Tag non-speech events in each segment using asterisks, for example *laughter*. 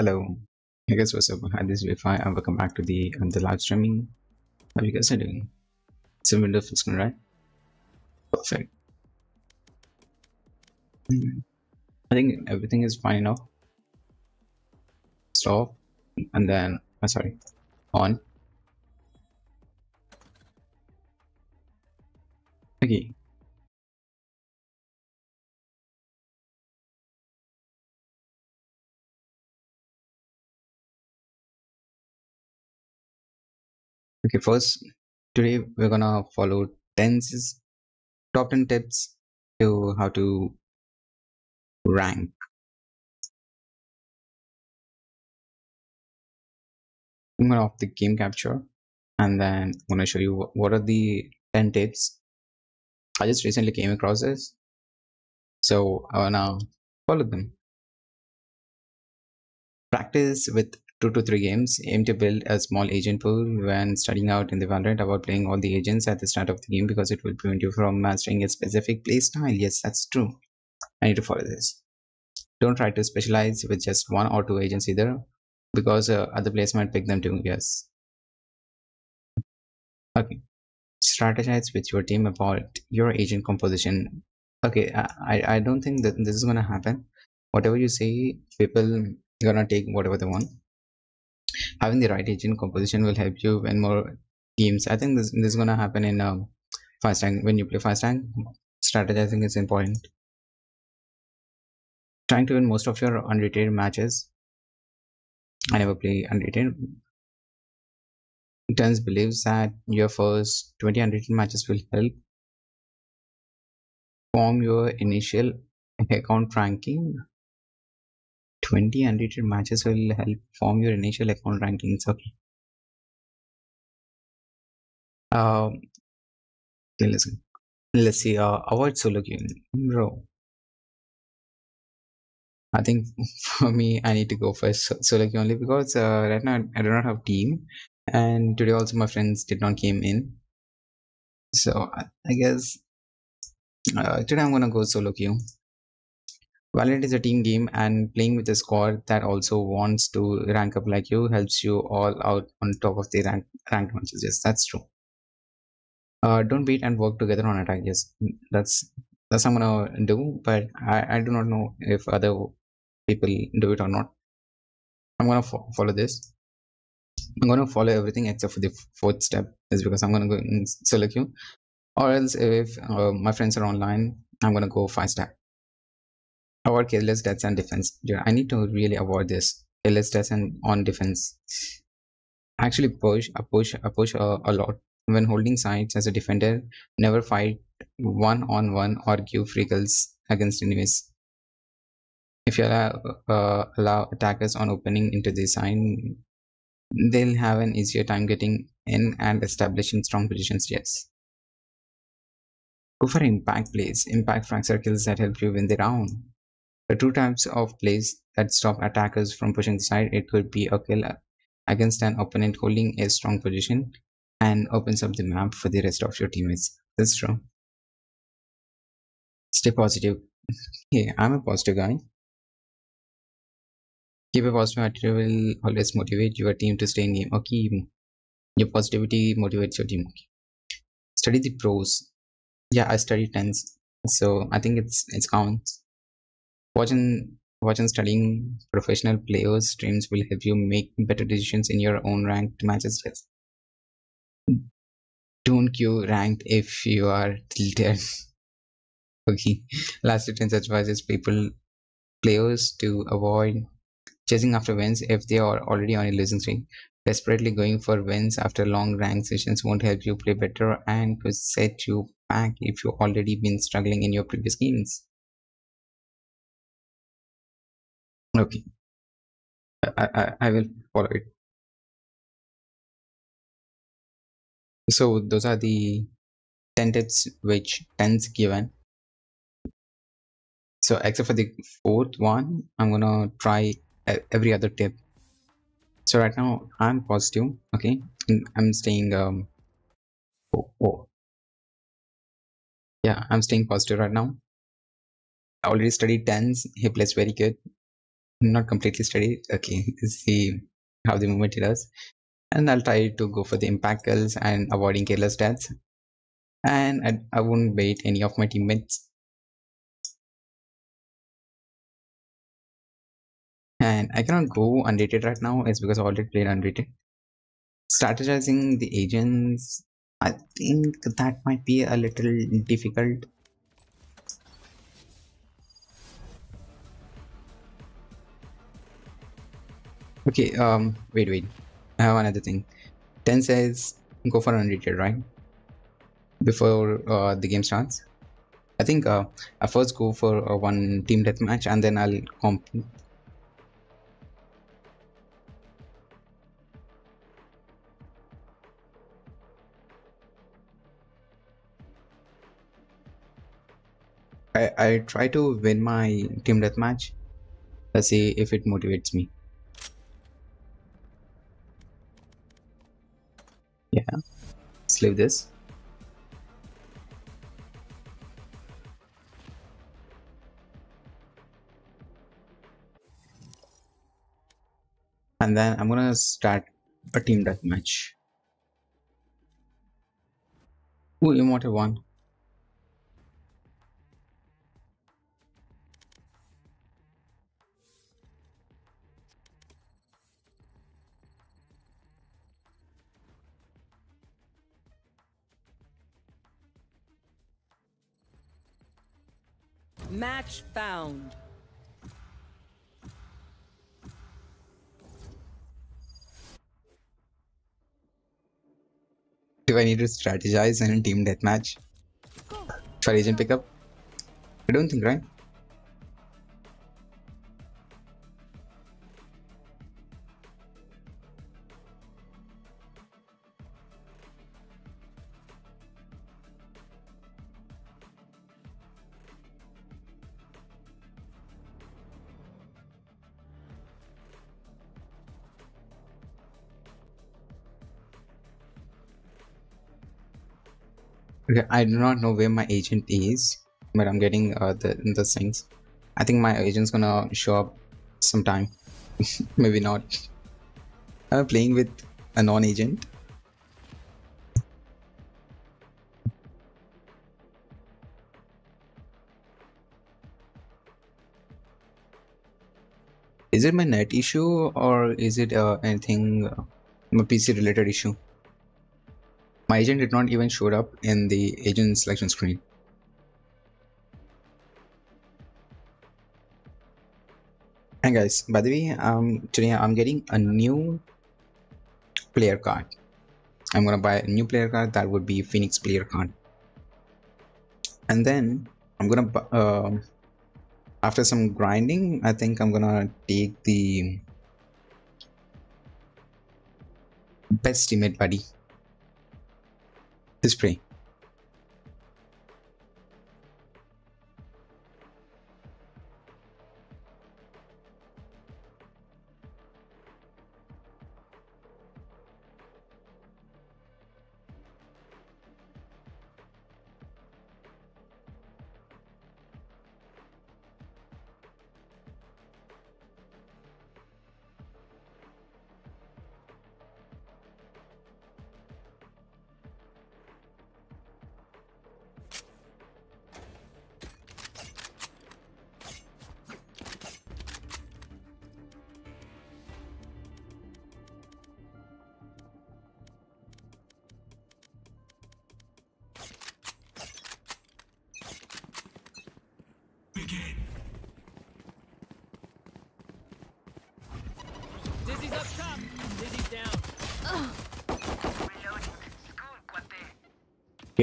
Hello, I guess what's up? Hi, this is V5 and welcome back to the um, the live streaming. How you guys are doing? It's a window full screen, right? Perfect. Hmm. I think everything is fine now. Stop, and then oh, sorry, on. Okay. Okay, first today we're gonna follow TenZ top 10 tips to how to rank. I'm gonna off the game capture and then I'm gonna show you what, are the 10 tips. I just recently came across this, so I wanna follow them. Practice with two to three games. Aim to build a small agent pool when studying out in the Valorant about playing all the agents at the start of the game because it will prevent you from mastering a specific play style. Yes, that's true. I need to follow this. Don't try to specialize with just one or two agents either because uh, other players might pick them too. Yes. Okay. Strategize with your team about your agent composition. Okay, I, I don't think that this is gonna happen. Whatever you say, people gonna take whatever they want having the right agent composition will help you win more games. I think this, this is gonna happen in um, fast tank when you play fast tank strategizing is important. Trying to win most of your unrated matches. I never play unrated TenZ believes that your first 20 unrated matches will help form your initial *laughs* account ranking 20 unrated matches will help form your initial account rankings. Okay. Um, okay, listen. Let's see. Uh, avoid solo queuing, bro. I think *laughs* for me, I need to go for solo queue only because uh, right now I do not have team, and today also my friends did not came in. So I guess uh, today I'm gonna go solo queue. Valorant is a team game and playing with a squad that also wants to rank up like you helps you all out on top of the rank, ranked matches. Yes, that's true. Uh, don't beat and work together on attack. Yes, that's that's I'm gonna do, but I, I do not know if other people do it or not. I'm gonna fo follow this. I'm gonna follow everything except for the fourth step is because I'm gonna go in solo queue or else if uh, my friends are online, I'm gonna go five step avoid careless deaths and defense. Yeah i need to really avoid this. Careless deaths and on defense. Actually push a push a push a, a lot. When holding sides as a defender never fight one on one or give free kills against enemies. If you allow, uh, allow attackers on opening into the sign they'll have an easier time getting in and establishing strong positions yes. Go for impact plays impact fracture kills that help you win the round the two types of plays that stop attackers from pushing the side, it could be a kill against an opponent holding a strong position and opens up the map for the rest of your teammates. That's true. Stay positive. *laughs* hey, I'm a positive guy. Keep a positive attitude will always motivate your team to stay in game. Okay, your positivity motivates your team. Okay. Study the pros. Yeah, I study TenZ, so I think it's it counts watching watching studying professional players streams will help you make better decisions in your own ranked matches. Don't queue ranked if you are tilted. *laughs* Okay. Last sentence advises people players to avoid chasing after wins if they are already on a losing streak. Desperately going for wins after long rank sessions won't help you play better and to set you back if you've already been struggling in your previous games Okay, I, I, I will follow it. So those are the 10 tips which TenZ given. So except for the fourth one, I'm gonna try every other tip. So right now I'm positive. Okay, I'm staying. Um, oh, oh. Yeah, I'm staying positive right now. I already studied TenZ. He plays very good not completely steady. Okay, see how the movement it does. And I'll try to go for the impact kills and avoiding careless deaths. And I, I won't bait any of my teammates. And I cannot go unrated right now is because I already played unrated. Strategizing the agents, I think that might be a little difficult. Okay, um, wait, wait. I have another thing. 10 says go for unrated, right? Before uh, the game starts. I think uh, I first go for uh, one team deathmatch and then I'll comp. I, I try to win my team deathmatch. Let's see if it motivates me. Leave this. And then I'm gonna start a team deathmatch. Ooh, Immortal one. Match found. Do I need to strategize in a team deathmatch for agent pickup? I don't think, right? I do not know where my agent is, but I'm getting uh, the the things. I think my agent's gonna show up sometime. *laughs* Maybe not. I'm playing with a non-agent. Is it my net issue or is it uh, anything uh, my PC related issue? My agent did not even show up in the agent selection screen. And guys, by the way, um, today I'm getting a new player card. I'm gonna buy a new player card that would be Phoenix player card. And then I'm gonna, uh, after some grinding, I think I'm gonna take the best teammate buddy Display. Dizzy's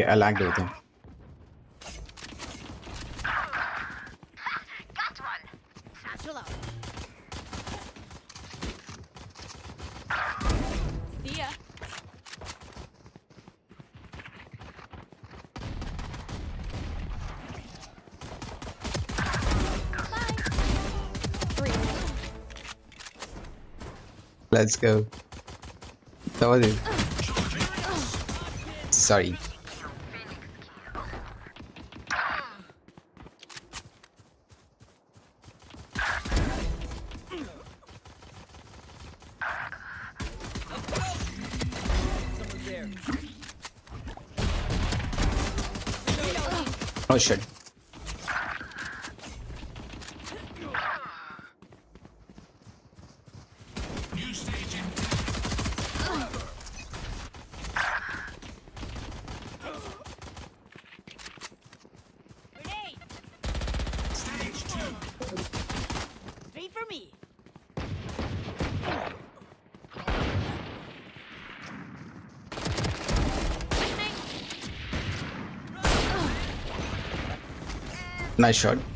I lagged ya. Three. Let's go. It. Sorry. Oh shit. Grenade! Three for me. Nice shot.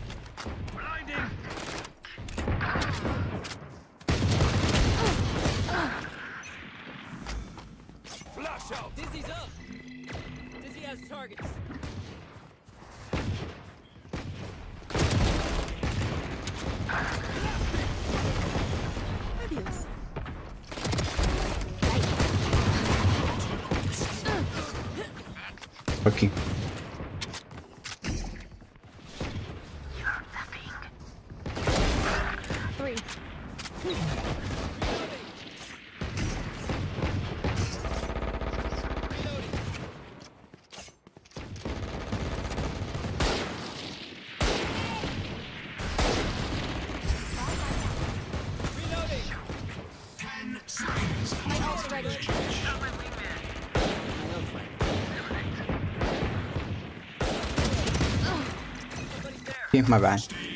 Okay, my bad.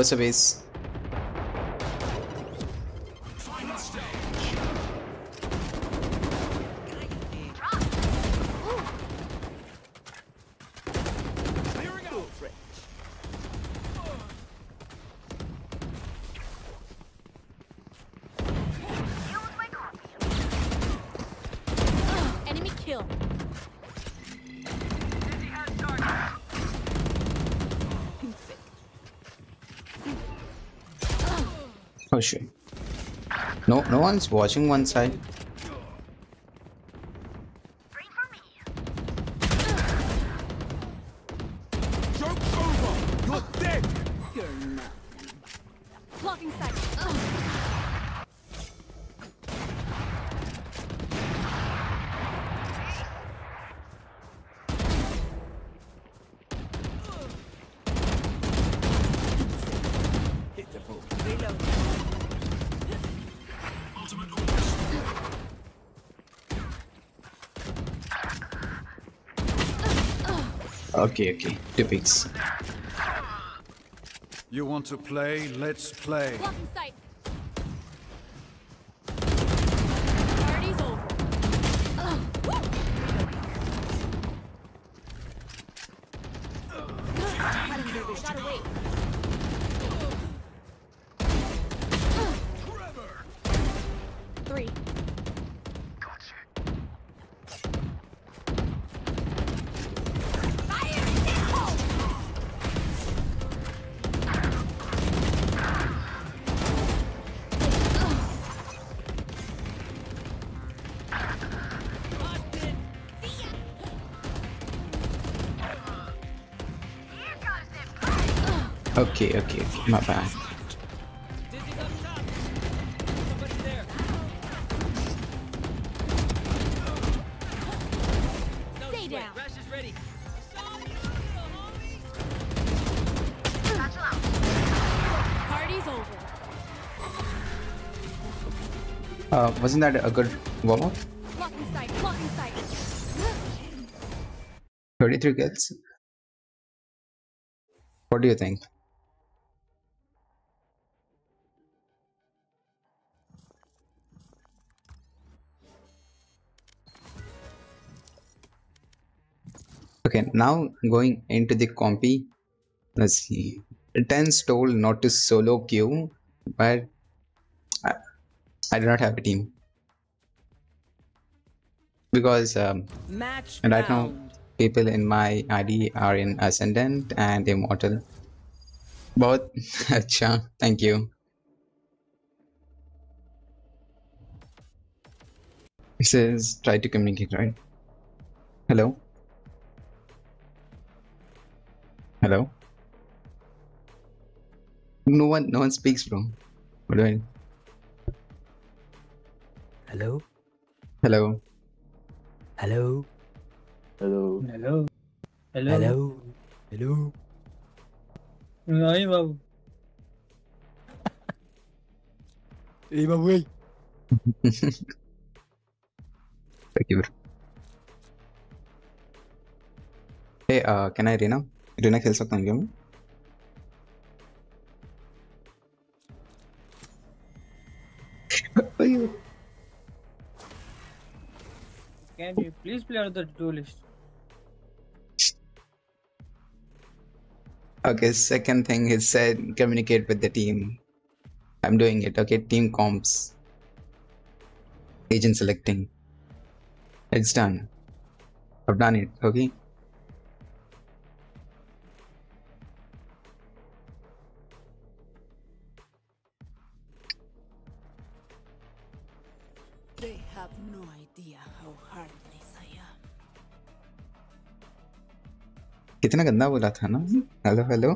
Hey, what's Oh shit. No, no one's watching one side. Okay, okay. Two picks. You want to play? Let's play. Okay, okay, okay, not bad. Uh, wasn't that a good warm up? 33 kills? What do you think? Now going into the compy. Let's see. TenZ told not to solo queue, but I, I do not have a team because um, Match And right now- people in my ID are in Ascendant and Immortal. Both. *laughs* Acha, thank you. It says try to communicate, right? Hello? Hello? No one no one speaks, bro. What do I Hello? Hello? Hello? Hello. Hello. Hello. Hello? Hello? Ay, *laughs* babu. Hey, my *laughs* boy. Thank you, bro. Hey, uh, can I Rena? Rena खेल सकता हूँ क्या मैं? अयो, Can you please play out the duelist? Okay, second thing he said communicate with the team. I'm doing it. Okay, team comps. Agent selecting. It's done. I've done it. Okay. कितना गंदा बोला था ना hello hello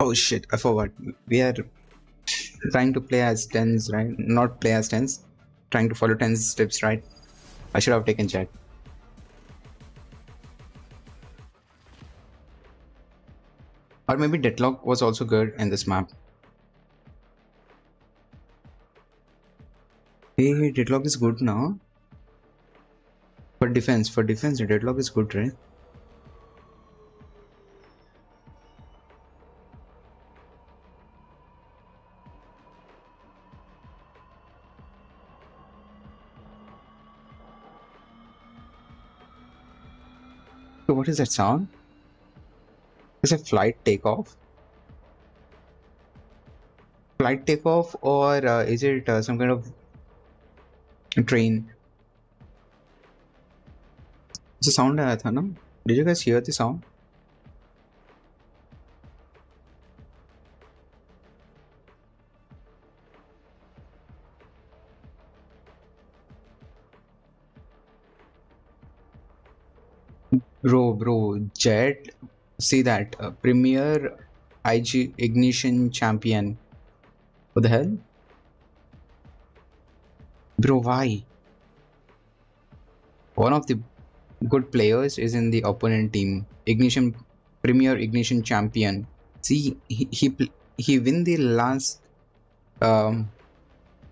Oh shit, I forgot. We are trying to play as TenZ, right? Not play as TenZ. Trying to follow TenZ steps, right? I should have taken jack. Or maybe deadlock was also good in this map. Hey, deadlock is good now. For defense, for defense, deadlock is good, right? So what is that sound? Is it flight takeoff? Flight takeoff, or uh, is it uh, some kind of train. It's a sound I tha na did you guys hear the sound? Bro bro jet see that uh, premier ig ignition champion. What the hell? Bro why? One of the good players is in the opponent team ignition premier ignition champion. See he he, he win the last um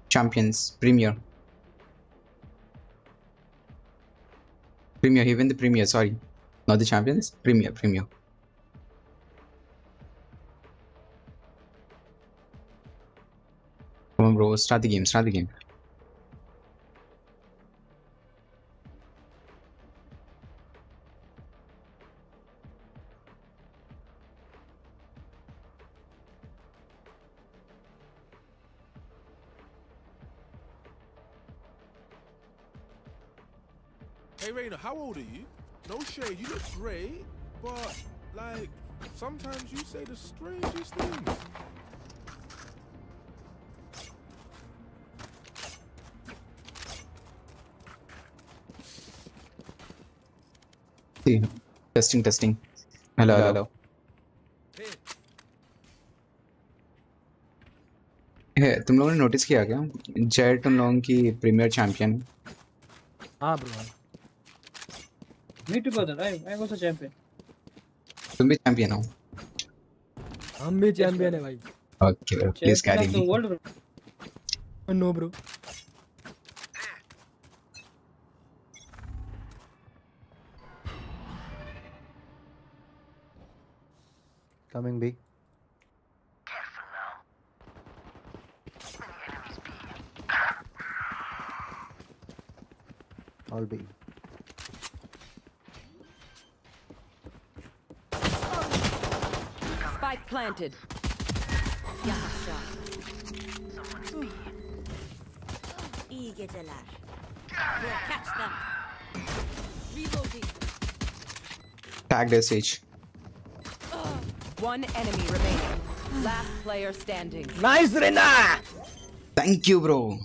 champions premier. Premier he win the premier sorry. Not the champions premier premier. Come on bro start the game start the game say the strangest things. See, testing, testing. Hello, hello. hello. Hey, तुम लोगों ने notice किया क्या jet उन लोगों की premier champion Ah, bro. Me too, brother. I, I'm also champion. तुम भी चैंपियन हो हम भी चैंपियन है भाई। Okay please carry me world bro no bro coming B. I'll be planted. Yasha. İyi geceler. We'll catch them. Reloading. this SH. One enemy remaining. Last player standing. Nice, Rena! Thank you, bro.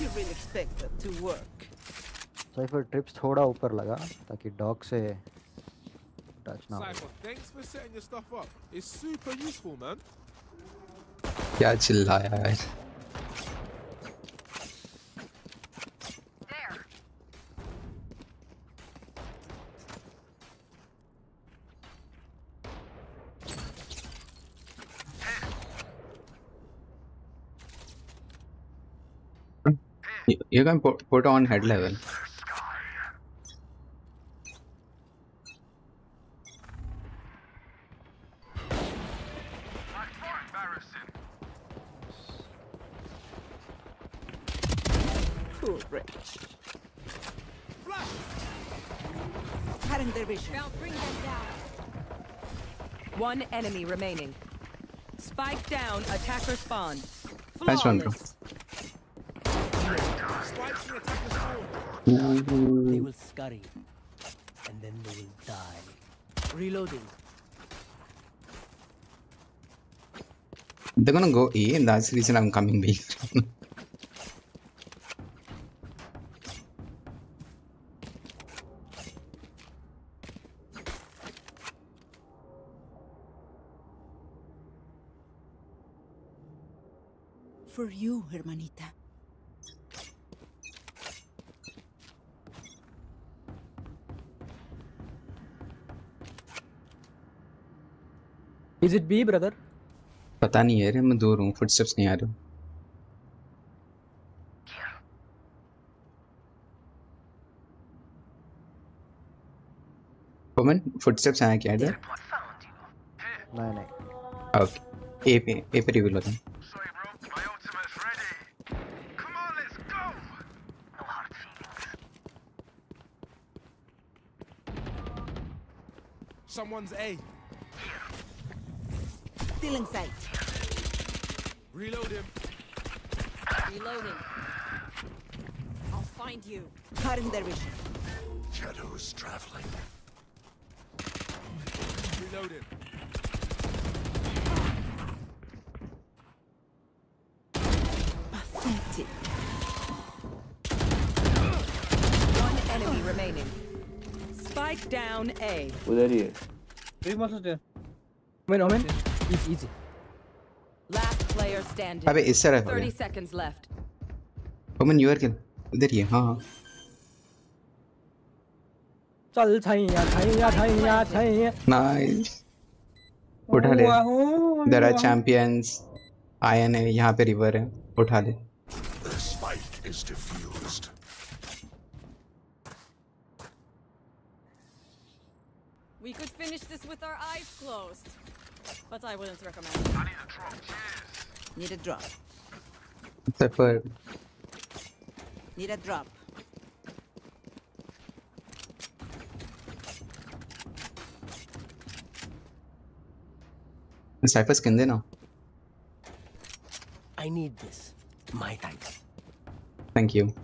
you really expect that to work? तो सही फिर trips थोड़ा ऊपर लगा ताकि dog से touch ना हो। क्या चिल्लाया है? You can put, put on head level. Remaining. Spike down. Attacker spawn. Nice one, bro. Flawless. Spikes in attacker's spawn. They will scurry and then they will die. Reloading. They're gonna go A, and that's the reason I'm coming B. *laughs* you, hermanita. Is it B, brother? पता नहीं यार मैं दूर हूँ footsteps नहीं आ रहे Woman, footsteps आया क्या इधर? नहीं नहीं ओके ए पे ए पे रिवील होता है Someone's A. Still in sight. Reload him. Reloading. I'll find you. Cutting their vision. Shadows traveling. Reload him. Down A. उधर ही है Three months there. Omen, Omen. Easy, easy. Last player standing. अबे इस तरह हो 30 seconds left. Woman you are kill इधर ही है हाँ हाँ चल छैया छैया छैया छैया नाइस उठा lay their are champions ion है यहाँ पे रिवर है उठा ले The spike is diffused. with our eyes closed. But I wouldn't recommend it. I need a drop, cheers. Need a drop. Suffered. Need a drop. Cypher skin now. I need this. My thanks. Thank you.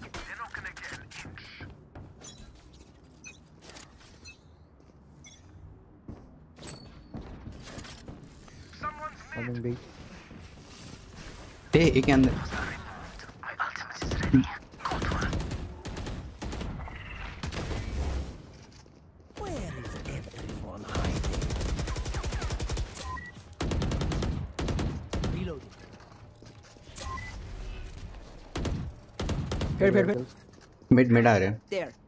Coming big. Hey, again. Mid mid are mid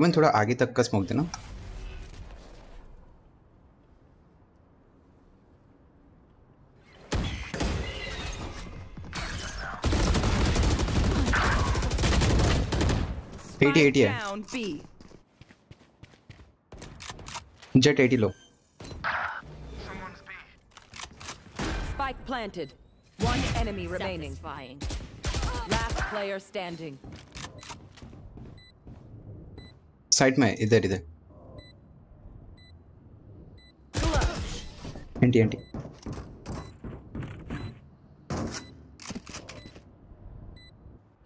Omen थोड़ा आगे तक का smoke देना 80 80 है Jett 80 लो Spike planted. One enemy remaining. Last player standing. Side में इधर इधर anti anti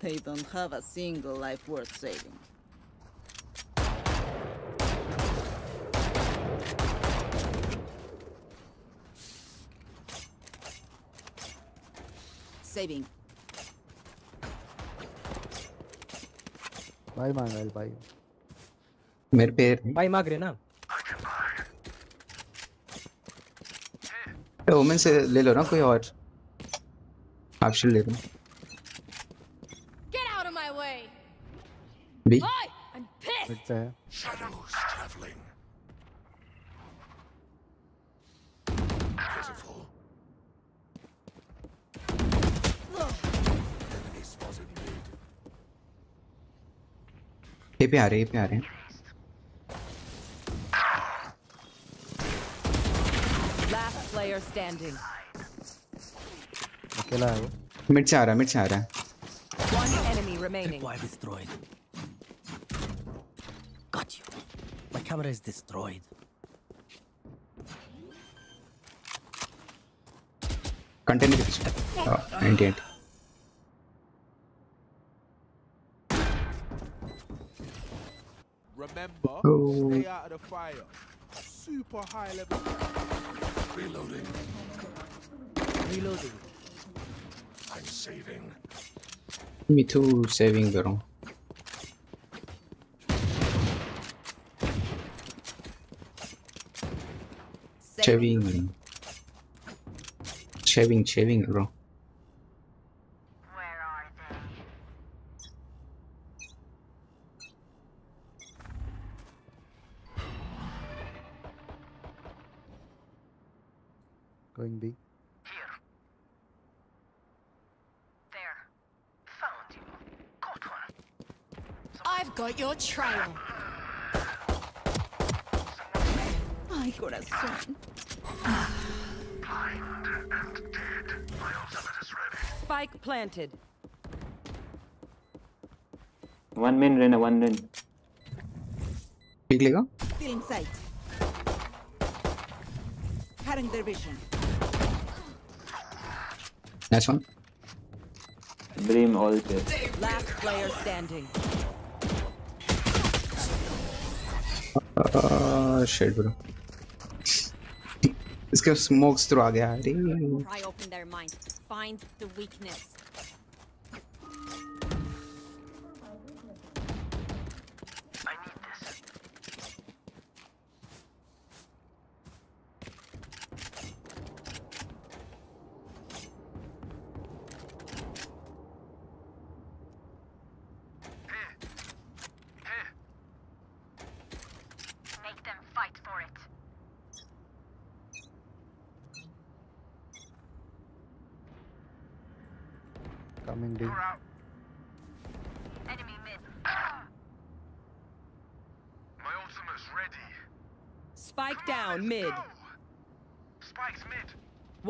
They don't have a single life worth saving. Saving. भाई मांगल भाई मेरे पे भाई मांग रहे ना। वोमेन से ले लो ना कोई और। आप ले लो। Get out of my way B ये पे आ रहे हैं ये पे आ रहे हैं। player standing. अकेला है वो मिड से आ रहा है मिड से आ रहा है One enemy remaining. Why destroyed? Got you. My camera is destroyed. Container के पीछे anti anti Remember, Oh. stay out of the fire. Super high level. Reloading. Reloading. I'm saving. Me too, saving, bro. Saving. Saving, saving, bro. Got your trail. Ay, corazón. Blind and dead. My ultimate is ready. Spike planted. One min, Rena, one min. Big Lego? Still in sight. Cutting their vision. Nice one. Dream all Last player standing. Shade bro इसके smokes through आ गया अरे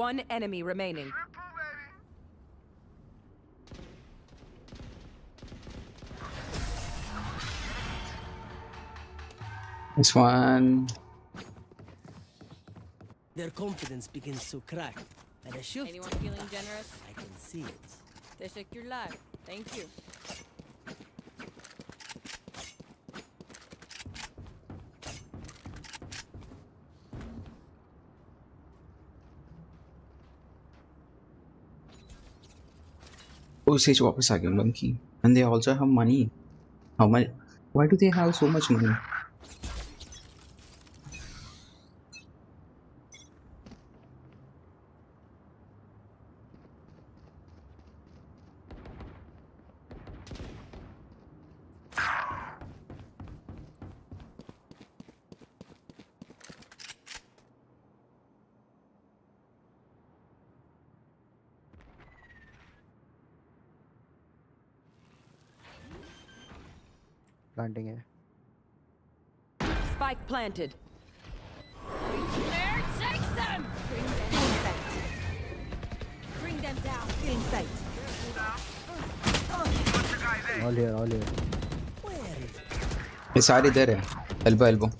One enemy remaining. This one. Their confidence begins to crack. At a shift. Anyone feeling generous? I can see it. They shook your life. Thank you. Osage Wapasaga monkey. And they also have money. How much? Why do they have so much money? planted. Where takes them? Bring them inside. Bring them down. Inside. All here, all here. He's already there. Elbow, elbow.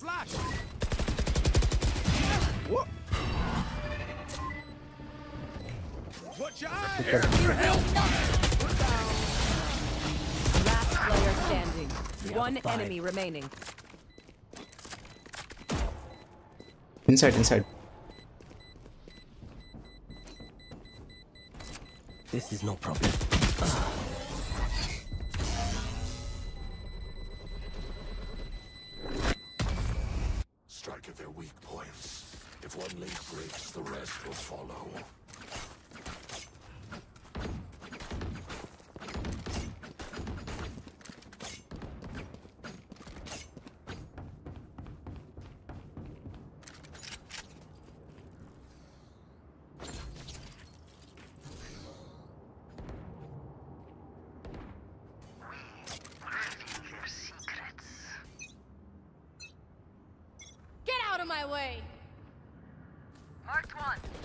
Watch your eyes! One enemy remaining. Inside inside This is no problem.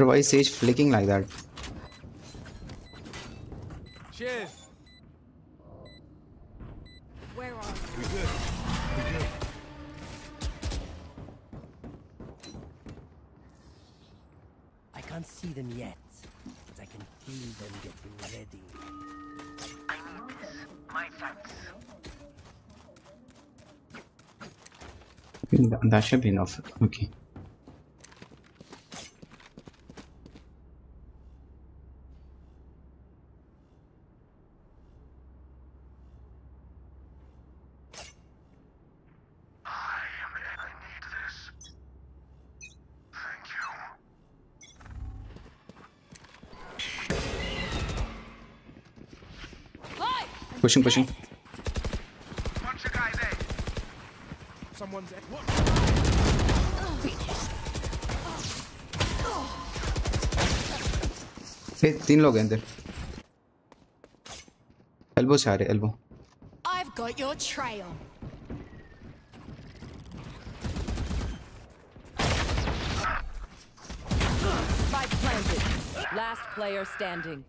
Bro, why is Sage flicking like that? Cheers! Where are you? We good. We good. I can't see them yet, but I can feel them getting ready. I need this. My thanks. That that should be enough. Okay. Pushing, pushing. Bunch of guys, eh? Someone's. What? Hey, तीन लोग हैं अंदर elbow से आ रहे elbow I've got your trail. Spike planted. Last player standing.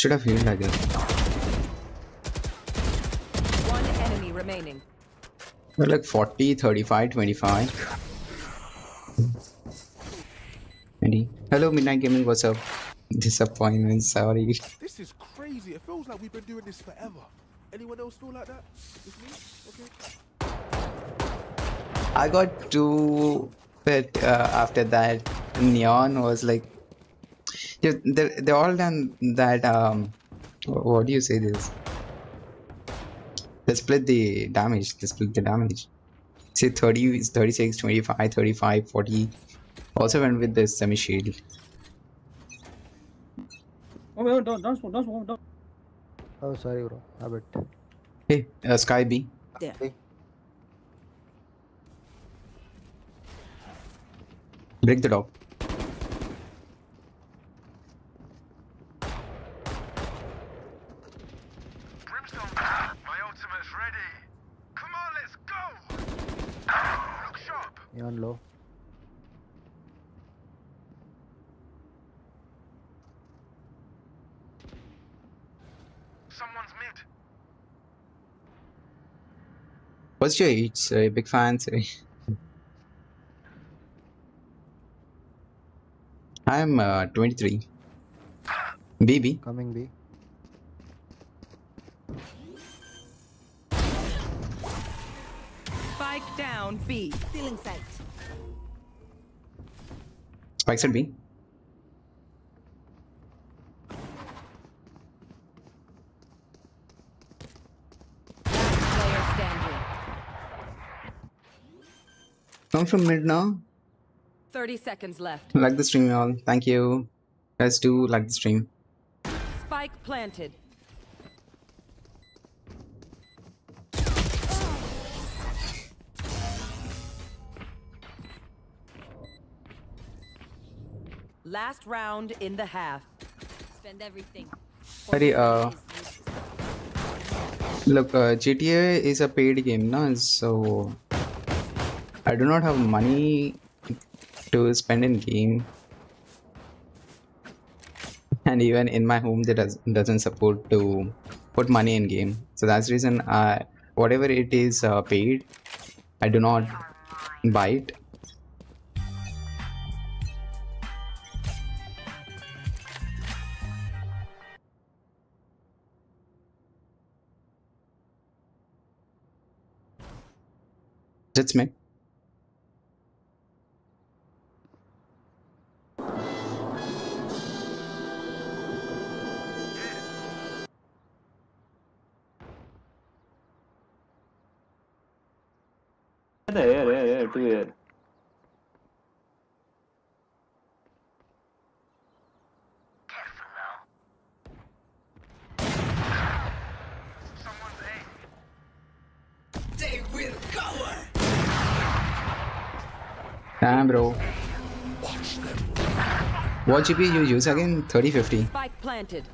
Should have healed I guess One enemy remaining. We're like 40 35 25 20 hello midnight gaming what's up disappointment sorry This is crazy. It feels like we've been doing this forever. Anyone else feel like that? Just me? Okay. I got two but uh, after that neon was like yeah, they they all done that um what do you say this? They split the damage they split the damage. Say 30 is 36 25 35 40 also went with the semi shield. Oh, wait, don't, don't, smoke, don't, don't. oh sorry bro. Habit. Hey uh, sky b. There. break the dog Brimstone, my ultimate's ready. Come on, let's go. Look sharp. neon low Someone's mid. What's your age sir? big fan sir? i'm uh, 23 bb coming B Spike down B. Still in sight. spikes at b come from mid now. 30 seconds left. Like the stream, y'all. Thank you. Guys, do like the stream. Spike planted. Last round in the half. Spend everything. Sorry, uh, look, uh, GTA is a paid game, no? So I do not have money to spend in game, and even in my home, that does, doesn't support to put money in game. So that's reason I, whatever it is uh, paid, I do not buy it. That's me. Yeah, yeah, yeah, yeah, two yeah. They will cower. Damn, bro. What GPU you use again? 3050. Spike planted.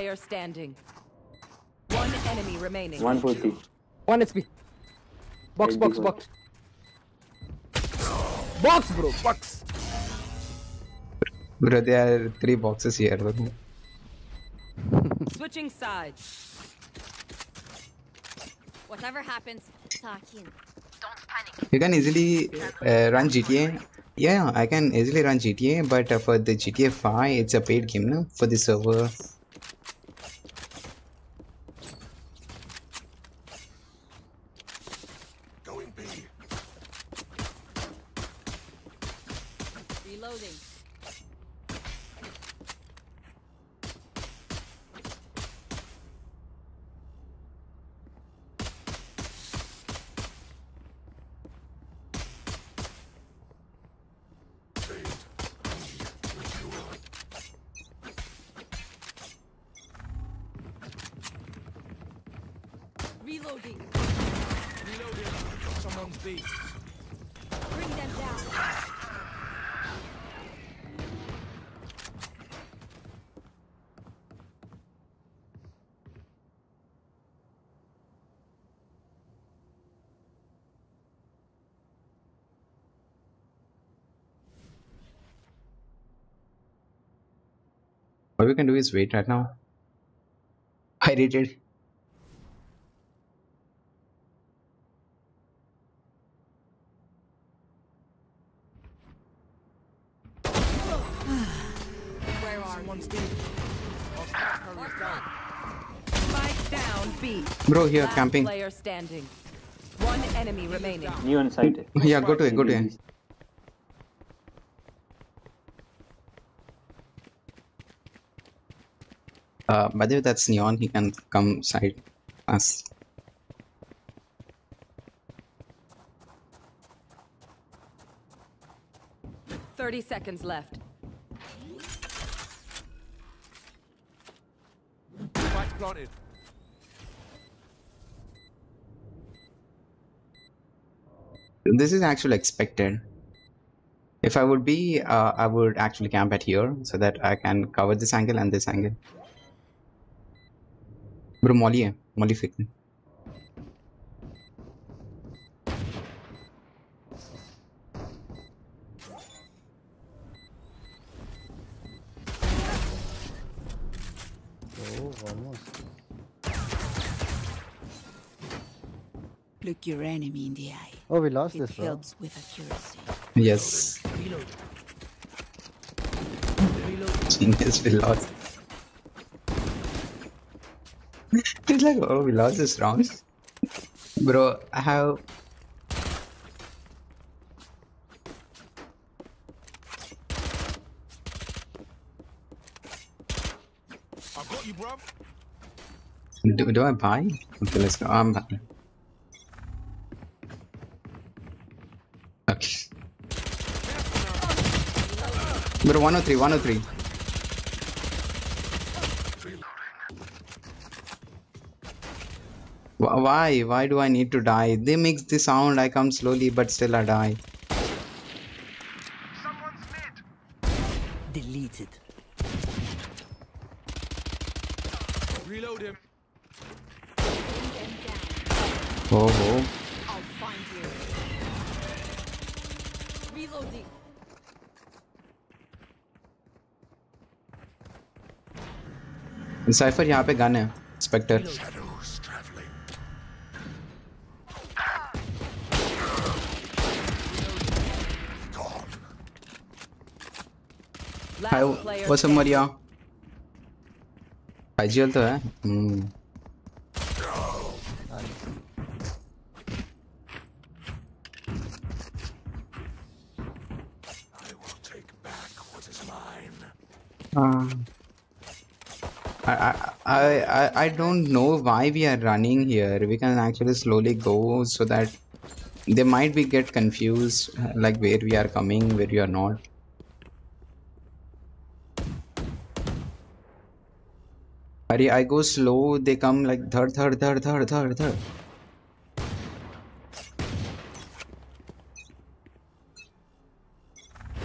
Player standing. One enemy remaining. 140. One HP. Box, box, box. Box, bro. Box. Bro, there are three boxes here. *laughs* Switching sides. Whatever happens, Sakin. You can easily uh, run GTA. Yeah, I can easily run GTA, but uh, for the GTA 5, it's a paid game, no? For the server. Going B. Reloading. Reloading. Reloading. Someone's B. Bring them down. What we can do is wait right now. I rated. Where are Someone's B. Our cat carrier's down. Spike down B. Bro, here, camping. player standing. One enemy remaining. New on site. Yeah, go to it, go to it. Uh, by the way, that's Neon. He can come side us. Thirty seconds left. Spike planted. This is actually expected. If I would be, uh, I would actually camp at here so that I can cover this angle and this angle. Bro, Molly है, Molly फेंक दे। Oh, vamos. Look your enemy in the eye. Oh, we lost It this, bro. helps with accuracy. Yes. Reload. Genius, we lost. *laughs* It's like, oh, we lost this round. Bro, I have I got you, bruv. do, do I buy? Okay, let's go. I'm buying. Okay. Bro, 103, 103. Why? Why do I need to die? They makes the sound. I come slowly, but still I die. Someone's mid. Deleted. Reload him. Oh, oh. I'll find you. Reloading. Cypher यहाँ पे gun है Spectre हाय player वो सब standing. मरिया IGL तो है हम्म I will take back what is mine. Um, I, I, I, I- I don't know why we are running here. We can actually slowly go so that they might be get confused, uh, like where we are coming, where we are not. Hurry, I go slow, they come like third, third, third, third, third, third.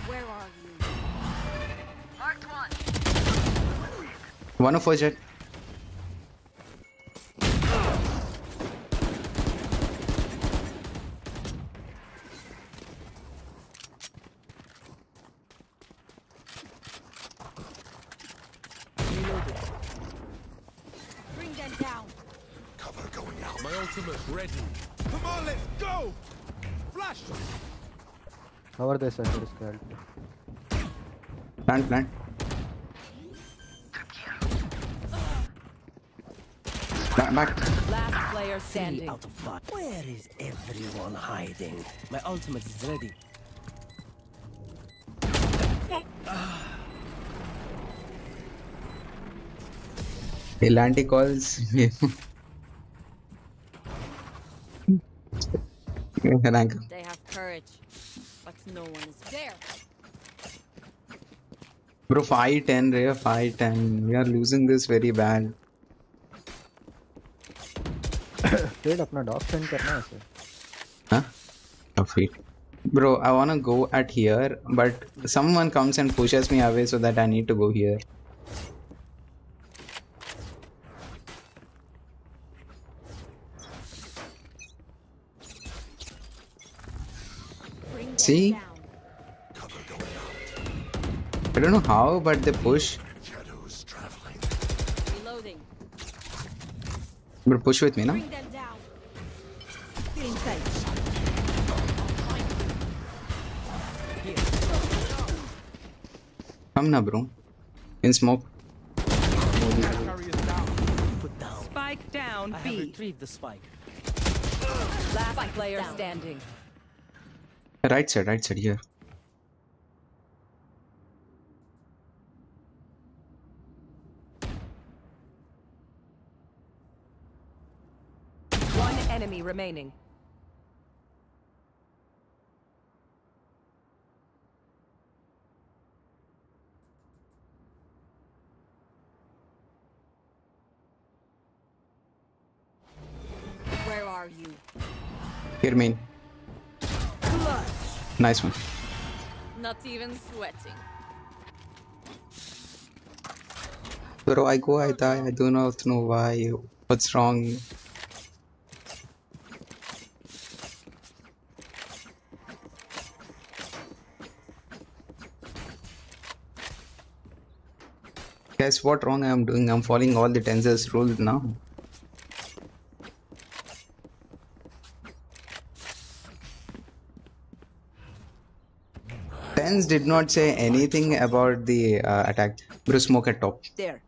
Where are you? Marked one. 104 jet. Bring them down. Cover going out. My ultimate's ready. Come on, let's go. Flash. Cover this under. Plant, plant. Back, back. Last player standing. out of five. Where is everyone hiding? My ultimate is ready. Atlantic calls. Rank. They have courage, but no one is there. Bro, 5 10, Ray, 5 10. We are losing this very bad. *coughs* Trade अपना dog send करना है इसे Huh? Of it. Bro, I wanna go at here, but someone comes and pushes me away so that I need to go here. See? down. Cover going out. I don't know how, but they push. Shadows traveling. But push with me, no? Bring them down. Get inside. Come na, bro. In smoke. Carry us down. Put down. Spike down I have retrieved the spike. Last player standing. Right side, right side, here. One enemy remaining. Where are you? Here, main. Nice one. Not even sweating. Bro, I go, I die. I do not know why. What's wrong? Guess what wrong I am doing? I'm following all the TenZ's rules now. Did not say anything about the uh, attack. Bro, smoke at top. There.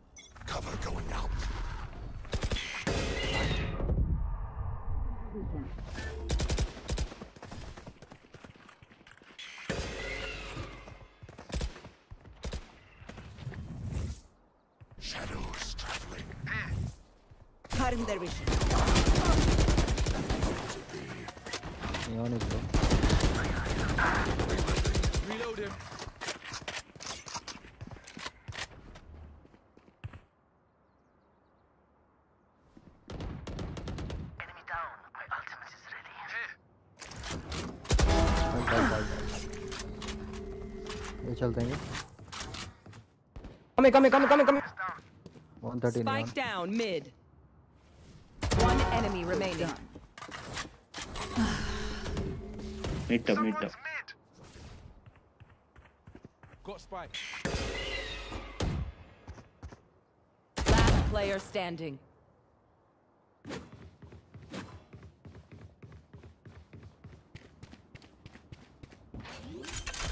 Coming, coming, coming, coming, coming. 130 neon. Spike down mid. One enemy remaining. *sighs* Mid up, mid up. Got spike. Last player standing.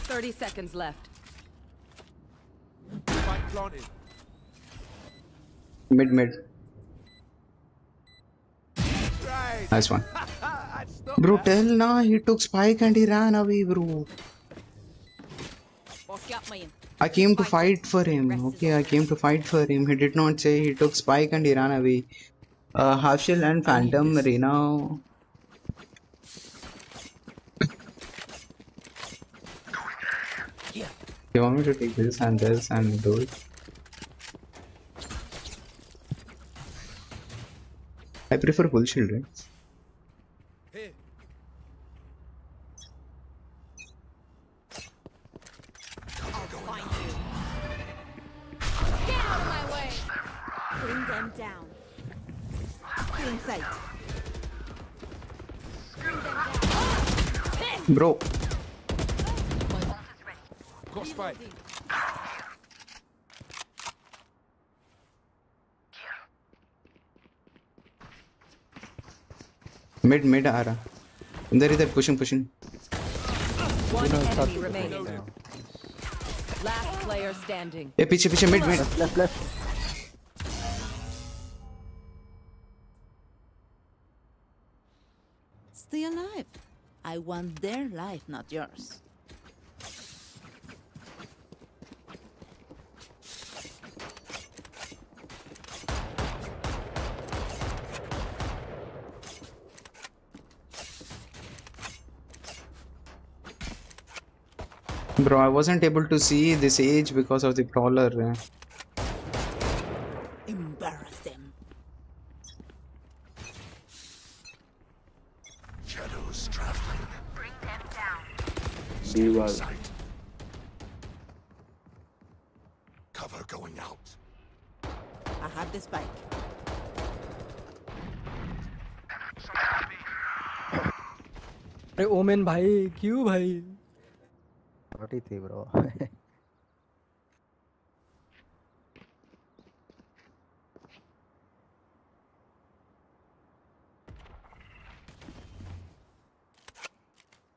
Thirty seconds left. Spike planted. Mid mid. Right. Nice one. *laughs* I'd Bro, that. tell nah, he took spike and he ran away, bro. Boss got me in. I came to fight for him. Okay, I came to fight for him. He did not say he took spike and he ran away. Uh, half shell and phantom Reyna. You want me to take this and this and do I prefer full shield, mid mid आ रहा इधर इधर pushing pushing One know, it's enemy up. remaining. Last player standing. ए पीछे पीछे mid mid Left, left. Stay alive. I want their life, not yours. Bro, I wasn't able to see this age because of the prowler. Embarrass them. Shadows traveling. Bring them down. B wall. Sight. Cover going out. I have the spike. अरे women भाई क्यों भाई 30 bro.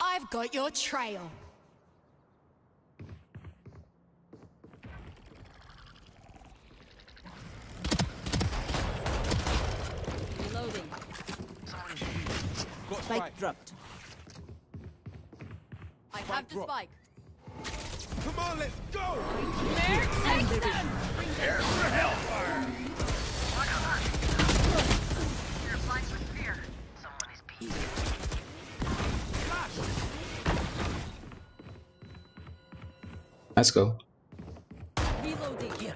I've got your trail. Reloading. Got Spike spike. dropped. I have the drop. spike. Come on, let's go. There, take them. Bring them down. Let's go. Reloading.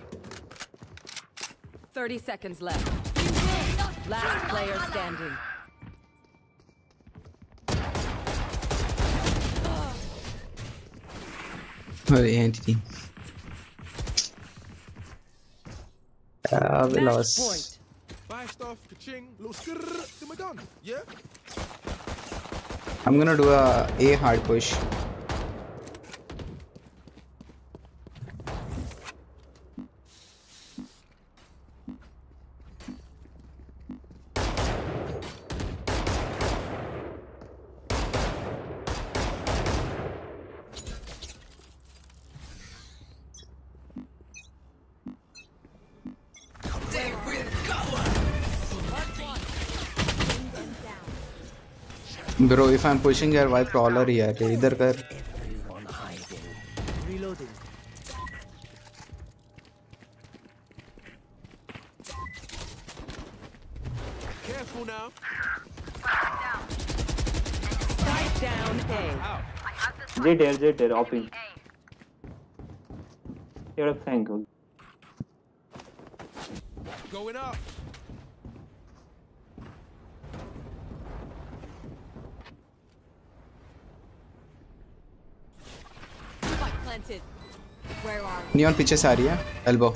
Thirty seconds left. You will not Last player standing. Skrrr, then we're done. Yeah? I'm gonna do a A hard push. Bro, if I'm pushing here, why crawler here? इधर कर. Reloading. now. Spike down A. Jet air, jet air, off. You're a thank you. Going up. planted. Where are Neon पीछे से आ रही है elbow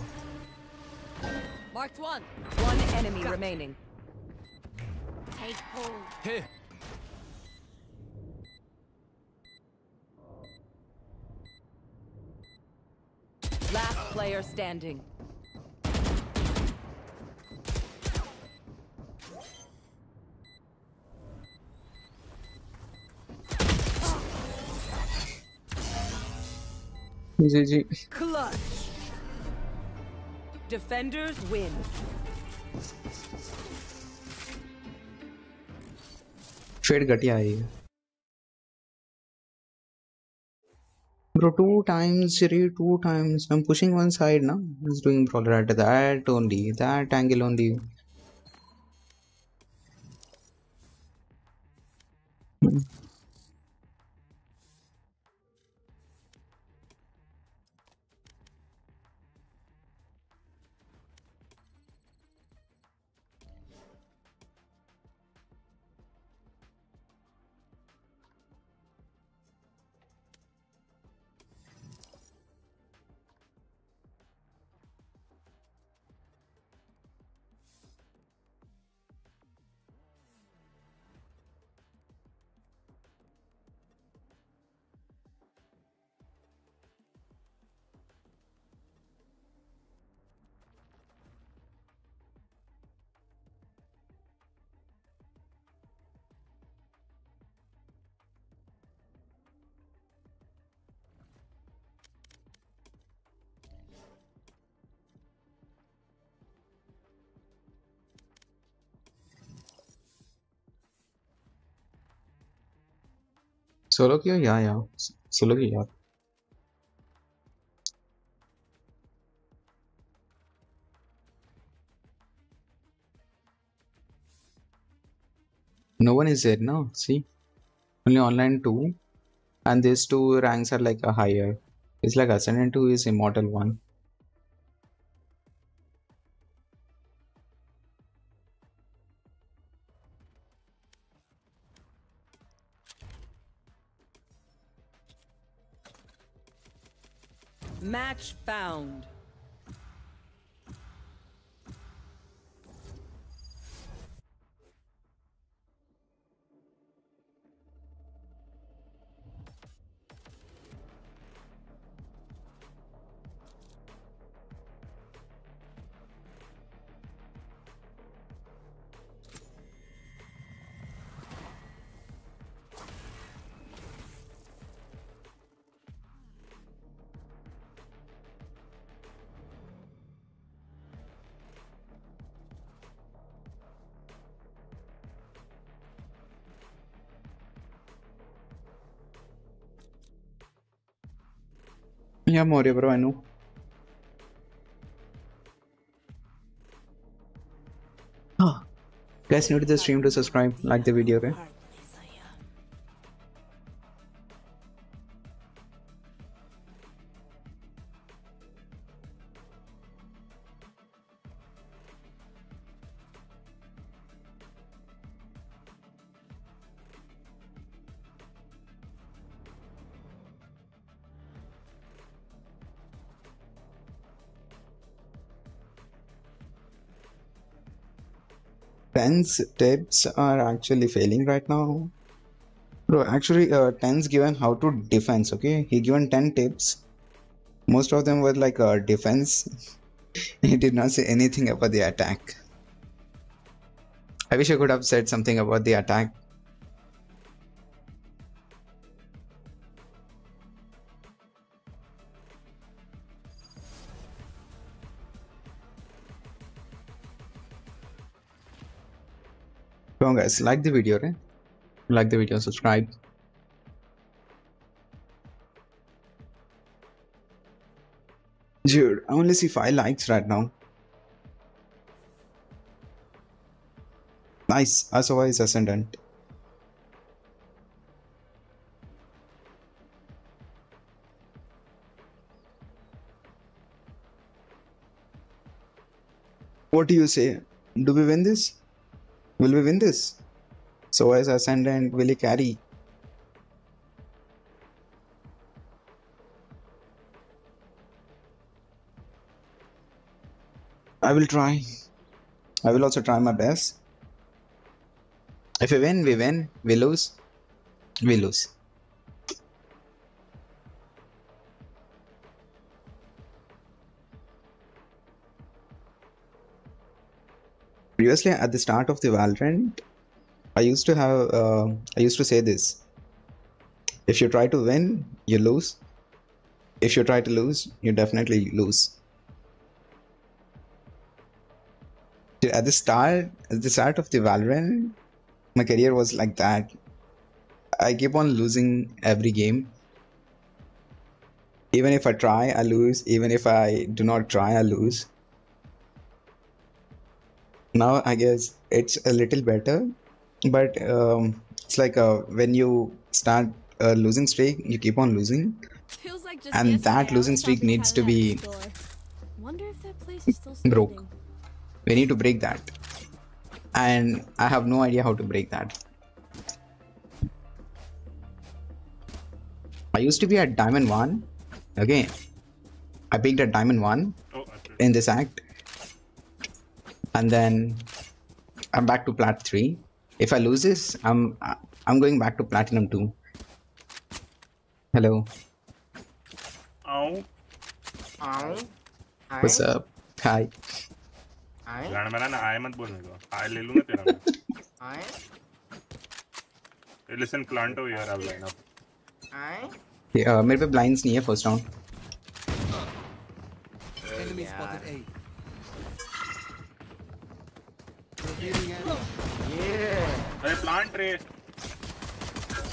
Marked one. One enemy remaining. Take hold. Here. Last player standing. Ji ji Clutch. Defenders win. Shade घटिया आई है Bro, two times, Siri, two times. I'm pushing one side now. He's doing brawler at that only, that angle only. Hmm. Solo queue? Yeah, yeah. Solo queue, yeah. No one is there now. See, only online two, and these two ranks are like a higher. It's like Ascendant two is Immortal one. Match found. Yeah, Moria, bro. Know. Ah, guys, new to the stream to subscribe, like the video, okay? TenZ's tips are actually failing right now. Bro, actually, uh, TenZ's given how to defense, okay? He given 10 tips. Most of them were like uh, defense. *laughs* he did not say anything about the attack. I wish I could have said something about the attack. On, guys, like the video, right? Like the video, subscribe. Dude, I only see five likes right now. Nice. Asova is ascendant. What do you say? Do we win this? Will we win this? So as ascendant, will he carry? I will try. I will also try my best. If we win, we win. We lose, we lose. Previously, at the start of the Valorant, I used to have, uh, I used to say this. If you try to win, you lose. If you try to lose, you definitely lose. At the start, at the start of the Valorant, my career was like that. I keep on losing every game. Even if I try, I lose. Even if I do not try, I lose. Now I guess it's a little better, but um, it's like uh, when you start a losing streak, you keep on losing, Feels like just and that losing streak needs to be. Wonder if that place is still broke. We need to break that, and I have no idea how to break that. I used to be at Diamond 1. Okay. I picked at Diamond 1 in this act And then I'm back to Plat 3. If I lose this, I'm I'm going back to Platinum 2. Hello. आओ आओ What's up? Hi. आए गाना मेरा ना आए मत बोलने को आए ले लूंगा तेरा मैं आए लिसन प्लांट हो यार अब लाइन अप आए ये, uh, मेरे पे ब्लाइंड्स नहीं है first round Enemy spotted A. Yeah. अरे प्लांट रे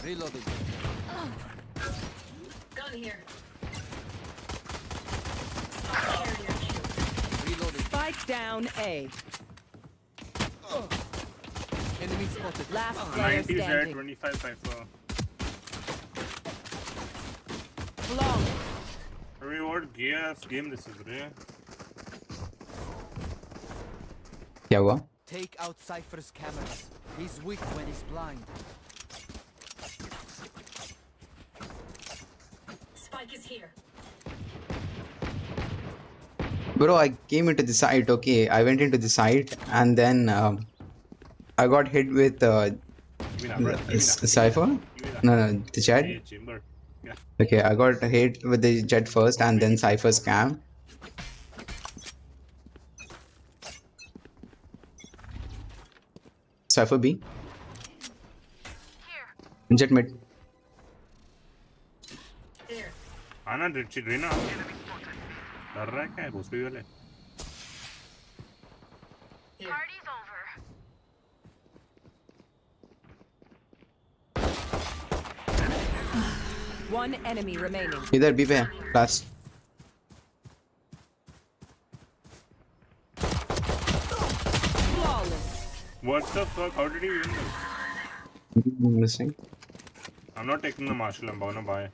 Reloading. Gun here. Reloading. Spike down A. Enemy spotted. Last player 90 jet standing. 25 cypher Flawless. अरे what gas game this is रे क्या हुआ Take out Cypher's cameras. He's weak when he's blind. Spike is here. Bro, I came into the site. Okay, I went into the site and then um, I got hit with uh, Give me that, bro. Give me s- that. Cypher. Give me that. No, no, the Jett. Yeah Okay, I got hit with the Jett first and then Cypher's cam. Cypher B. Jet mid. आना रेना डर रहा है क्या है भोसड़ी वाले One enemy remaining. इधर B पे है last. What the fuck? How did he win this Missing. I'm not taking the marshal I'm gonna buy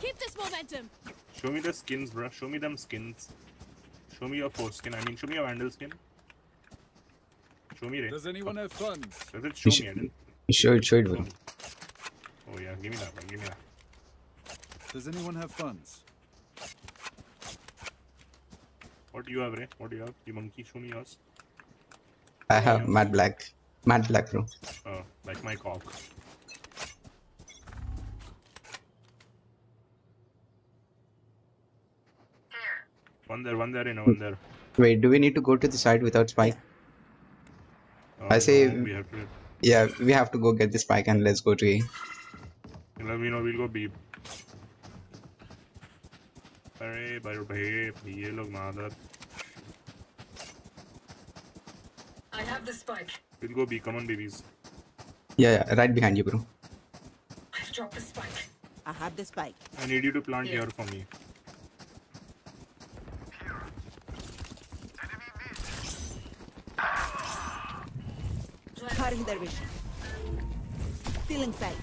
Keep this momentum. show me the skins bro. Show me them skins. Show me your foreskin. I mean show me your vandal skin. Show me Does anyone have funds? does it show You me I didn't. Show it, show it. bro. oh yeah. Give me that one give me that. Does anyone have funds? what do you have Ray? What do you have? You monkey show me yours I have matte black. Matte black, bro. oh like my cock one there one there in one there Wait, do we need to go to the site without spike? Oh, I say, no, we have to yeah, we have to go get the spike and let's go to A. let me know we'll go B अरे भाई भाई ये लोग मादर I have the spike. we'll go B come on babies Yeah, yeah, right behind you, bro. I've dropped the spike. I have the spike. I need you to plant here for me Cutting their vision. Stealing sight.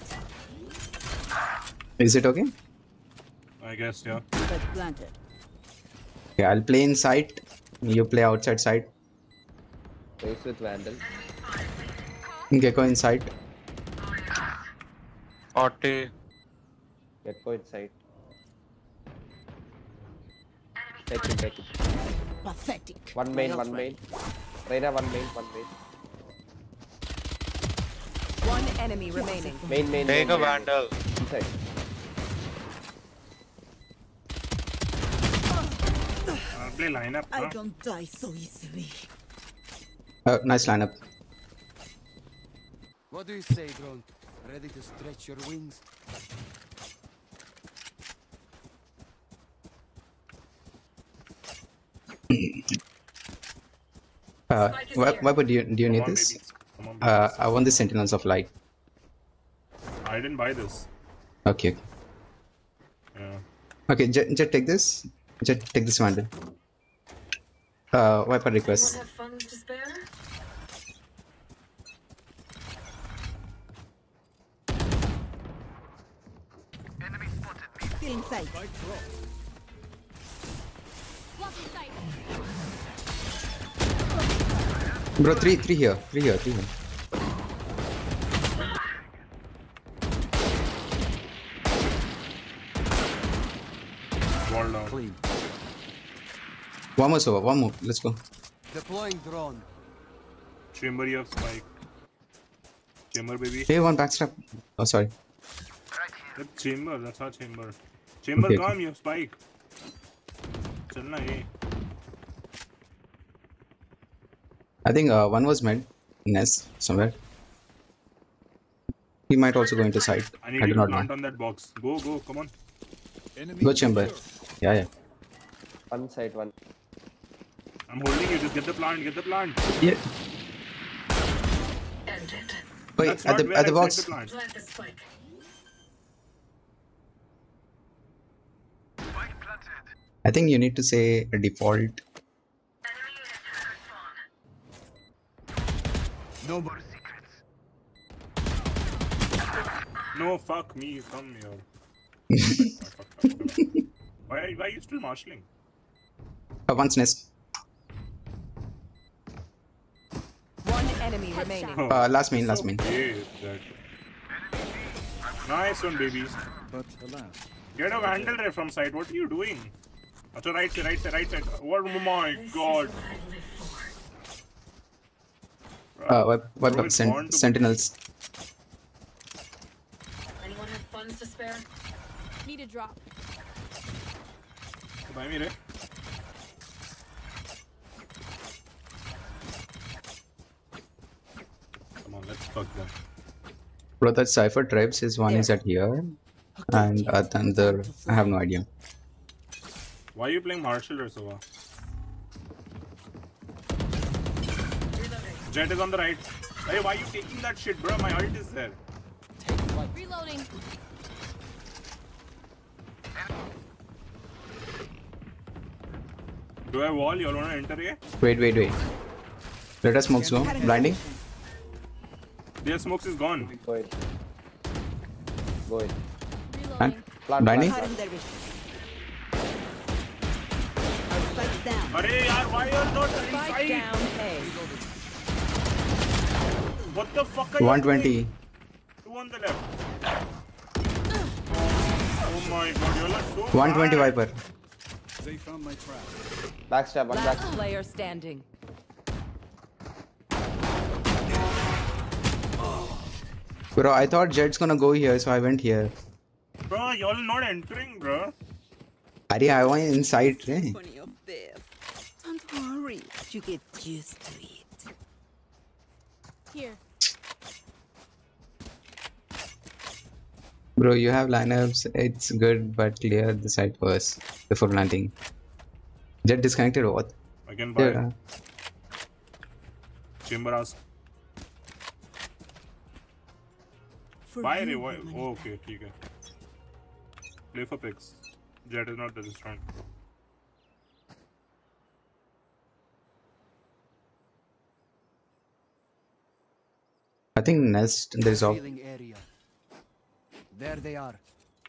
Is it okay? I guess, yeah. But planted. Okay, I'll play inside. You play outside side. Raze with Vandal. Gekko inside. Forty. Get go inside. Take it, take it. Pathetic. One main, one main. Reyna, one main, one main. One enemy remaining. Main, main, Take main, a main. vandal. Inside. I'll play lineup. I don't die so easily. Uh, nice lineup. What do you say, drone? Ready to stretch your wings? Uh, why, why would you do you need on, this? on, Uh. I want the Sentinels of Light. I didn't buy this. Okay. Yeah. Okay, Jett, Jett take this. Jett take this Vandal. Uh, Viper request. have funds to spare? Stealing sight. Bro, three, three here, three here, three here. Wall down. Clean. One more over, one more. Let's go. Deploying drone. Chamber, you have spike. Chamber, baby. Hey, one backstab. Oh, sorry. That's chamber. That's our chamber. Chamber, Okay, come. You have spike. चलना ये I think uh, one was mid. Nest somewhere. He might also go into side. I need I you do to not plant know. on that box. Go, go, come on. Go chamber. Yeah, yeah. One side, one. I'm holding you. Just get the plant. Get the plant. Yeah. Wait, That's at not the where at the I box. set the I think you need to say a default. No more. Secrets. No, fuck me. Come here. *laughs* Why, why are you still marshalling? Uh, once nest. One enemy remaining. Uh, last main, last main. Okay, that. Nice one, baby. But alas, Get a vandal ray from side. What are you doing? Acha, right side, right side, right side. What? Oh my god. Uh, wipe, wipe Bro, up sent, sentinels. Anyone have funds to spare? Need a drop. Buy me, Ray. Come on, let's fuck them. Bro, that Cypher tribes is one is at here, and uh, the other I have no idea. Why are you playing Marshal or Sova? Jett is on the right. Hey, why are you taking that shit, bro? My ult is there. Reloading. Do I wall? You all wanna enter here? Wait, wait, wait. Let us smoke go. Blinding. Their smokes is gone. Go ahead. Go ahead. And Plant, blinding. Cutting their vision. Our spike's down. Arey, yaar, why you are not Spike down A. What the fuck are you 120. Two on the left. Oh my god, you're like so 120 bad. Viper. they found my trap. Backstab, one back. Player standing. Bro, I thought Jett's gonna go here, so I went here. Bro, y'all not entering, bro. Ari, I went inside. Eh? You get used to it. Here. Bro, you have lineups. It's good, but clear the site first before landing. Jett disconnected or what? Again, buy. Yeah. Chamber. Buy revive. Oh, okay, okay. Play for picks. Jett is not the restaurant. Think nest there's op. Feeling area. There they are.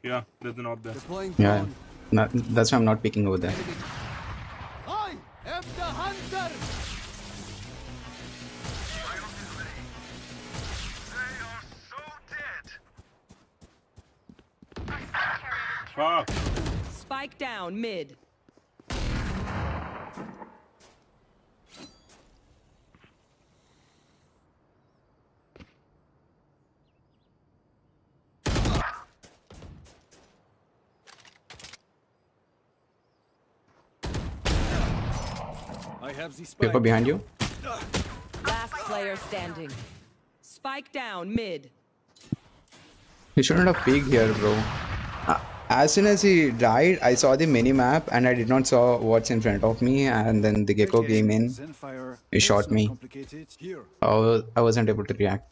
Yeah, there's an op there. Deploying Yeah, drone. not, that's why I'm not picking over there. I am the hunter. Fuck. Spike down mid. People behind you. Last player standing. Spike down mid. He shouldn't have peeked here, bro. Uh, As soon as he died, I saw the mini map and I did not saw what's in front of me. And then the Gekko came in. He shot me. I was, I wasn't able to react.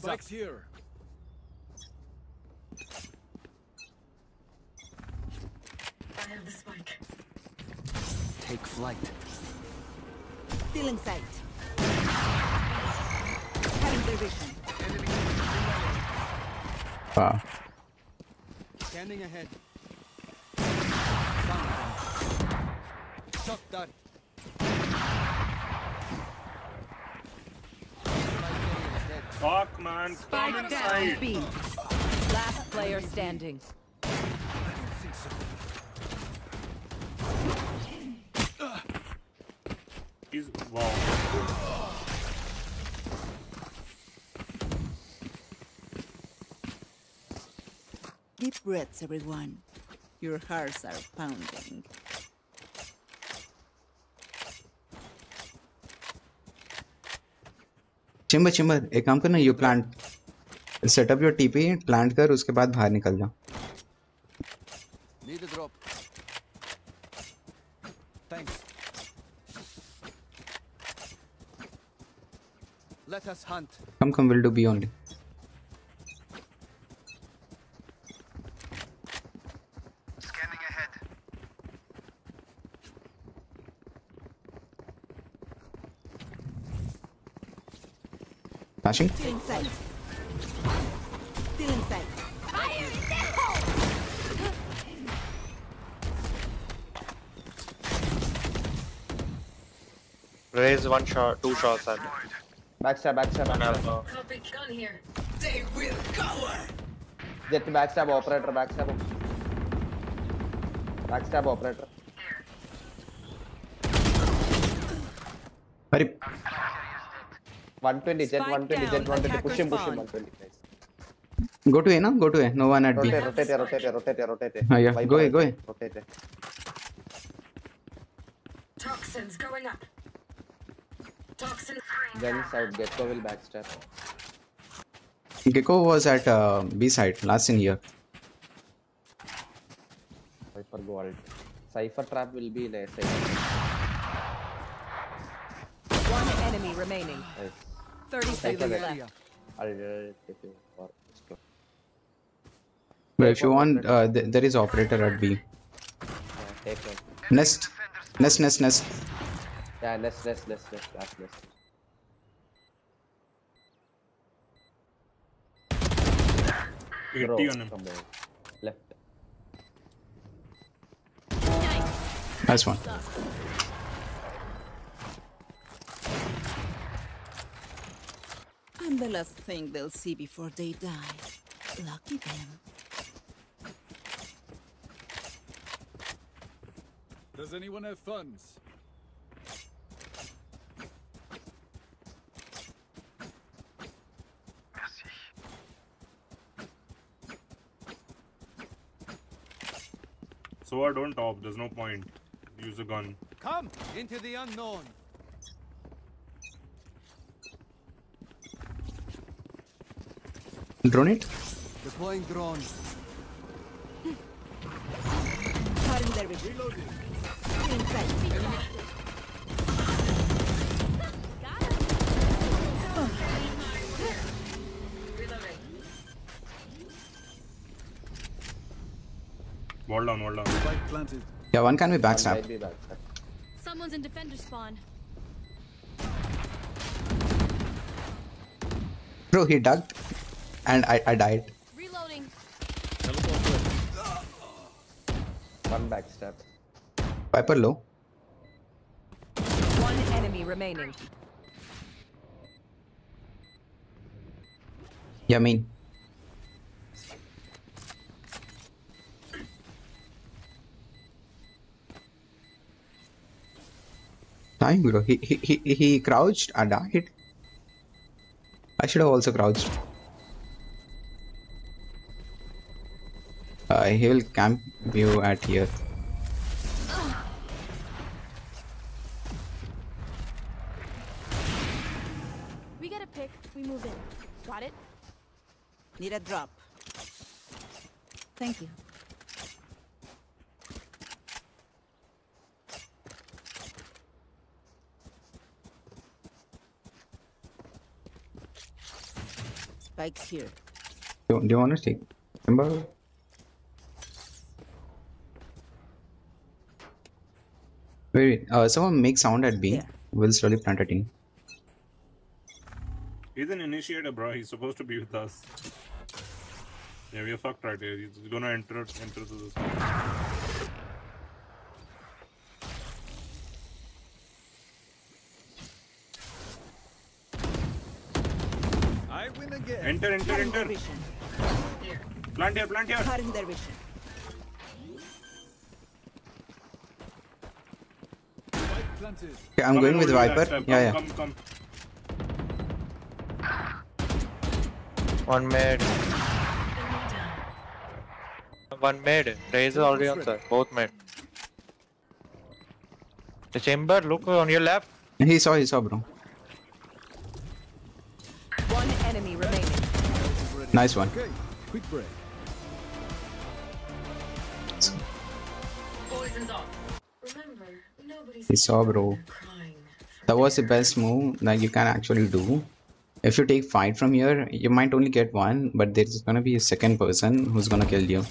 Eyes up. Here. I have the spike. Take flight. Still in sight. Having their vision. Wow. Scanning ahead. Found them. Shot done. Fuck, man. Come Round B. Last player standing. He's. Deep breaths, everyone. Your hearts are pounding. Chamber, chamber, a company you plant setup your TP plant कर उसके बाद बाहर निकल जा Let us hunt. Come, come, we'll do B only. Scanning ahead. Flashing. Inside. Raze one shot, two shots at me. Backstab, backstab, backstab. Gun here. They will cover. Jett backstab operator, backstab. Backstab operator. Hurry. 120, Jett 120, Jett 120. Push him, push him, 120. Nice. Go to A, no? Go to A. No one at rotate, B. Rotate, rotate, rotate, rotate, rotate. Oh, yeah. Viper, go A, go A. Rotate. Toxins going up. Toxin screen Then down. side, Gekko will backstab. Gekko was at uh, B side last in here. Cypher go alt. Cypher trap will be in A side. One enemy remaining. Nice. 30 seconds there. left. I'll uh, take you for but if you want uh, th there is operator at B Yeah, nest nest nest nest Yeah, nest, nest, nest, nest, last nest. You Bro, hit T on him. come on. Left. nice one I'm the last thing they'll see before they die. Lucky them. Does anyone have funds? So I don't top. There's no point. Use a gun. Come into the unknown. drone it Deploying drone. Cutting their vision. Still Wall down, wall down. Yeah, one can be One backstab. be backstab. Someone's in defender spawn. Bro, he ducked, and I, I died. Reloading. One backstab. Viper low. One enemy remaining. Yeah, Dying, bro. He, he, he, he crouched. I died. I should have also crouched. Uh, he will camp you at here. We get a pick. We move in. Got it? Need a drop. Thank you. Spike's here. Do, do you want to take? Remember? Wait, uh, someone make sound at B. We'll slowly plant a team. He's an initiator, bro. He's supposed to be with us. Yeah, we are fucked right here. He's gonna enter enter to this. I win again. Enter, enter, Cutting enter. vision. Plant here, plant here. Cutting their vision. Okay, I'm Come going with Viper. that step. Yeah, come, yeah. Come, come. One mid. One mid. Razor already on side. Both mid. The chamber, look on your left. He saw, he saw, bro. One enemy remaining. Nice one. Okay, quick break. Poison's off. Remember, nobody's He saw, bro. That was the best move that you can actually do. If you take fight from here, you might only get one, but there's gonna be a second person who's gonna kill you.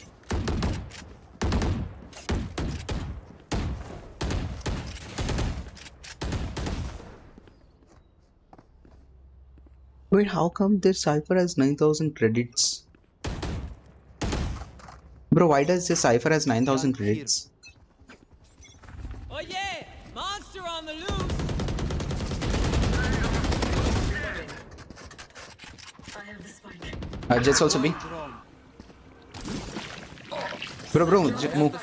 Wait, how come this Cypher has 9000 credits? Bro, why does this Cypher has 9000 credits? Oh yeah! Monster on the loose! I have the spike. Uh, Jett's also be. Bro, bro, move.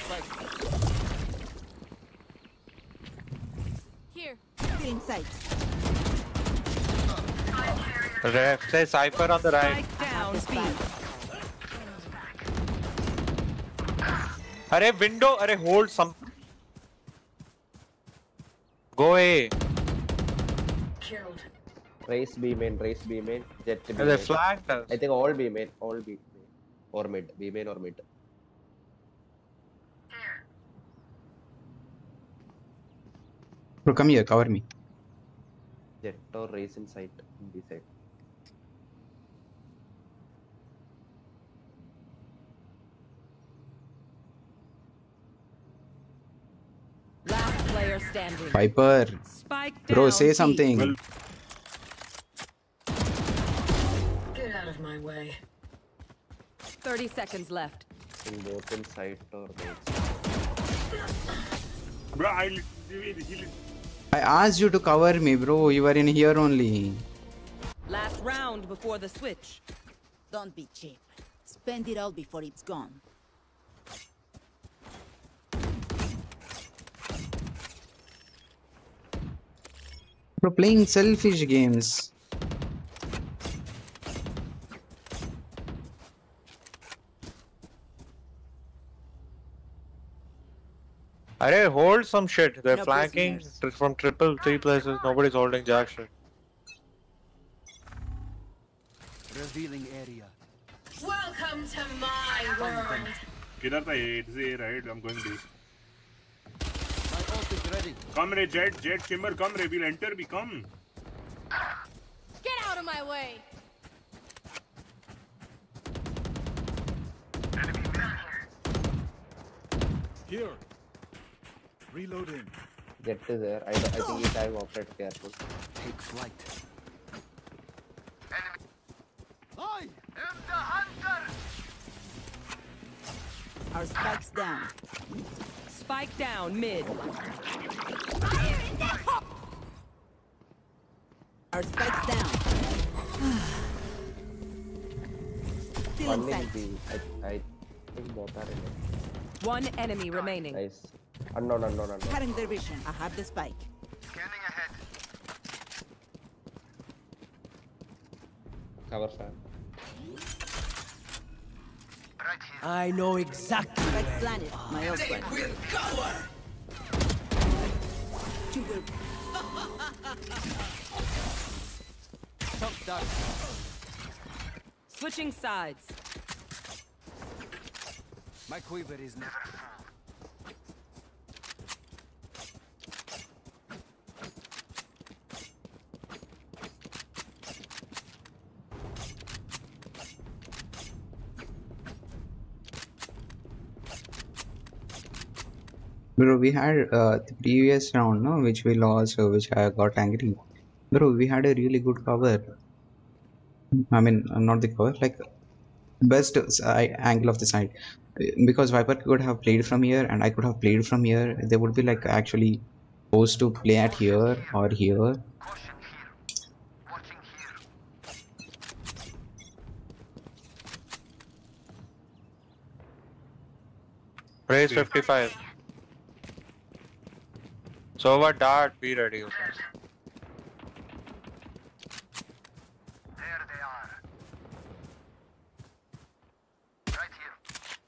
Here. In sight. Ref, say Cypher on the right. Down B. Arey, window. Arey, hold some. Go A. Raze B main, Raze B main, Jett B They main. flagged us. I think all B main, all B main. Or mid, B main or mid. Bro, come here, cover me. Jett or Raze in sight, B side. Last player standing. Viper. Spike Bro, say B. something. Get out of my way. 30 seconds left. In both in sight or. Bro, I literally I asked you to cover me, bro. You were in here only. Last round before the switch. Don't be cheap. Spend it all before it's gone. Bro, playing selfish games. Hey, hold some shit. They're no flanking prisoners. from triple three places. Nobody's holding jack shit. Revealing area. Welcome to my world. Kidhar the 8 right? I'm going deep. Come Ray, Jett, Jett, Chamber, come Ray. We'll enter B. Come. Get out of my way. Here. Reloading. Jett is there. I, I think he dive operate careful. Take flight. I am the hunter. Our spikes down. Spike down mid. Our spikes down. *sighs* Still One in in sight. B. I, I think both are in it. One enemy remaining. Nice. Uh, unknown, unknown, unknown. Cutting their vision. I have the spike. Scanning ahead. Cover fan. Right here. I know exactly. Spike planet. My old friend. You will. Shock dart. Switching sides. My quiver is never full. Bro, we had uh, the previous round, no, which we lost, uh, which I got angry. Bro, we had a really good cover. I mean, uh, not the cover, like best side, angle of the side. Because Viper could have played from here, and I could have played from here. They would be like actually supposed to play at here or here. Raze 55. So what dart be ready. Okay? There they are. Right here.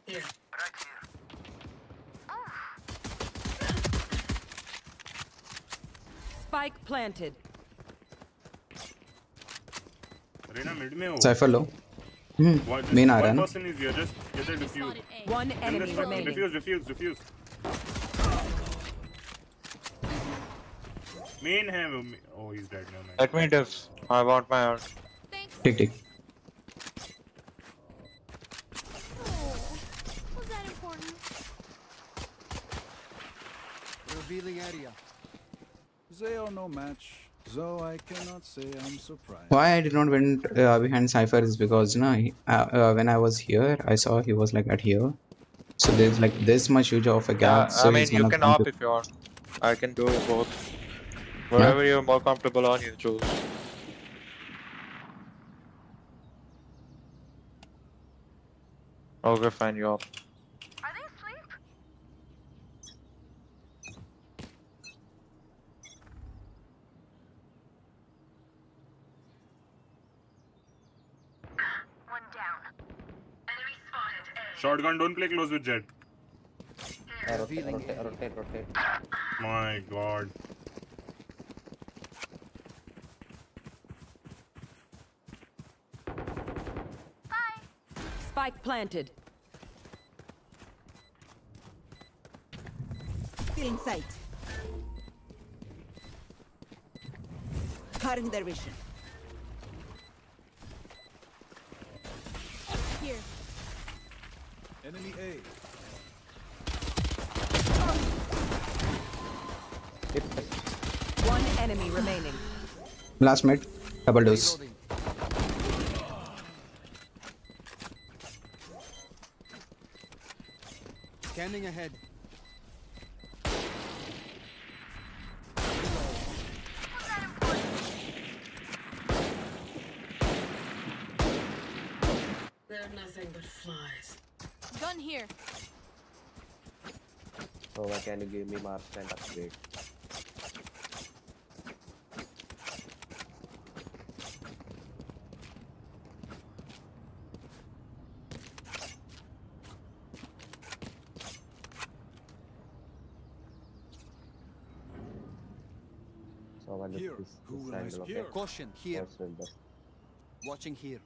Here. Right here. Spike planted. Reina mid में हो. Cypher low. Hmm. Main aa one raha है ना? person is here. Just get the defuse. One enemy remaining. Defuse, defuse, defuse. Main है वो. Oh, he's dead now, man. Let me diff. I want my art. Tick tick. Was? Revealing area. They are no match. So I cannot say I'm surprised. Why I did not went uh, behind Cypher is because you know, he- uh, uh, when I was here, I saw he was like at here. So there's like this much huge of a Yeah, gap. so I mean you can come op if you want. I can do both. Whatever you're more comfortable on, you choose. Oh, okay, fine, you op. Are they asleep? *gasps* One down. Enemy spotted. A. Shotgun, don't play close with Jett. Rotate, rotate, rotate, rotate. My god. Spike planted. Still in sight. Cutting their vision. Here. Enemy A. One enemy remaining. Last mid, double dose. Reloading. Scanning ahead. They're nothing but flies. Gun here. Oh, so why can you give me Mars and upgrade? So when Here. this, Who this will I angle. Caution here. Watching here.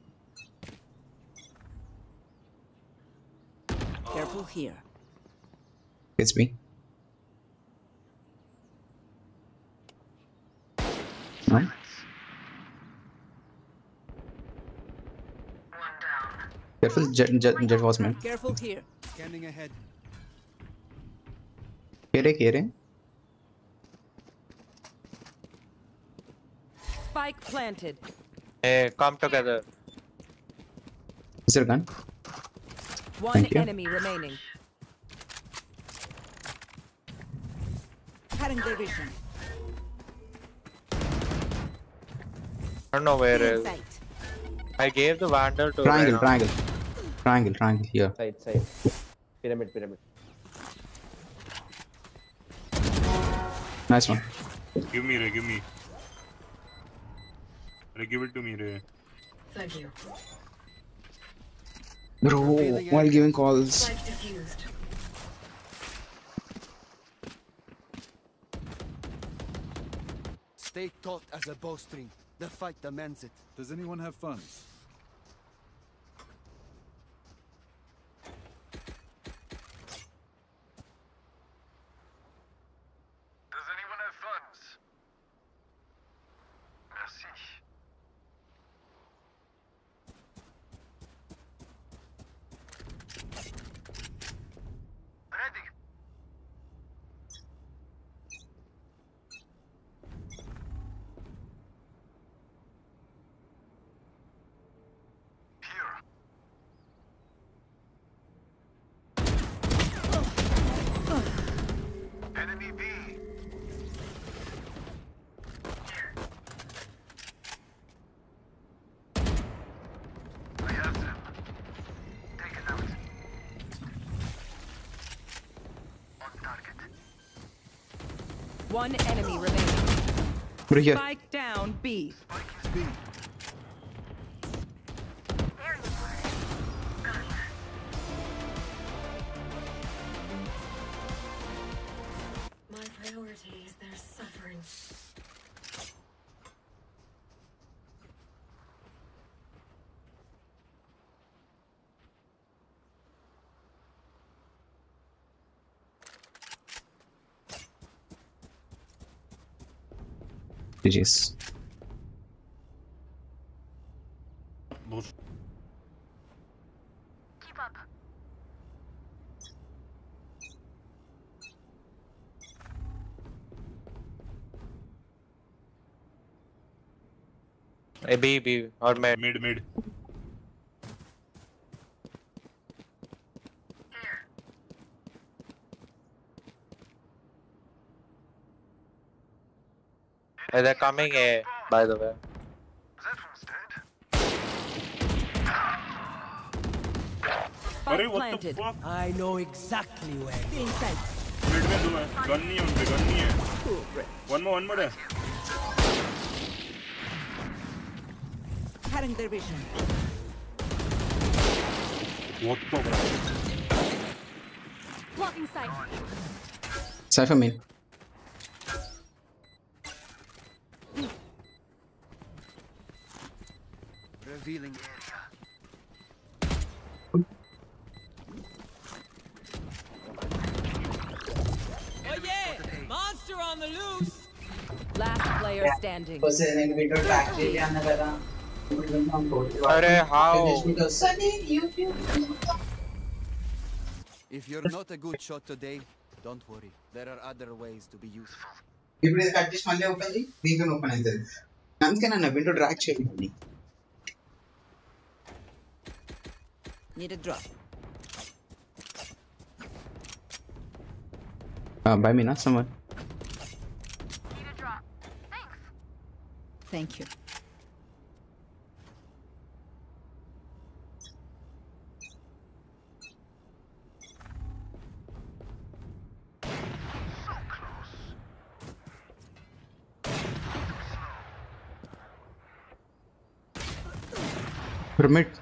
Oh. Careful here. It's me. No? One down. Careful, Jett, Jett, Jett was mid. Careful here. Scanning ahead. Kere, kere. Spike planted. Hey, come together. Is there a gun? One Thank you. enemy remaining. Cutting their vision. I don't know where Clear I gave the vandal to Triangle, Reyna. triangle. Triangle, triangle, here. Side, side. Pyramid, pyramid. Nice one. Give me, Ray, give me. Ray, give it to me, Ray. Thank you. Bro, while giving calls. Stay taut as a bowstring. The fight demands it. Does anyone have funds? Does anyone have funds? Merci. Ready. Here. Enemy B. I have them. Taken out. On target. One enemy remaining. Bro, here. Spike down B. GG's. Bullshit. Keep up. A B, B, or mid. Hey, they're coming A, by the way. what the fuck? I know exactly where. Inside. sight. Mid Gun नहीं Gun नहीं One more, one more है. Having. What the? Blocking sight. Cypher main. revealing area. Oh yeah! Monster on the loose! Last player standing. Are how? If you're not a good shot today, don't worry. There are other ways to be useful. If it is practice Monday open, we can open it. I'm gonna have to drag Need a drop. Uh, buy me, not someone. Need a drop. Thanks. Thank you. Permit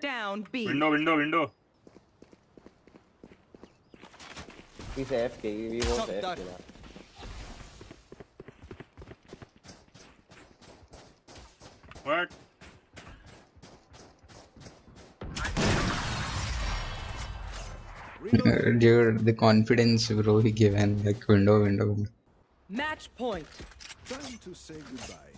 Down B. Window, window, window. We safe, we won't Stop safe. What? Dude, the confidence bro he given like window window. Match point. Time to say goodbye.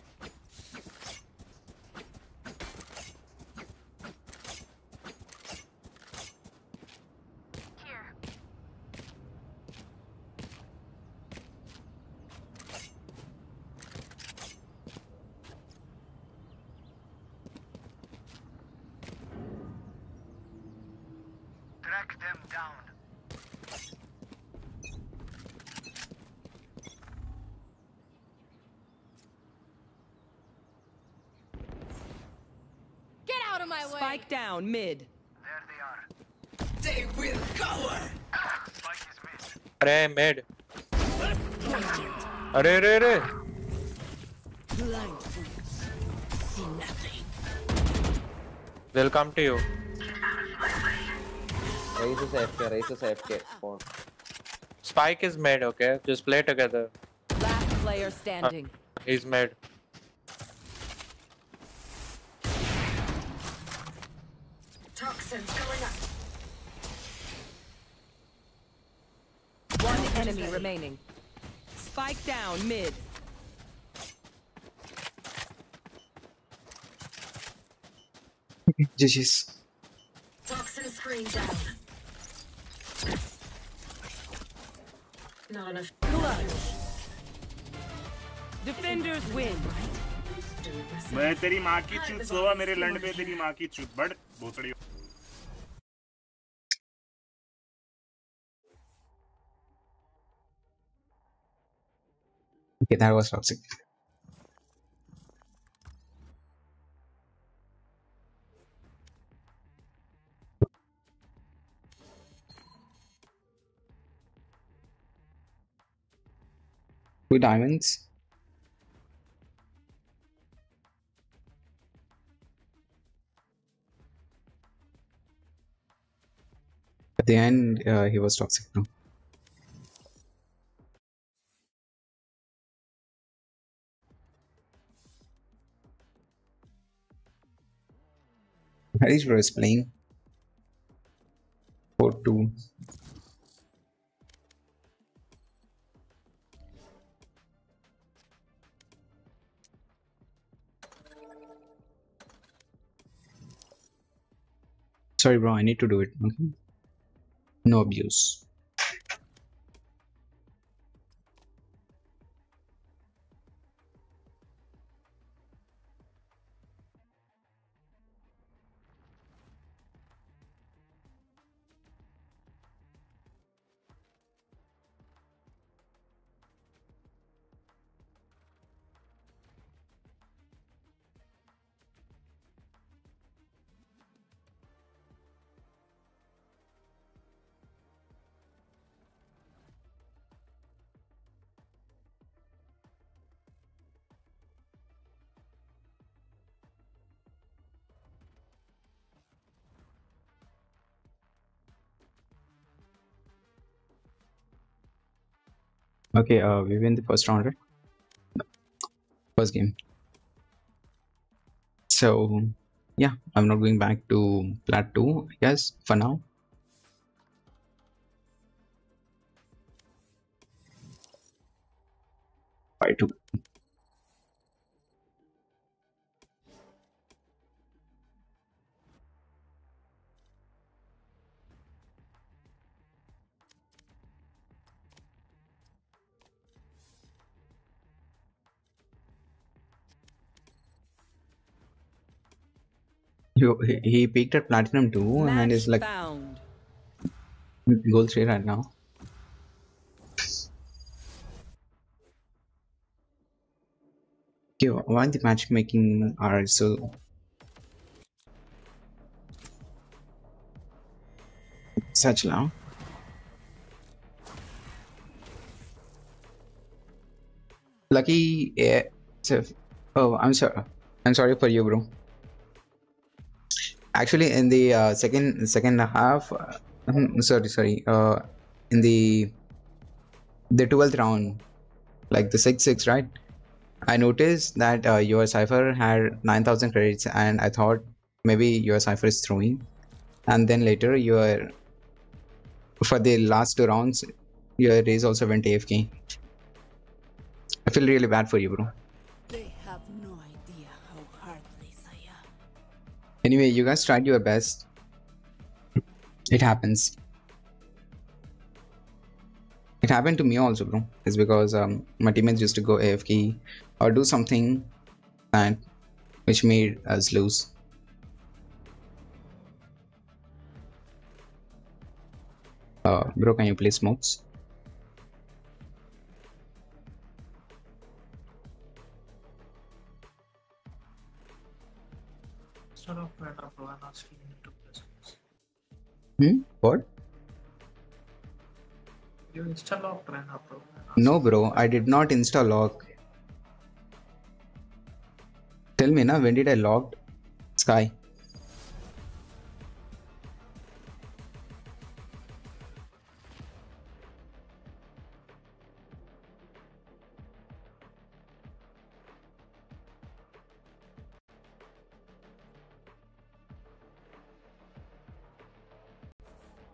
mad. अरे अरे अरे Welcome to you. Raze is AFK, Raze is AFK. Spike is made, okay? Just play together. Last player standing. Uh, he's made. remaining. Spike down mid. GG's. Toxin screen down. Not enough. Defenders win. मैं तेरी माँ की चूत सोवा मेरे लंड पे तेरी माँ की चूत बड़ भोसड़ी that was toxic. Two diamonds. At the end, uh, he was toxic. Harish bro is playing. 4 2. Sorry, bro, I need to do it. Okay. No abuse. Okay, uh, we win the first round, right? First game. So, yeah, I'm not going back to Plat 2, I guess, for now. Bye, 2. He, he peaked at platinum 2 and is like Found. gold 3 right now. Okay, why the matchmaking are so such long? Lucky, yeah. So, oh, I'm sorry. I'm sorry for you, bro. Actually, in the uh, second second half, uh, mhm, sorry, sorry. Uh, in the the twelfth round, like the six six, right? I noticed that uh, your Cypher had nine thousand credits, and I thought maybe your Cypher is throwing, and then later your for the last two rounds, your Raze also went AFK. I feel really bad for you, bro. Anyway, you guys tried your best. It happens. It happened to me also, bro. It's because um, my teammates used to go AFK or do something that which made us lose. Uh, bro, can you play smokes? Reyna Pro, I'm asking you to play songs. Hmm? What? You install of Reyna Pro. No, bro. I did not install log. Tell me, na, when did I logged? Sky.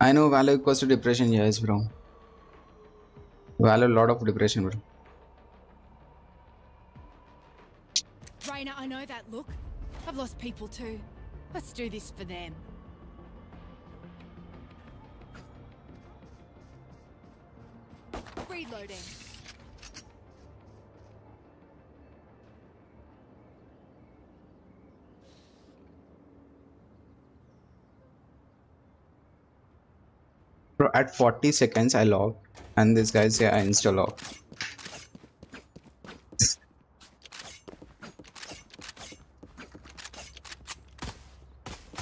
I know Valor equals to depression, yes, bro. Valor, a lot of depression, bro. Reyna, I know that look. I've lost people too. Let's do this for them. Reloading. Bro, at 40 seconds I log, and this guy say I install log.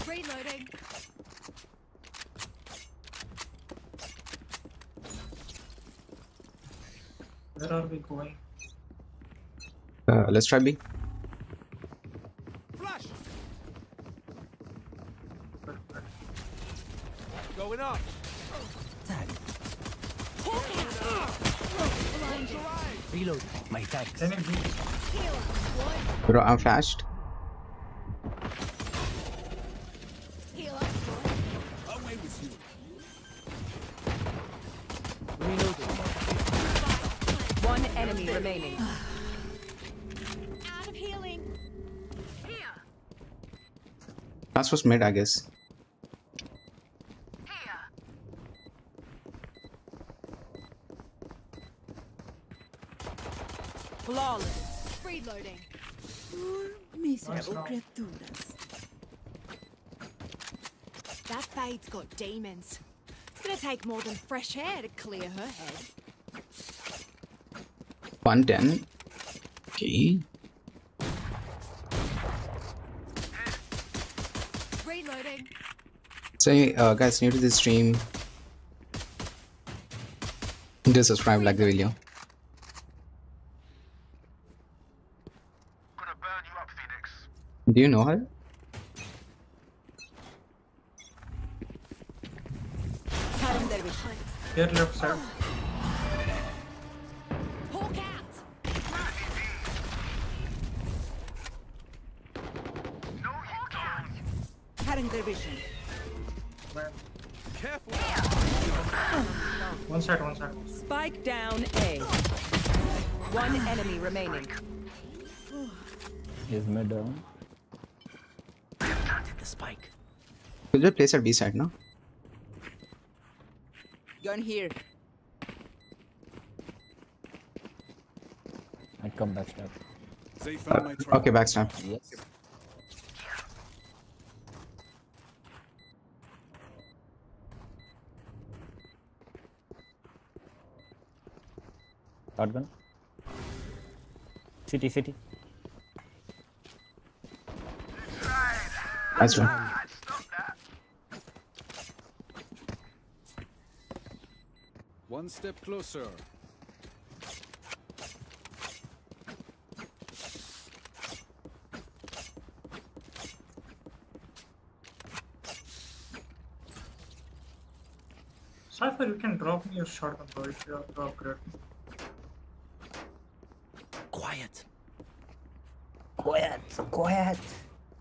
Reloading. Where are we going? Uh, let's try B. Bro, I'm flashed. Away with. One enemy remaining. Out of healing. Last was mid, I guess. Flawless. Reloading. Miserable criaturas. That fade's got demons. It's gonna take more than fresh air to clear her head. 110. Okay. Reloading. So, uh, guys, new to this stream, do subscribe, like the video. Do you know her? Cutting their vision. Here left side. Hawk out. Cutting their vision. Careful. One side, one side. Spike down A. One enemy remaining. He's mid down. Planted the spike. Could you place at B side now? Gun here. I'd come back step. They Uh, found my trap. okay, backstab. Yes. Shotgun. City, city. Nice one. One step closer. Cypher, you can drop me your shotgun, bro, if you have to upgrade. Quiet. Quiet, quiet.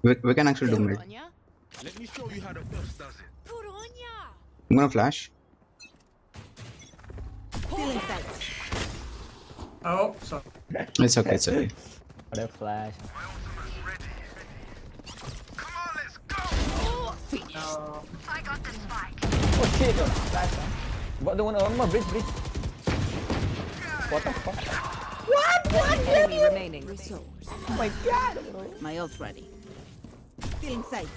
We, we can actually do mid. Let me show you how the boss does it. Good. I'm gonna flash. Oh, sorry. It's okay, it's okay. What a flash. No. Oh shit, oh, flash. huh? But the one, one more bridge, bridge. What the fuck? What? What? Enemy remaining. Oh my god! My ult ready. Still in sight.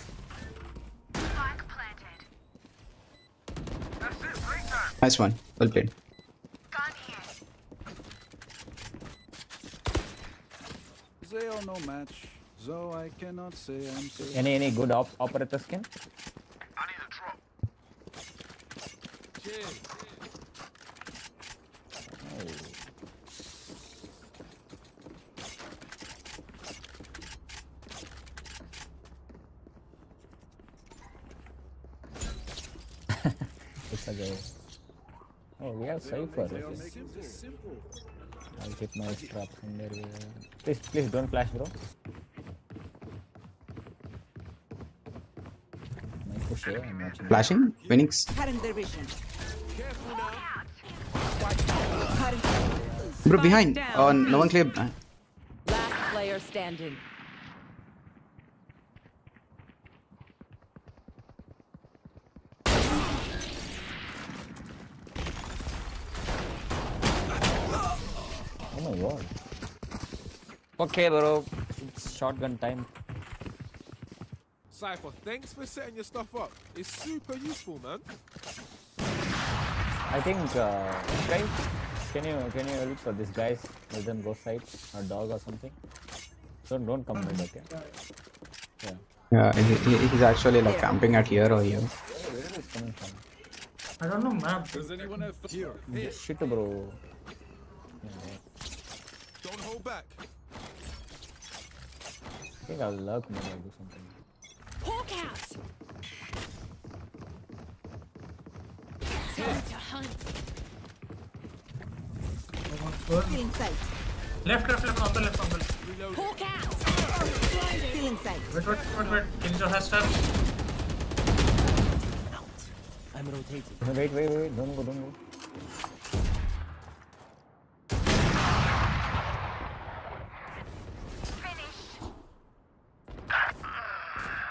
Nice one. Well played. Zayo no match. Though I cannot say I'm so. Any any good op operator skin? *laughs* it's a go. Oh, we have Cypher. I'll keep my trap from there. Please, please don't flash, bro. My push, eh? I'm watching. Flashing? Phoenix? Cutting their vision. Bro, behind. down. Oh, no one cleared. Last player standing. My god. Okay, bro. It's shotgun time. Cypher, thanks for setting your stuff up. It's super useful, man. I think, uh, guys, can you can you look for these guys? Let them go side or dog or something. Don't don't come mid, okay? Yeah. yeah, he, he- he's actually like camping at here or here. Where is coming from? I don't know map. Does anyone have here? Shit, bro. Don't hold back. I think I'll lurk maybe I'll do something. Hawk out! Time to hunt. Still in sight. Left, left, left, on the left, on the left. Hawk out! Still in sight. Wait, wait, wait, wait. Killjoy has stab. I'm rotating. Wait, wait, wait, don't go, don't go.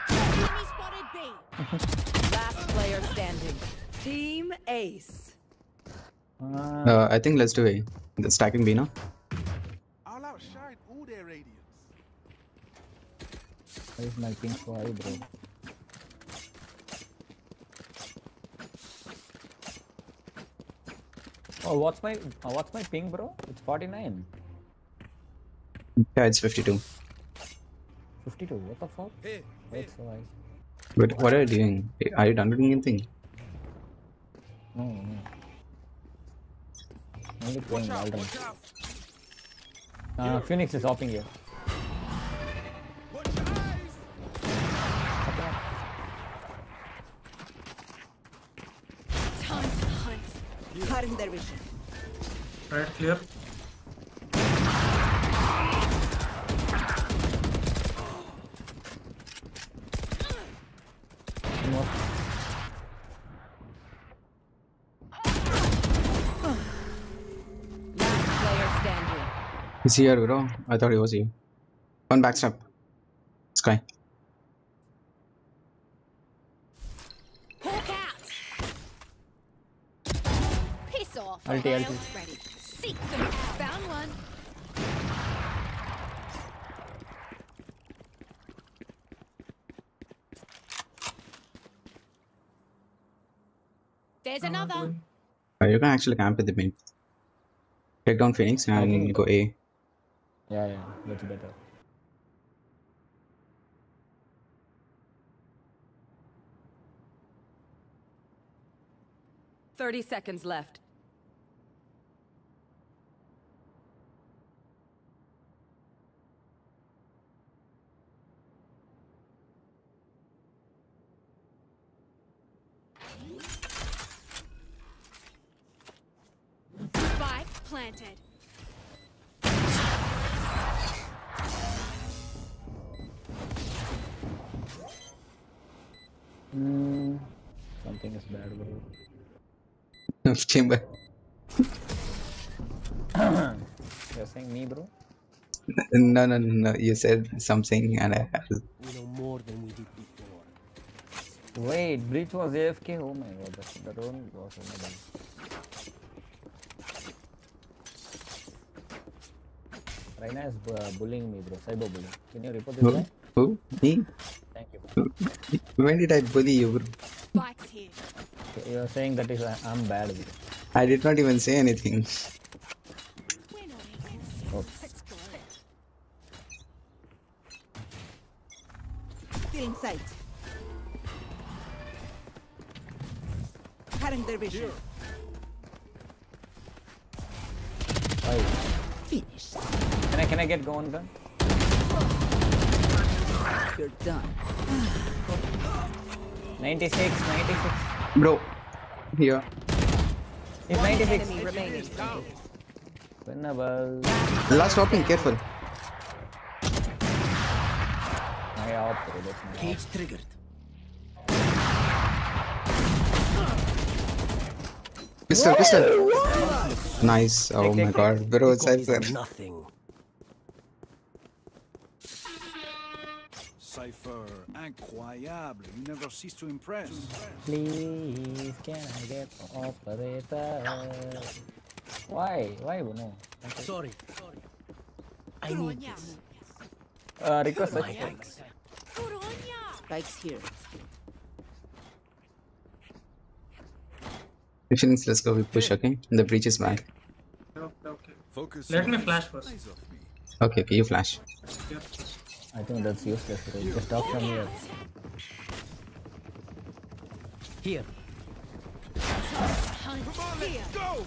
Enemy spotted B. Last player standing. Team Ace. Uh, I think let's do A. The stacking B now. I'll outshine all their radiance. Where is my ping so high, bro? Oh, what's my uh, what's my ping, bro? It's 49. Yeah, it's 52. 52. What the fuck? Hey, Why it's so high? But what are you doing? Are you done doing anything? No, no. Only playing Valorant. Uh, Phoenix is hopping here. Time to hunt. Cutting their vision. Right, clear. He's here, bro. I thought he was here. One backstab. Sky. Hawk out! Piss off. Ulti, ulti. ready. Seek them. Found one. There's another. Uh, you can actually camp with the mid. Take down Phoenix and go A. Yeah, yeah, that's better. Thirty seconds left. Spike planted. Hmm. Something is bad, bro. Chamber. *coughs* You're saying me, bro? No, no, no, no. You said something, and I. We know more than we did before. Wait, Breach was AFK? Oh my god, the, the drone was another. Reyna is uh, bullying me, bro. Cyber bullying. Can you report this Who? guy? Who? Me? Thank you. When did I bully you, bro? Spike's here. Okay, You're saying that is I- I'm bad. Bro. I did not even say anything. Oops. Still in sight. Cutting their vision. Why? Finished. Can I can I get going gun? You're done. 96, 96. Bro, here. It's 96. Enemy remaining. Winnable. Last opening, careful. My op, bro. That's my op. Cage triggered. Pistol, pistol. Nice. Oh my god, bro, it's is Cypher. nothing. Cypher, incroyable. You never cease to impress. Please, can I get operator? Why? Why, no? Okay. Sorry. Sorry. I need this. Uh, request My search. thanks. Spike's here. Phoenix, let's go. We push, okay? The breach is back. Okay, okay. Focus. Let me flash first. size of me. Okay, okay, you flash. Yeah. I think that's useless, bro. Just talk from here. Here.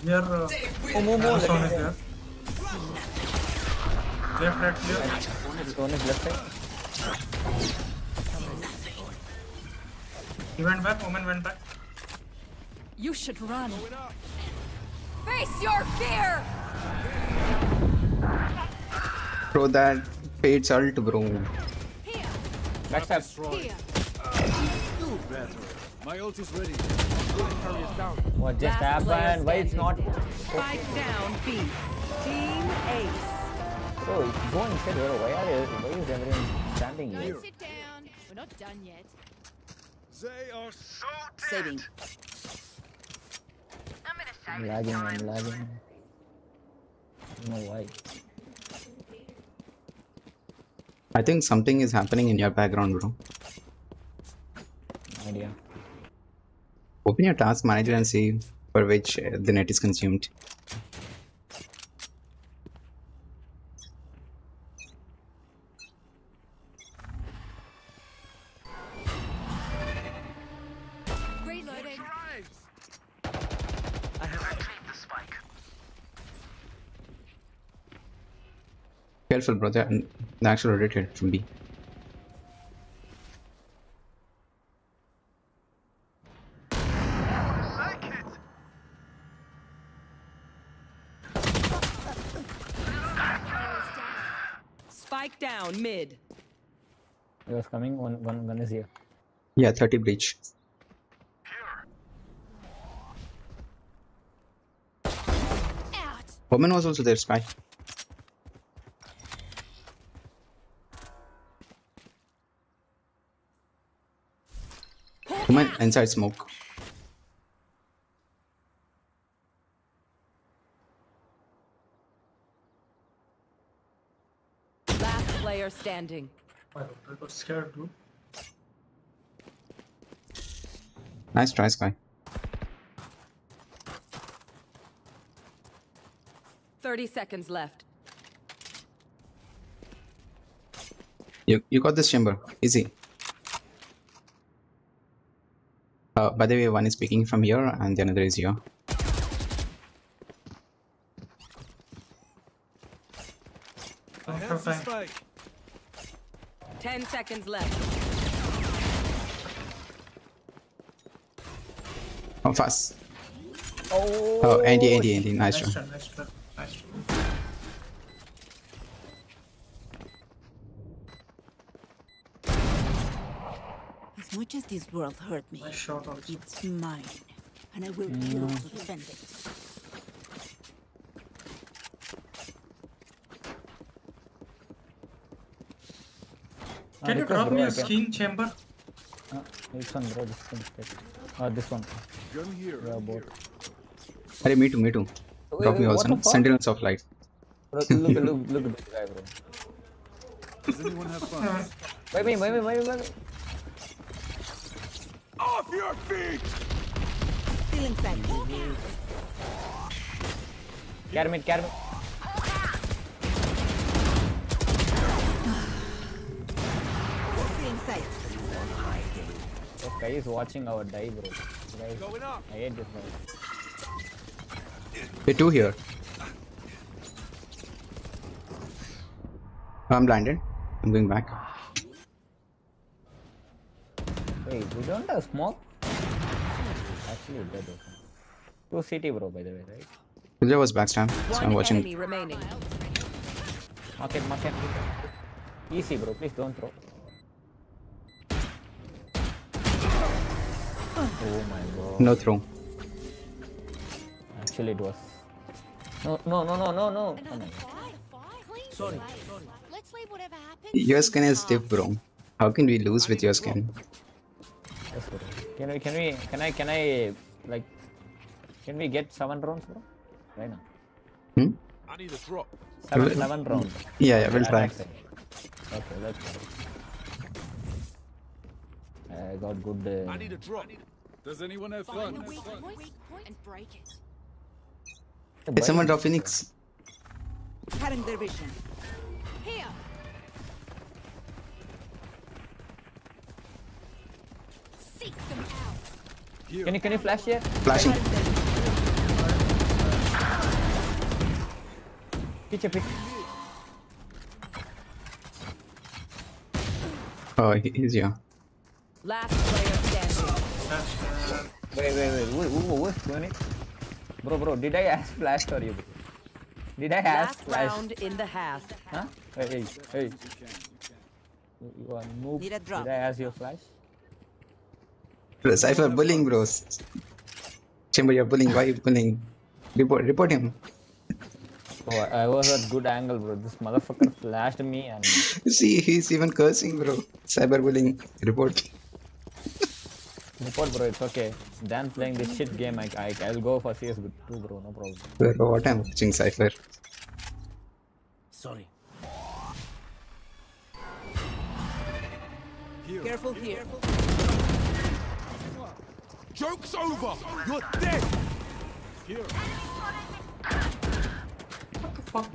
Here, uh, Oh, move, move. Amazon let is me- there. Left, right, clear. One is left side. He went back, woman went back. You should run. Face your fear! Throw that fades ult, bro. Backstab. Here. Do better. My ult is ready. What just Last player happened? Why it's not? Spike down B. Team Ace. Bro, go inside, bro. Why are you? Why is everyone standing here? Guys, sit down. We're not done yet. They are so Saving. I'm lagging. I'm lagging. I don't know why. I think something is happening in your background, bro. No idea. Open your task manager and see for which uh, the net is consumed. Careful, bro. The, the actual rotated from B. Spike down mid. He was coming. One, one, one is here. Yeah, 30 breach. Out. Woman was also there, Spy. Inside smoke. Last player standing. I got scared, dude. Nice try, Spy. Thirty seconds left. You you got this chamber. Easy. Uh, by the way, one is speaking from here and the another is here. Don't I have have the time. spike. Ten seconds left. Oh, fast. Oh. Oh, Andy, Andy, Andy. Nice Nice try. try, nice much as this world hurt me, it's mine, and I will kill mm. to defend it. Can you drop me a skin chamber? Uh, this one, bro. This one. Uh, this one. Here. Yeah, both. Hey, me too, me too. Wait, drop wait, me also. Sentinels of light. *laughs* Bro, look, look, look at this guy, bro. Does anyone have fun? Wait, wait, wait, wait, wait. Off your feet! Still inside. Carry me, carry me. Still inside. This guy is watching our die, bro. Guys, Going up. I hate this guy. Hey, two here. I'm blinded. I'm going back. We don't have smoke? Actually, that is. Two CT, bro, by the way, right? There was backstab, so I'm watching. remaining. Market, market. Easy, bro. Please don't throw. Oh my god. No throw. Actually, it was. No, no, no, no, no, no. Oh my. Sorry. Let's leave whatever happens. Your skin is stiff, bro. How can we lose with your skin? Yes, bro. Can we, can we, can I, can I, like, can we get seven rounds, bro? Right now. Hmm? I need a drop. Seven, Will- seven rounds. Yeah, yeah, we'll try. Okay, let's go. I got good. Uh, I need a drop. Does anyone have Find fun? the weak point and break it. Hey, someone drop Phoenix. Cutting their vision. Here. Seek them out. Can you, can you flash here? Flashing. Picture, picture. Oh, he's here. Last player standing. Wait, wait, wait. Who, who, who is doing it? Bro, bro, did I ask flash or you? Did I ask Last flash? round in the half. Huh? Hey, hey, hey. You you are noob. Need a drop. Did I ask you flash? Bro, Cypher bullying, bros. Chamber, you're bullying. Why are you bullying? Report, report him. Oh, I I was at good angle, bro. This motherfucker flashed me and *laughs* See, he's even cursing, bro. Cyberbullying. Report. report, bro. It's okay. Dan playing this shit game. I, I I'll go for CS too, bro. No problem. Bro, what I'm watching, Cypher. Sorry. Careful here. Joke's over. You're dead. What the fuck?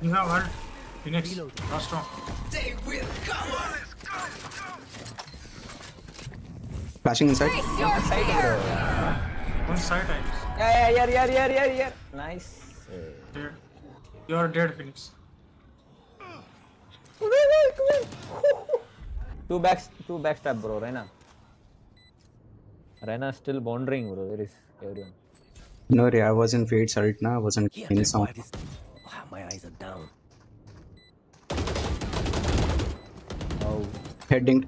You have ult. Phoenix. Last round. They will cover. Flashing inside. One side I guess. Yeah, yeah, yeah, yeah, yeah, yeah. Nice. Dead. You are dead, Phoenix. Two backs, two backstab, bro. Reyna. Reyna still wandering, bro. Where is everyone? No, Ray, I was in Fade's ult now. I wasn't Yeah, in that's sound. why this. Wow, my eyes are down. Oh. Heading.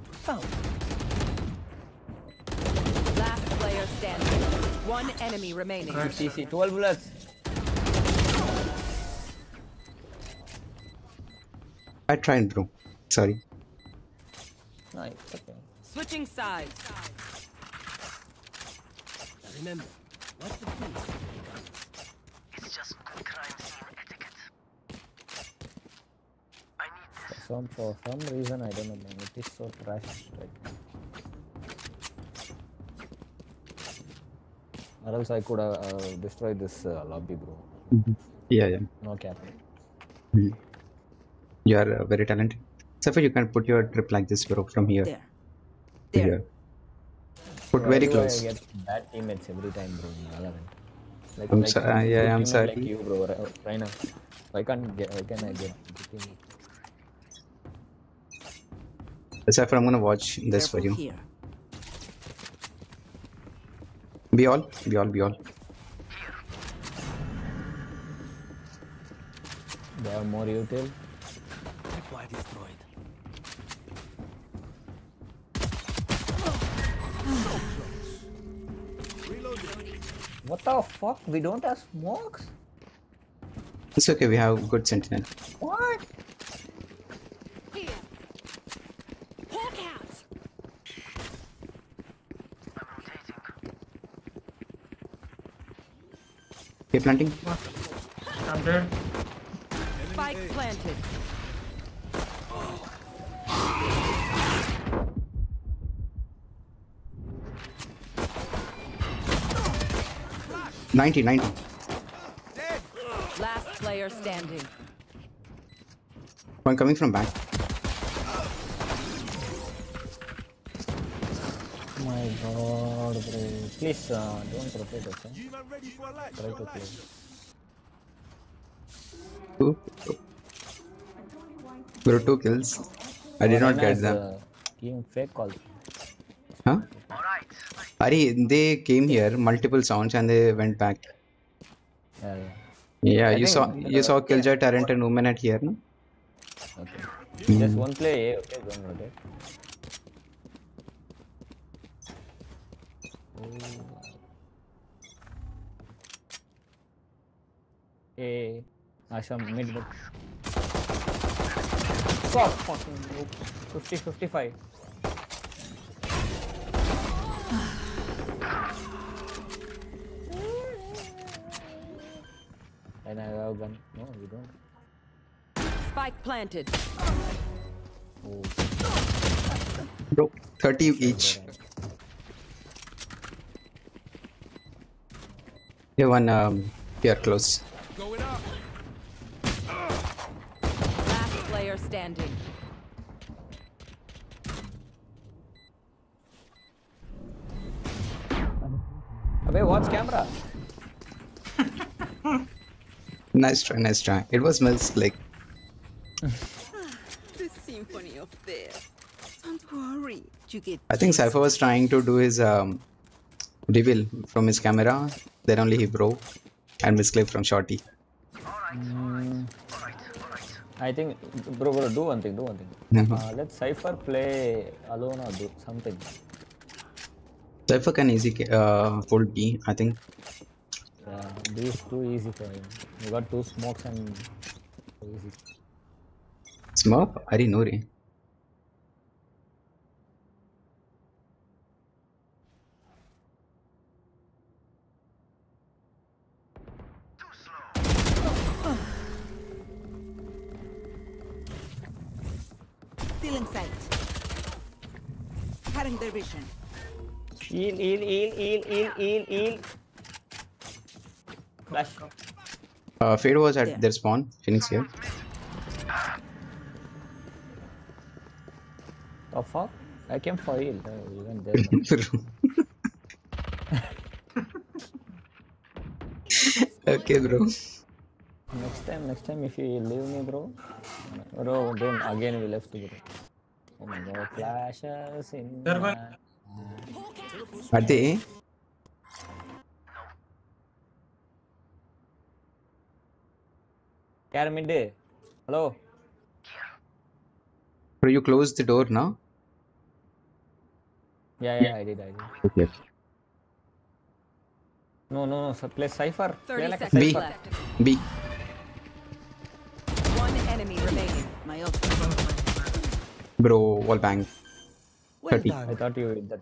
Last player standing. One enemy remaining. CC, 12 bullets. I tried, bro. Sorry. Nice. Okay. Switching sides. Now remember, what's the piece? It's just good crime scene etiquette. I need this. Some for some reason I don't know, man. It is so trash right now. Or else I could have uh, destroyed this uh, lobby, bro. Yeah, yeah. No cap. Mhm. You are uh, very talented. Cypher, you can put your trip like this, bro, from here. There. to Here. Put Why very close. I get bad teammates every time, bro. Like, I'm like so- uh, yeah, I'm sorry. Like you, bro. Right, right now. Why can't get? Why can I get? good I'm gonna watch this for you. here. Be all, be all, be all. They have more util. Tripwire destroyed. What the fuck? We don't have smokes? It's okay, we have good sentinel. What? Here. Hawk out. Planting. I'm dead. Spike planted. 90, 90. Last player standing. One coming from back. my god, bro. Please uh, don't rotate, okay? Try to play. Two. Bro, two kills. I did not get them. Uh, giving fake calls. Huh? Ari, they came here, multiple sounds, and they went back. Yeah, yeah. Yeah, you saw you uh, saw Killjoy, Torrent, and Woman at here, no? Okay. Mm. Just one play, eh? okay? Don't rotate. Hey, Asha mid mid. Fuck, fucking nope. 50 55. And I have a gun. No, you don't. Spike planted. Oh, Bro, 30 each. Yeah, one um, here close. Last player standing. Abey, watch camera. Nice try, nice try. It was Mills like *laughs* The symphony of death. Don't worry, you get. I think Cypher was trying to do his um, reveal from his camera. Then only he broke and misclipped from Shorty. Mm, I think, bro, bro, do one thing, do one thing. Mhm. Uh, let Cypher play alone or do something. Cypher can easy ca- uh, hold B, I think. Yeah, B is too easy for him. You got two smokes and too easy. Smurf? Ari Nuri. Still in sight. Cutting their vision. Heal, heal, heal, heal, heal, heal, heal. Flash. Uh, Fade was at their spawn. Phoenix here. The fuck? I came for heal. You went there. okay, bro. Next time, next time, if you leave me, bro. Bro, don't again we left, bro. Oh my god, flashes in. They're going- my- Are they? Care mid. Hello. Bro, you closed the door now? Yeah, yeah, I did, I did. Okay. No, no, no. So play Cypher. Play 30 like a seconds B. Left. B. One enemy remaining. My ult. Bro, wall bang. Well 30. done. I thought you did that.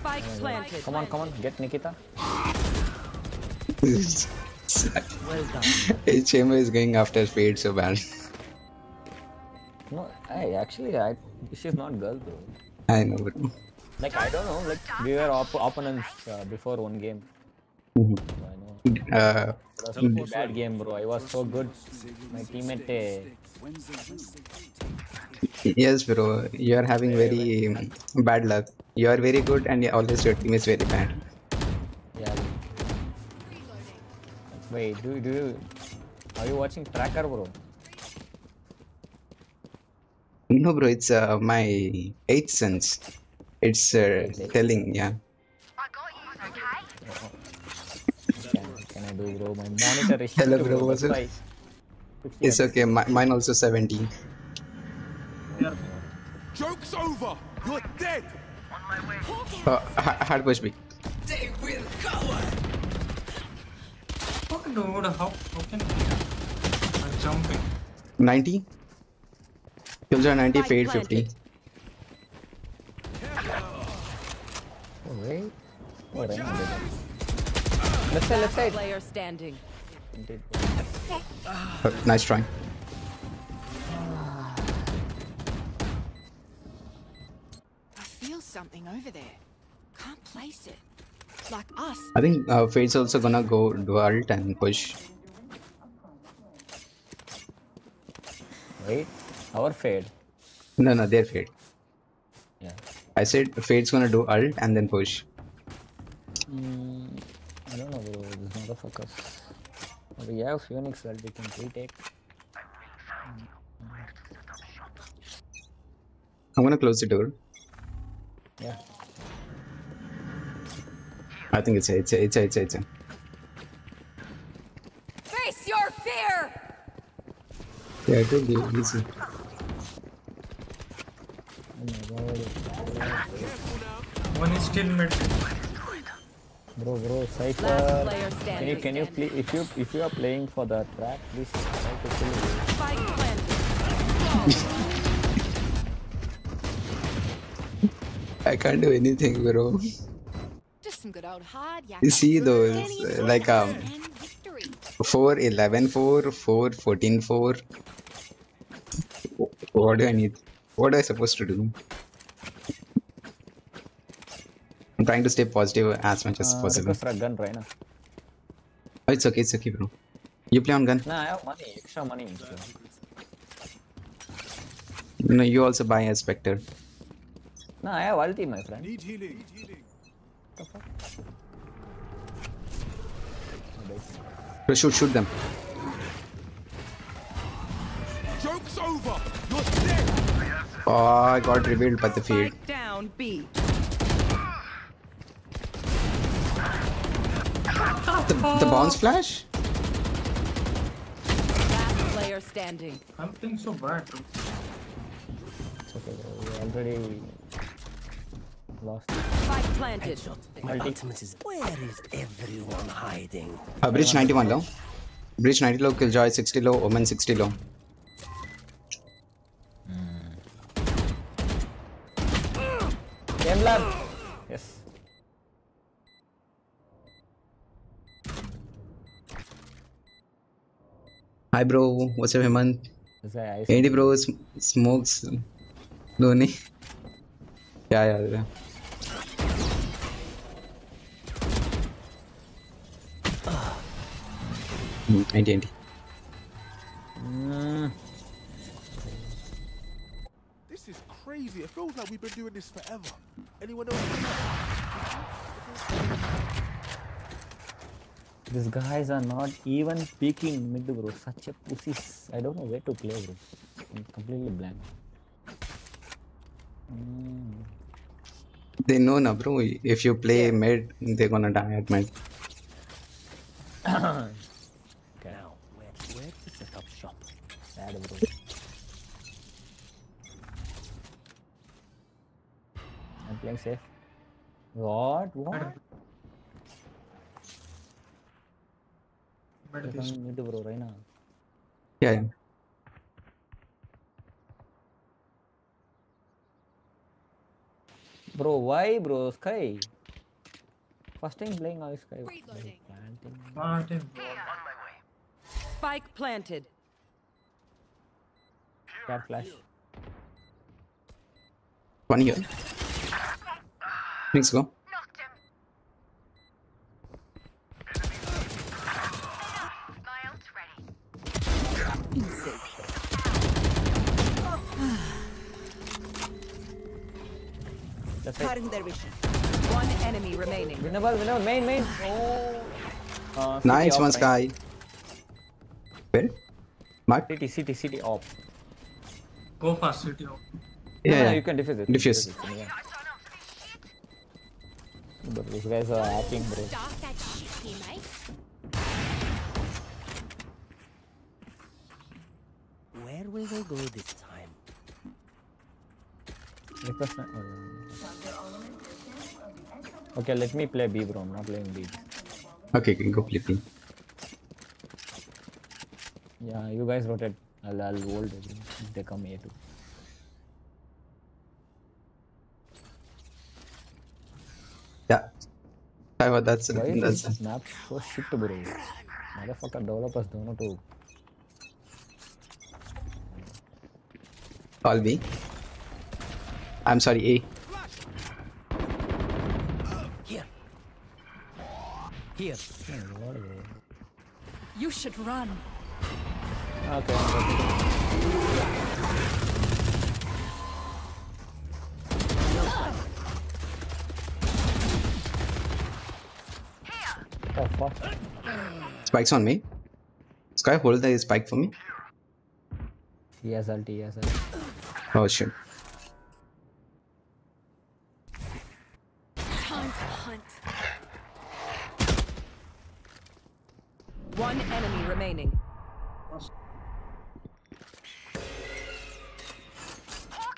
Spike planted. Come on, come on. Get Nikita. *laughs* well. *laughs* Chamber is going after Fade so bad. No, I actually, I she's not girl, bro. I know, bro. Like I don't know. Like we were op opponents uh, before one game. Mhm. So I know. Uh, It was a bad game, bro. I was so good. My teammate. Uh, yes, bro. You are having very bad luck. You are very good, and always your team is very bad. yeah. Wait, do do you? Are you watching Tracker, bro? No, bro. It's uh, my eighth sense. It's uh, telling, yeah. Can, can I do, bro? My monitor is Hello, bro. What's That's up? It's okay. Mi- mine also 70. Joke's over. You're dead. Uh, ha- hard push B. Dude, how, how can I'm jumping? 90. Killjoy 90, Spike fade 50. Oh, wait. Oh, Reyna did it. Left side, left side. Player standing. Indeed. Uh, nice try. I feel something over there. Can't place it. Like us. I think uh, Fade's also gonna go do ult and push. Wait. Our fade. No, no, they're Fade. Yeah. I said Fade's gonna do ult and then push. Mm, I don't know, bro. These motherfuckers. We have Phoenix that we can retake. I'm gonna close the door. Yeah. I think it's a, it's a, it's a, it's a, it's a. Face your fear! Yeah, it will be easy. Oh my god. One is still mid. Bro, bro, Cypher. Can you, can you please, if you, if you are playing for the trap, please try to kill it. Spike planted. *laughs* I can't do anything, bro. *laughs* Just some good old hard yak. You see those, uh, like um, And victory. 4, 11, 4, 4, 14, 4. What do I need? What am I supposed to do? I'm trying to stay positive as much as Uh, possible. request for a gun right now. Oh, it's okay, it's okay, bro. You play on gun? Nah, I have money, extra money. So. No, you also buy a Spectre. Nah, I have ulti, my friend. Need healing. Need healing. The fuck? Bro, shoot, shoot them. Joke's over. You're dead. Oh, I got revealed by the field. Down B. The, the bounce flash? Last player standing. I'm playing so bad, dude. It's okay, bro. We already Planted. My ultimate is. Where is everyone hiding? Uh, bridge 91 low. Bridge 90 low, Killjoy 60 low, Omen 60 low. Mm. Yes. Hi bro, what's up Hemant? Andy bro, sm smokes. Dhoni. yeah, yeah, yeah. Mm, ఏంటి uh. This is crazy. It feels like we've been doing this forever. Anyone else? These guys are not even speaking mid, bro. Such a pussies. I don't know where to play, bro. I'm completely blank. Mm. They know now, bro. If you play mid, they're gonna die at mid. *clears throat* I'm safe. What? What? Mid They're is coming mid, bro, right now. yeah, yeah. Bro, why, bro? Skye. First time playing all Skye. Reloading. Planting. Spike planted. Cat flash. one here thanks go That's. Cutting their vision. One enemy remaining. Winnable, winnable. Main, main. Oh. Uh, nice city one Skye where mark City, city, city off. Go fast, city. No, yeah, no, yeah. you can defuse it. Defuse. it, yeah. But these guys are hacking, bro. Start that shit here, mate. Where will they go this time? Request na- yeah. Okay, let me play B, bro. I'm not playing B. okay, okay go play B. Yeah, you guys rotate. I'll, I'll hold it they come here too. Yeah. I, that's Why is that's this map so shit, bro? Motherfucker developers don't know to. all B. I'm sorry, A. Here. Here. You should run. Okay. I'm Oh fuck. Spike's on me. Skye, hold the spike for me. He has ulti, he has ulti. Oh shit. Time to hunt. One enemy remaining.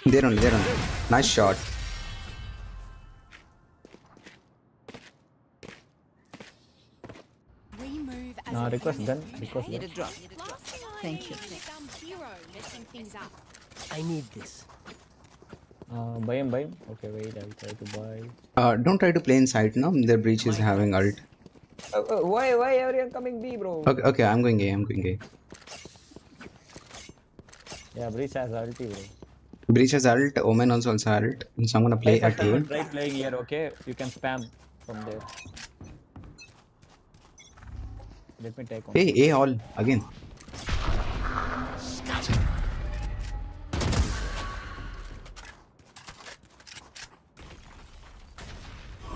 They're on, they're on. Nice shot. Move as Nah, request unit, done, okay? request Need a drop. Last thing I Thank you. is some hero messing things up. I need this. Uh, buy him, buy him. Okay, wait, I'll try to buy. Uh, don't try to play inside now. Their breach is having ult. Uh, uh, why, why everyone coming B, bro? Okay, okay, I'm going A. I'm going A. Yeah, Breach has ulti, bro. Breach has ult. Omen also has ult. So I'm gonna play Guys, at after A. Try playing here, okay? You can spam from there. Let me take one. A, A all again.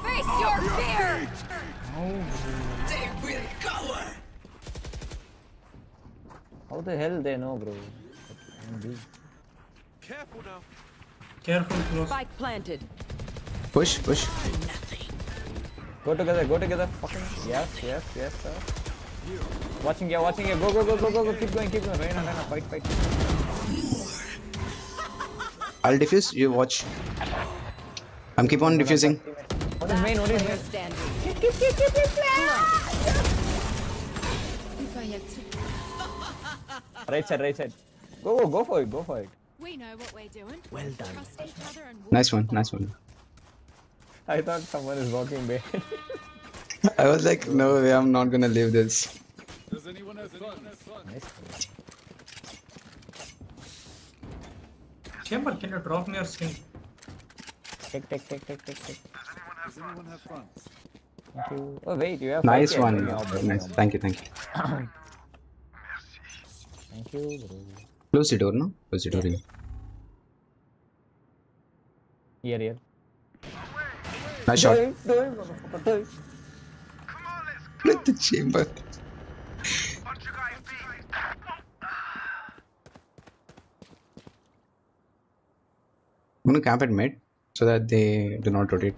Face your fear! They will cover. How the hell they know, bro? I'm Careful now. Careful, close. Spike planted. Push, push. Go together, go together. Fucking yes, yes, yes, sir. Watching here, watching here. Go, go, go, go, go, go. Keep going, keep going. Reyna, Reyna, fight, fight. I'll defuse. You watch. I'm keep on defusing. What is main? What is main? Standing. If I had to. Right side, right side. Go, go, go for it, go for it. We know what we're doing. Well done. Trust each other and Nice one, nice one. I thought someone is walking back. *laughs* *laughs* I was like, no way, I'm not gonna leave this. Does anyone have fun? nice. Chamber, can you drop me your skin? Take, take, take, take, take, take. Does anyone have fun? Thank you. Oh wait, you have. Nice five one. here. Yeah, Nice. Thank you, thank you. Thank you, bro. Close the door, no? Close the door. yeah. Here, here. Nice shot. Dive, dive, motherfucker, dive. With the chamber. I'm gonna camp at mid so that they do not rotate.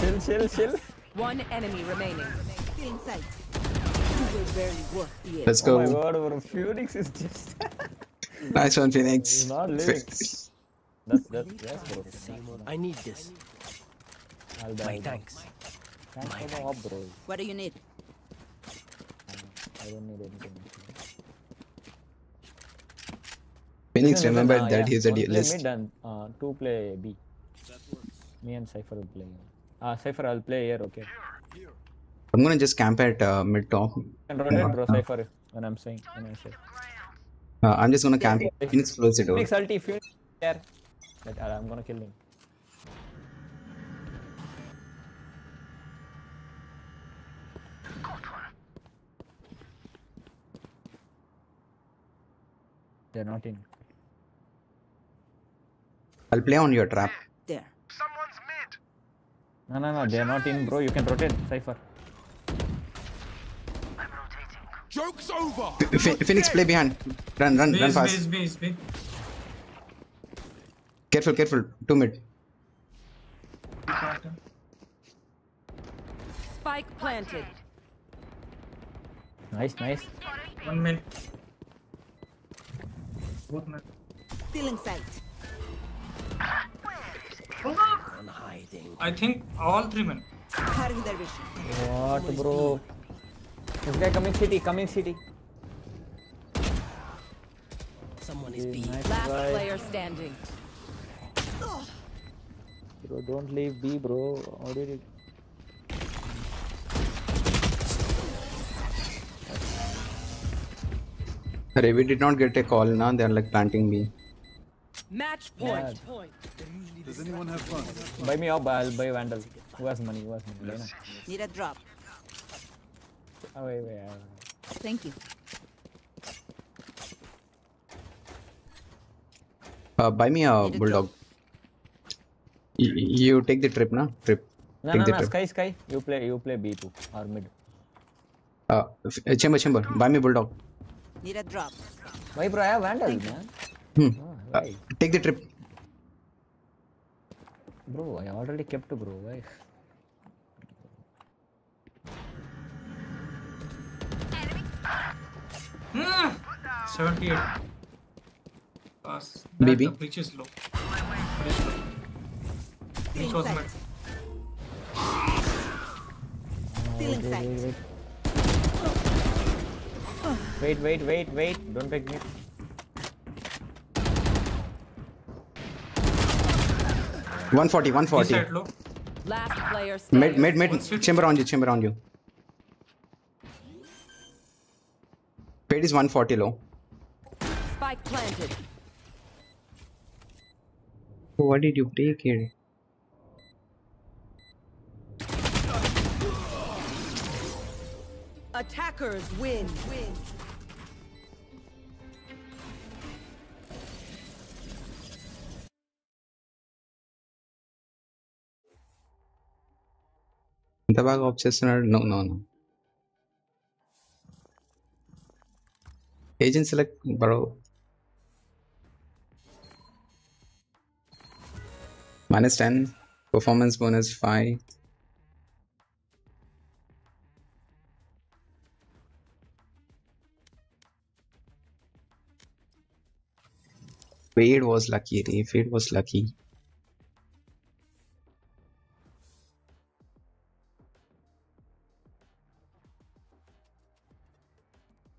Chill, chill, chill. One enemy remaining. Feeling sight. You will barely work the air. Let's Oh my go. god, bro. Phoenix is just. Nice one, Phoenix. He's not living. That's that's yes, bro. I need this. I'll buy My thanks. Thanks My for the bro. What do you need? I don't need anything. Phoenix Listen, listen, remembered uh, that yeah, he's a one play duelist. Mid and uh, two play B. Me and Cypher will play. Ah, Cypher, I'll play here, okay? I'm gonna just camp at uh, mid top. And rotate, bro, Cypher, when I'm saying. When I say. Uh, I'm just gonna camp. Phoenix close the door. Phoenix ulti, Phoenix there. But, uh, I'm gonna kill him. They're not in. I'll play on your trap. There. No, no, no, they're not in, bro. You can rotate, Cypher. Joke's over. Ph- Phoenix, play behind. Run, run, run fast. base, base, base. Careful, careful. Two mid. Spike planted. Nice, nice. One minute. Both minute. Feeling sight. I'm. I think all three men. Cutting their vision. What, bro? This guy coming city, coming city. Someone is Okay, B. nice Last player standing. Bro, don't leave B, bro. How did it? Array, we did not get a call now. They're like planting me. Match Yeah. point. point. Does anyone have fun? Buy me up, I'll buy Vandal. Who has money? Who has money? Buy now. Need a drop. Oh, wait, wait. Thank you. Uh, buy me a bulldog. Y- you take the trip, na? Trip. No, take no, the no. trip. Skye, Skye. You play, you play B2 or mid. Uh, uh, chamber, chamber. Buy me bulldog. Need a drop. Why, bro? I have Vandal, man. Hmm. Oh, Uh, take the trip. Bro, I already kept, bro. Why? Hmm. 78. Pass. BB. The pitch is low. Bridge low. Breach was mid. Still sight. Wait, wait, wait, wait. Don't take me. One forty, one forty. Inside low. Last player. Mid, mid, mid. Chamber on you, chamber on you. Fade is 140 low. Spike planted. What did you take here? Attackers win. Win. The bag obsession or no, no, no. Agent select, bro. Minus 10. Performance bonus 5. Fade was lucky, Ray. Fade was lucky.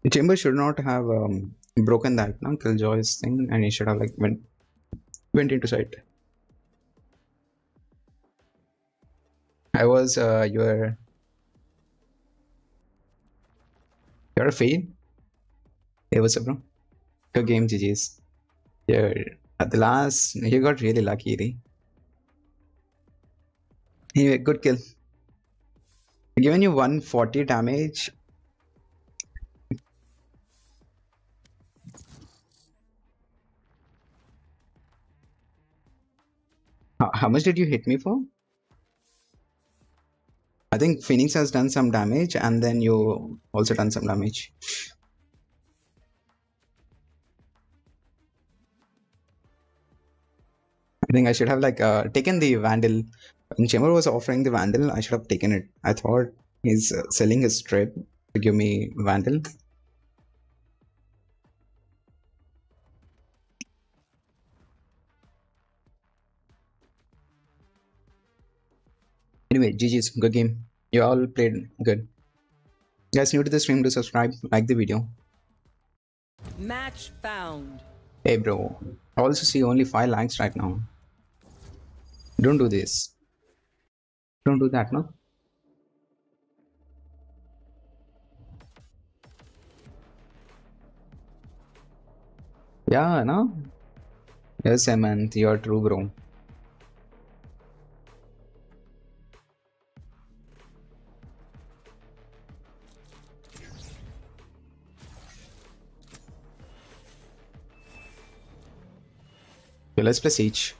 The chamber should not have um, broken that no? Killjoy's thing and he should have like went went into site. I was uh your you're a fade? Hey what's up bro? Good game GG's. Yeah at the last you got really lucky Ray. Anyway, good kill. Given you 140 damage how much did you hit me for? I think Phoenix has done some damage and then you also done some damage. I think I should have like uh, taken the Vandal. When Chamber was offering the Vandal, I should have taken it. I thought he's uh, selling his strip to give me Vandal. Anyway, GG's, good game. You all played good. Guys, new to the stream, do subscribe, like the video. Match found. Hey, bro. I also see only 5 likes right now. Don't do this. Don't do that, no? Yeah, no? Yes, Hemant, you're true, bro. Okay, let's play Siege.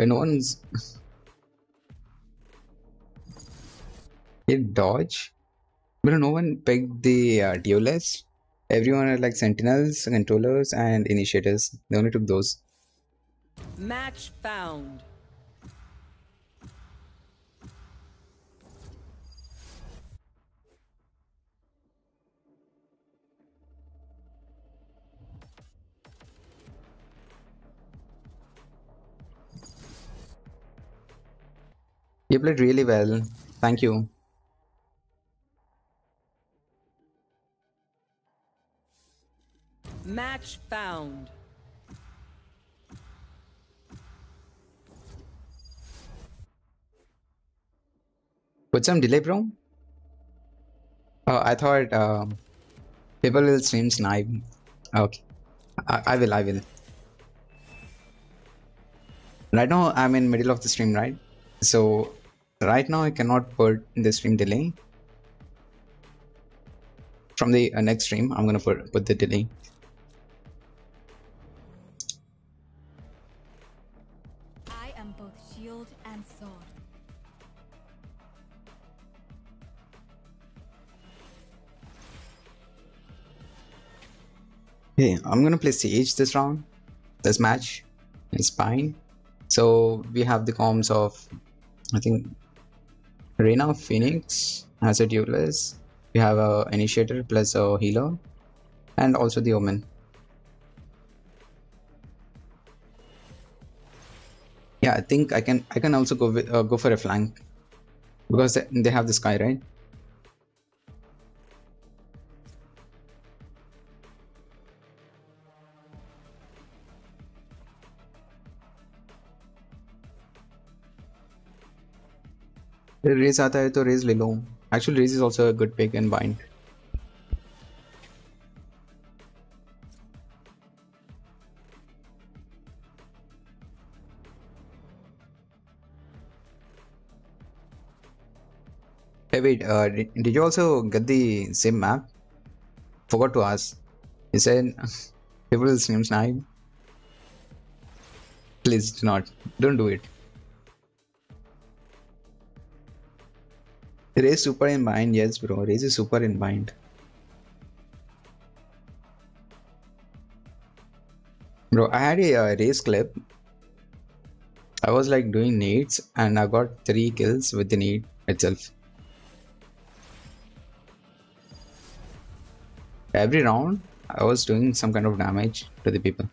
Okay, no one's. Hit dodge. But no one picked the uh. Everyone are like sentinels, controllers, and initiators. They only took those. Match found. You played really well. Thank you. Match found. Put some delay, bro. Oh, I thought um, people will stream snipe. Okay, I, I will. I will. Right now, I'm in middle of the stream, right? So, right now I cannot put the stream delay. From the uh, next stream, I'm gonna put put the delay. I am both shield and sword. Okay, I'm gonna play Sage this round, this match. It's fine. So we have the comms of, I think, Reyna, Phoenix, as a duelist. We have a initiator plus a healer, and also the Omen. Yeah, I think I can. I can also go with, uh, go for a flank because they have the Skye right. Raze आता है तो Raze ले लो actually Raze is also a good pick in Bind Hey, wait, uh, did, did you also get the same map? Forgot to ask. You said people's names nine. Please do not. Don't do it. Raze super in bind, yes, bro. Raze is super in bind. Bro, I had a uh, Raze clip. I was like doing nades and I got three kills with the nade itself. Every round, I was doing some kind of damage to the people.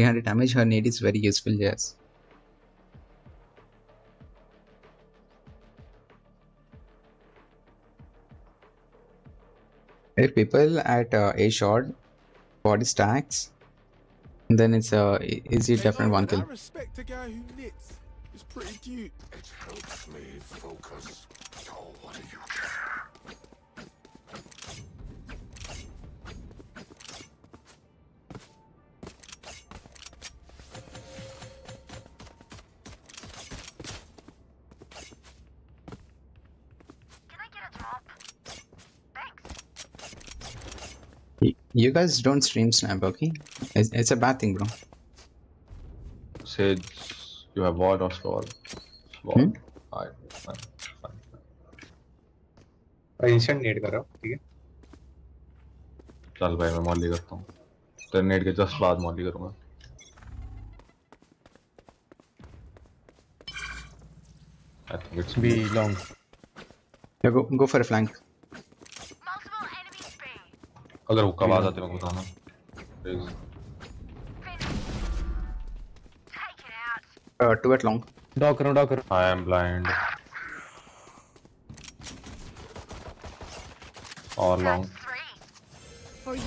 Three hundred damage. Her nade is very useful. Yes. If people at uh, a shot body stacks, then it's a uh, easy different one kill. Respect a guy who knits. It's pretty cute. It helps me focus. So what do you care? You guys don't stream snap, okay? It's, it's a bad thing, bro. Sage, you have ward or sword? Sword. Hmm? Alright, fine, fine. Instant need कर रहा हूँ ठीक है चल भाई मैं Molly करता हूँ तेरे नेट के जस्ट बाद मॉली करूँगा I think it's Be long. Yeah, go go for a flank. अगर वो कब आ जाते मेरे बताना टू एट लॉन्ग डॉक करो डॉक करो आई एम ब्लाइंड और long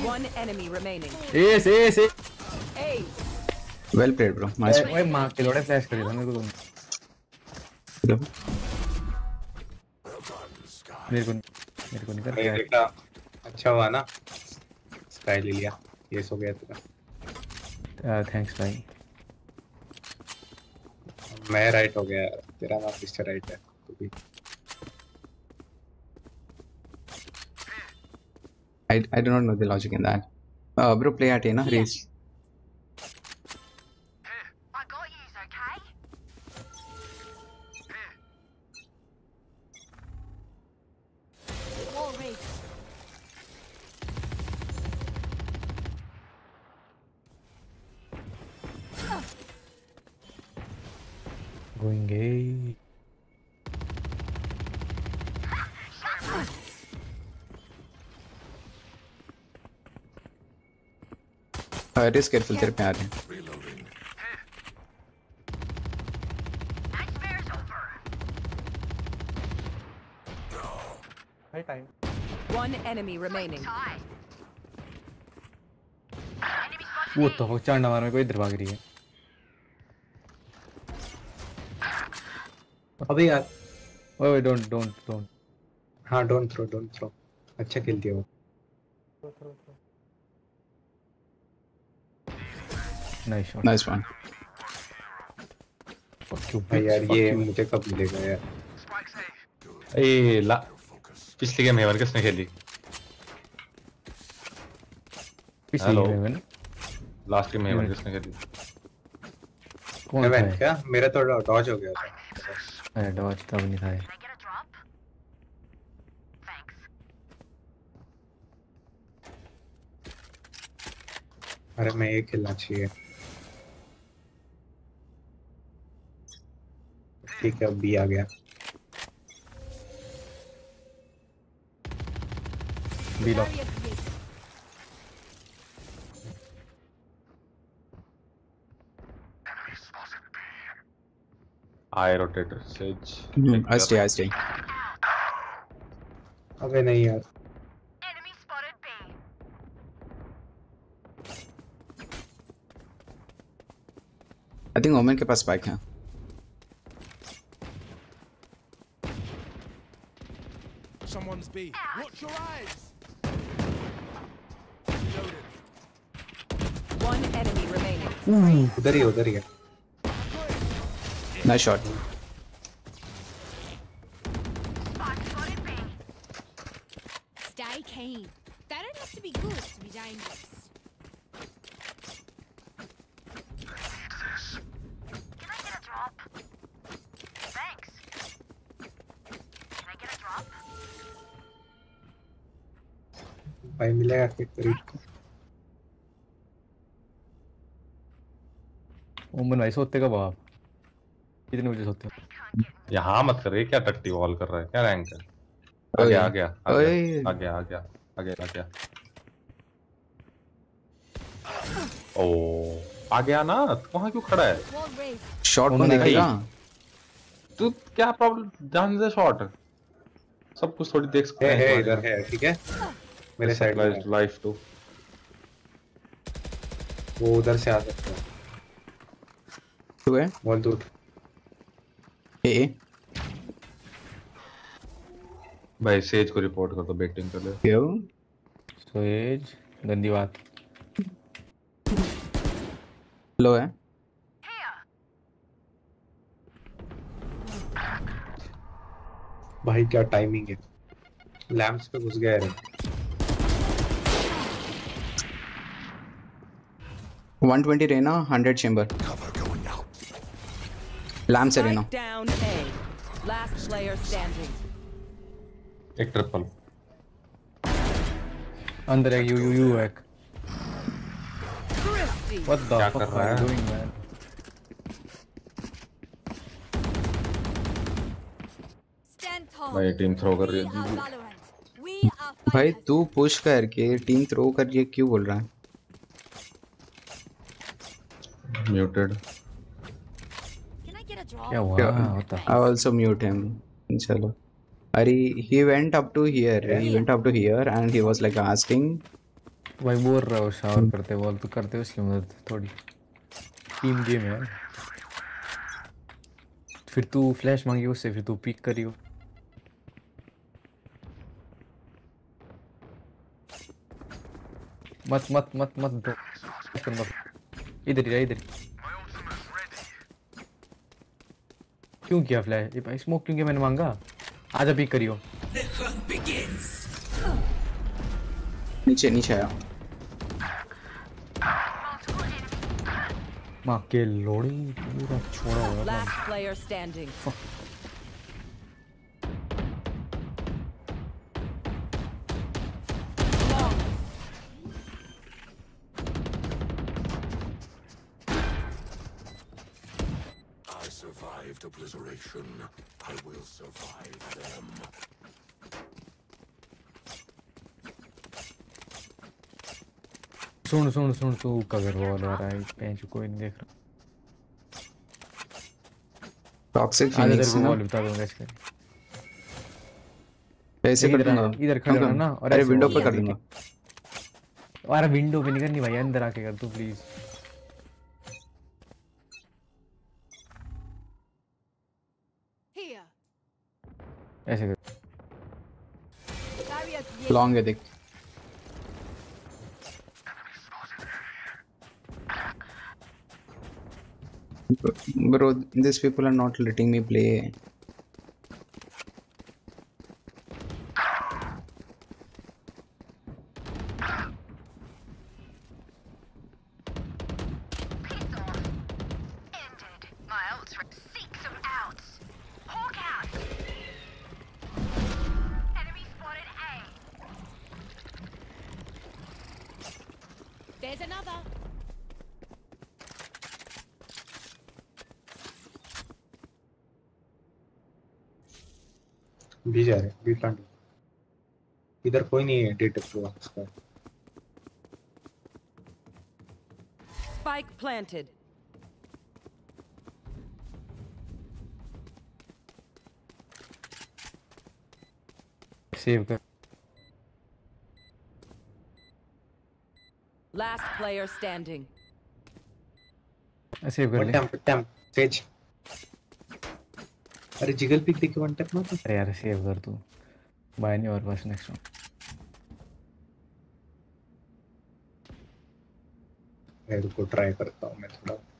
One enemy remaining. Ace, ace, ace. Ace. Well played, bro. ओए माँ के लोड़े फ्लैश कर था मेरे को तुम मेरे को मेरे को नहीं कर। अच्छा हुआ ना। स्काई ले लिया ये सो गया तेरा थैंक्स भाई मैं राइट हो गया तेरा नाम मिस्टर राइट है तू भी I, I do not know the logic in that. Uh, bro, play at A, na? Race. Is careful तेरे पे आ रहे हैं time. One enemy remaining. वो तो हो चांडा मारने को इधर भाग रही है अबे यार ओए डोंट डोंट डोंट हाँ डोंट थ्रो डोंट थ्रो अच्छा खेल दिया वो। Nice shot nice one fuck you भाई यार ये मुझे कब मिलेगा यार? ए ला पिछली गेम हेवन किसने खेली? पिछली हेवन लास्ट गेम हेवन किसने खेली? कौन हेवन क्या मेरा तो डॉज हो गया था। अरे डॉज तब नहीं था। अरे मैं ये खेलना चाहिए। ठीक है अब बी आ गया। B lock I rotator Sage I stay I stay अबे नहीं यार। आई थिंक ओमेन के पास स्पाइक है। be. Watch your eyes! One enemy remaining. Ooh, there you go, there you go. Nice shot. ओमन भाई सोते कब आप कितने बजे सोते हो यहाँ मत करे क्या टट्टी वॉल कर रहा है क्या रैंक है आ गया आ गया आ गया आ गया आ गया आ गया आ गया ओ आ गया ना तू वहाँ क्यों खड़ा है शॉट भाई। देखेगा तू क्या प्रॉब्लम जान से शॉट सब कुछ थोड़ी देख सकते हैं इधर है ठीक है मेरे साइड में लाइफ टू वो उधर से आ सकता है। टू है? बहुत दूर। ए भाई सेज को रिपोर्ट कर दो बेटिंग कर ले क्यों? सोएज गंदी बात। लो है। भाई क्या टाइमिंग है? लैंप्स पे घुस गया रे 120 रहना 100 चेंबर लैम्प से रहना Spike down A. Last player standing. एक ट्रिपल अंदर है यू यू यू एक। व्हाट द फक कर रहा आर है? यू डूइंग मैन भाई टीम थ्रो कर रही है भाई तू पुश करके टीम थ्रो कर ये क्यों बोल रहा है? म्यूटेड क्या हुआ होता i also mute him चलो अरे he went up to here yeah. he went up to here and he was like asking why रहा हो शावर करते बोल तो करते हो इसकी मदद थोड़ी team game है फिर तू फ्लैश मांगी उससे फिर तू पिक करियो मत मत मत मत दो इधर ही रह, इधर क्यों किया फ्लैश? ये भाई स्मोक क्यों किया मैंने मांगा? आज अभी करियो। नीचे नीचे आया। माँ के लोड़ी पूरा छोड़ा हुआ है। सुन सुन सुन तू कवर वॉल आ रहा है पेंच कोई नहीं देख रहा। टॉक्सिक फिनिक्स को ना? वॉल बता दूँगा इसका ऐसे कर इधर दूँगा इधर खड़ा रहना कर- और अरे विंडो पे कर कर दूँगा। अरे विंडो पे नहीं करनी भाई अंदर आके कर तू प्लीज़ ऐसे कर। लॉन्ग है देख। Bro, these people are not letting me play. इधर कोई नहीं है डेट प्रो इसका Spike planted. सेव कर। Last player standing. सेव कर ले। टैप टैप सेज अरे जिगल पिक देखे वन टैप मत अरे यार सेव कर तू। बाय नहीं और बस नेक्स्ट राउंड मैं को ट्राई करता हूँ मैं थोड़ा।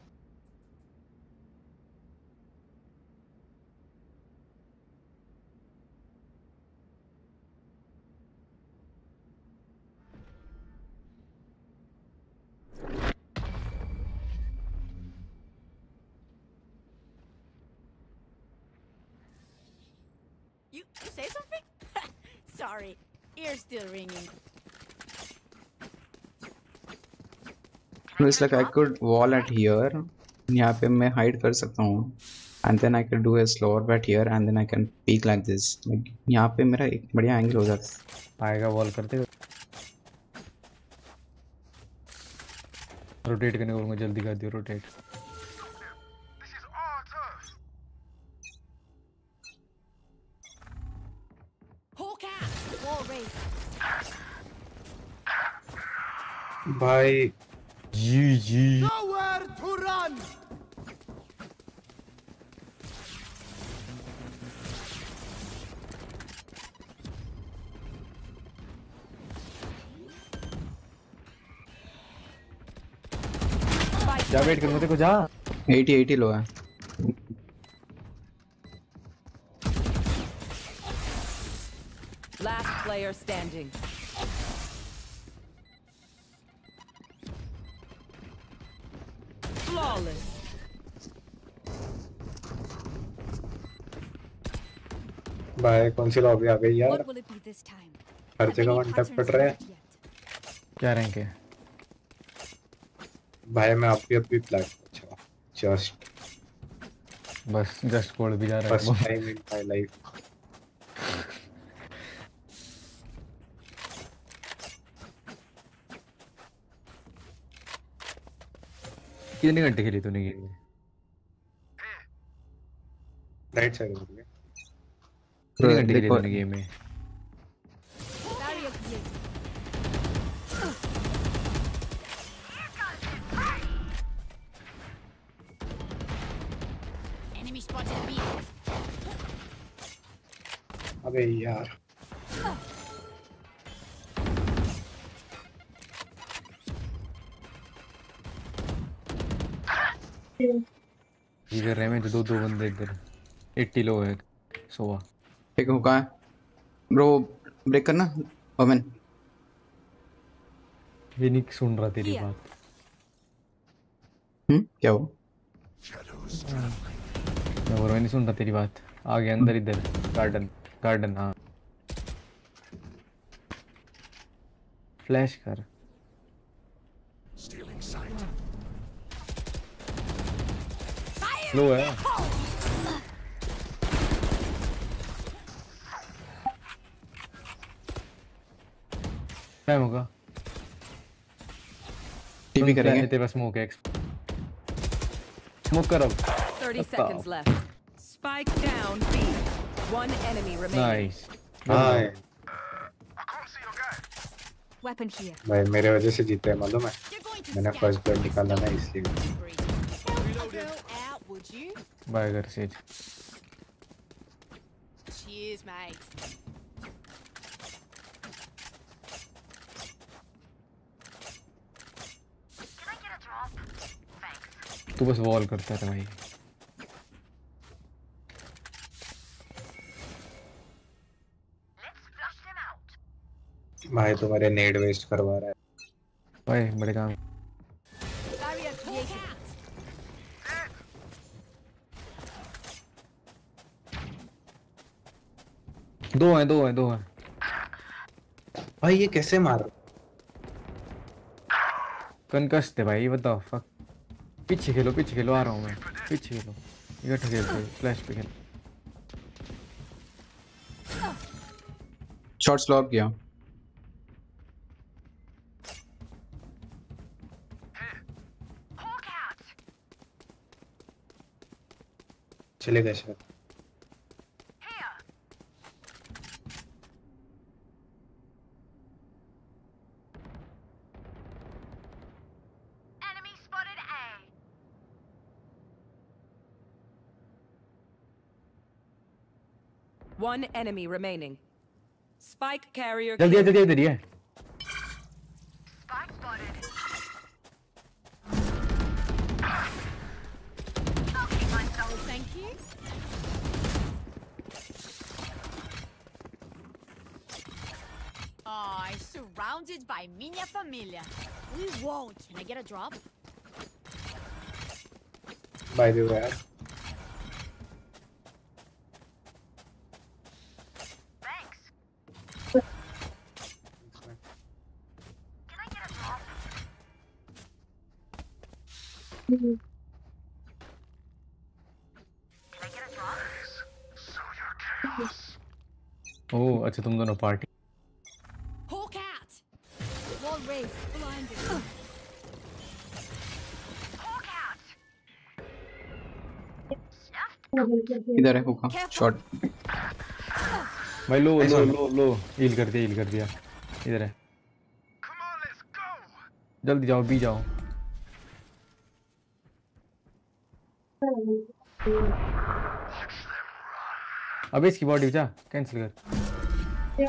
It's like I could wall at here यहाँ पे मैं हाइड कर सकता हूँ। And then I can do a slower bait here and then I can peek like this यहाँ पे मेरा एक बढ़िया एंगल हो जाता आएगा वॉल करते हुए। रोटेट करने बोलूँगा जल्दी कर दियो रोटेट भाई GG. Nowhere to run. जा वेट करने को जा 80 80 लो है लास्ट प्लेयर स्टैंडिंग कौन सी लॉबी आ गई यार? हर जगह वन टैप पड़ रहा है। क्या रैंक है? भाई मैं अभी अभी प्लाट अच्छा जस्ट बस जस्ट कोड भी जा रहा है। First time in my life कितने घंटे खेली तूने गेम में राइट साइड हो गया कितने घंटे खेली गेम में. अबे यार। इधर रहे में तो दो दो बंदे इधर। 80 लो है सोवा। ठीक है कहाँ है? Bro, break करना. Omen. विनिक सुन रहा तेरी बात हम्म क्या हुआ? मैं बोल रहा नहीं सुन रहा तेरी बात आगे अंदर इधर गार्डन गार्डन हाँ फ्लैश कर लो है टाइम होगा टीपी सुन, करेंगे तेरे पास स्मोक है स्मोक कर अब 30 seconds left. Spike down B. One enemy remaining. Nice हाँ Weapon here. भाई मेरे वजह से जीते हैं मालूम है मैंने फर्स्ट ब्लड निकाला ना इसलिए Help a girl out, would you? Bye कर सेज Cheers, mate. तू बस वॉल करता था भाई। भाई तो मेरे नेड वेस्ट करवा रहा है। भाई बड़े काम। दो हैं दो हैं दो हैं। भाई ये कैसे मार कनकस थे भाई बताओ फक पीछे खेलो पीछे खेलो आ रहा हूँ मैं। पीछे खेलो। इकट्ठे खेलते फ्लैश पे खेलो। शॉट स्लॉप किया। चले गए शायद। One enemy remaining. Spike carrier. जल्दी आ, killed. जल्दी आ, इधर ही है Oh, thank you. Oh, surrounded by minha família. We won't. Can I get a drop? By the way Oh अच्छा तुम दोनों party Hawk out. Wall raised. Blinded. इधर है हुका शॉट भाई लो लो लो लो। हील कर दिया हील कर दिया। इधर है। जल्दी जाओ बी जाओ। अबे इसकी बॉडी जा कैंसिल कर।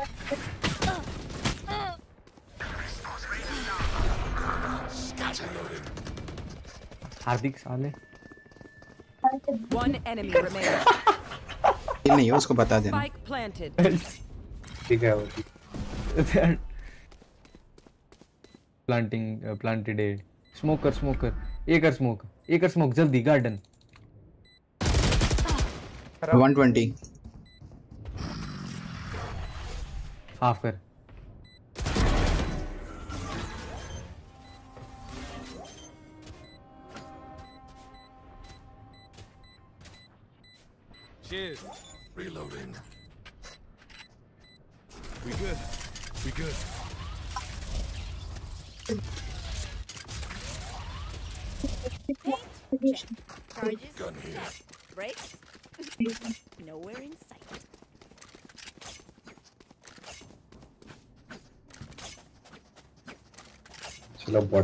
हार्दिक साले। One enemy *laughs* remaining. ये नहीं है उसको बता देना। Spike planted. ठीक है वो प्लांटिंग प्लांटेड है स्मोक कर स्मोक कर एक कर स्मोक एक कर स्मोक जल्दी गार्डन 120 हाफ़ कर।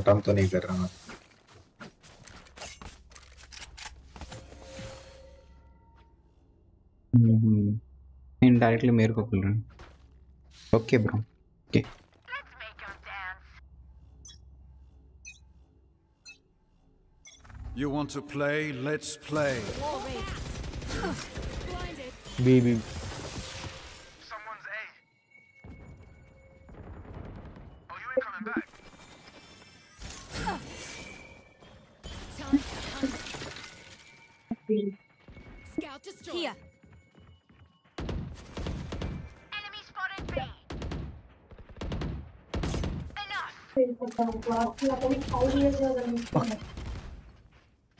चलो तो नहीं कर रहा मैं इनडायरेक्टली मेरे को बोल रहे हैं okay bro okay You want to play? Let's play. Wall raised.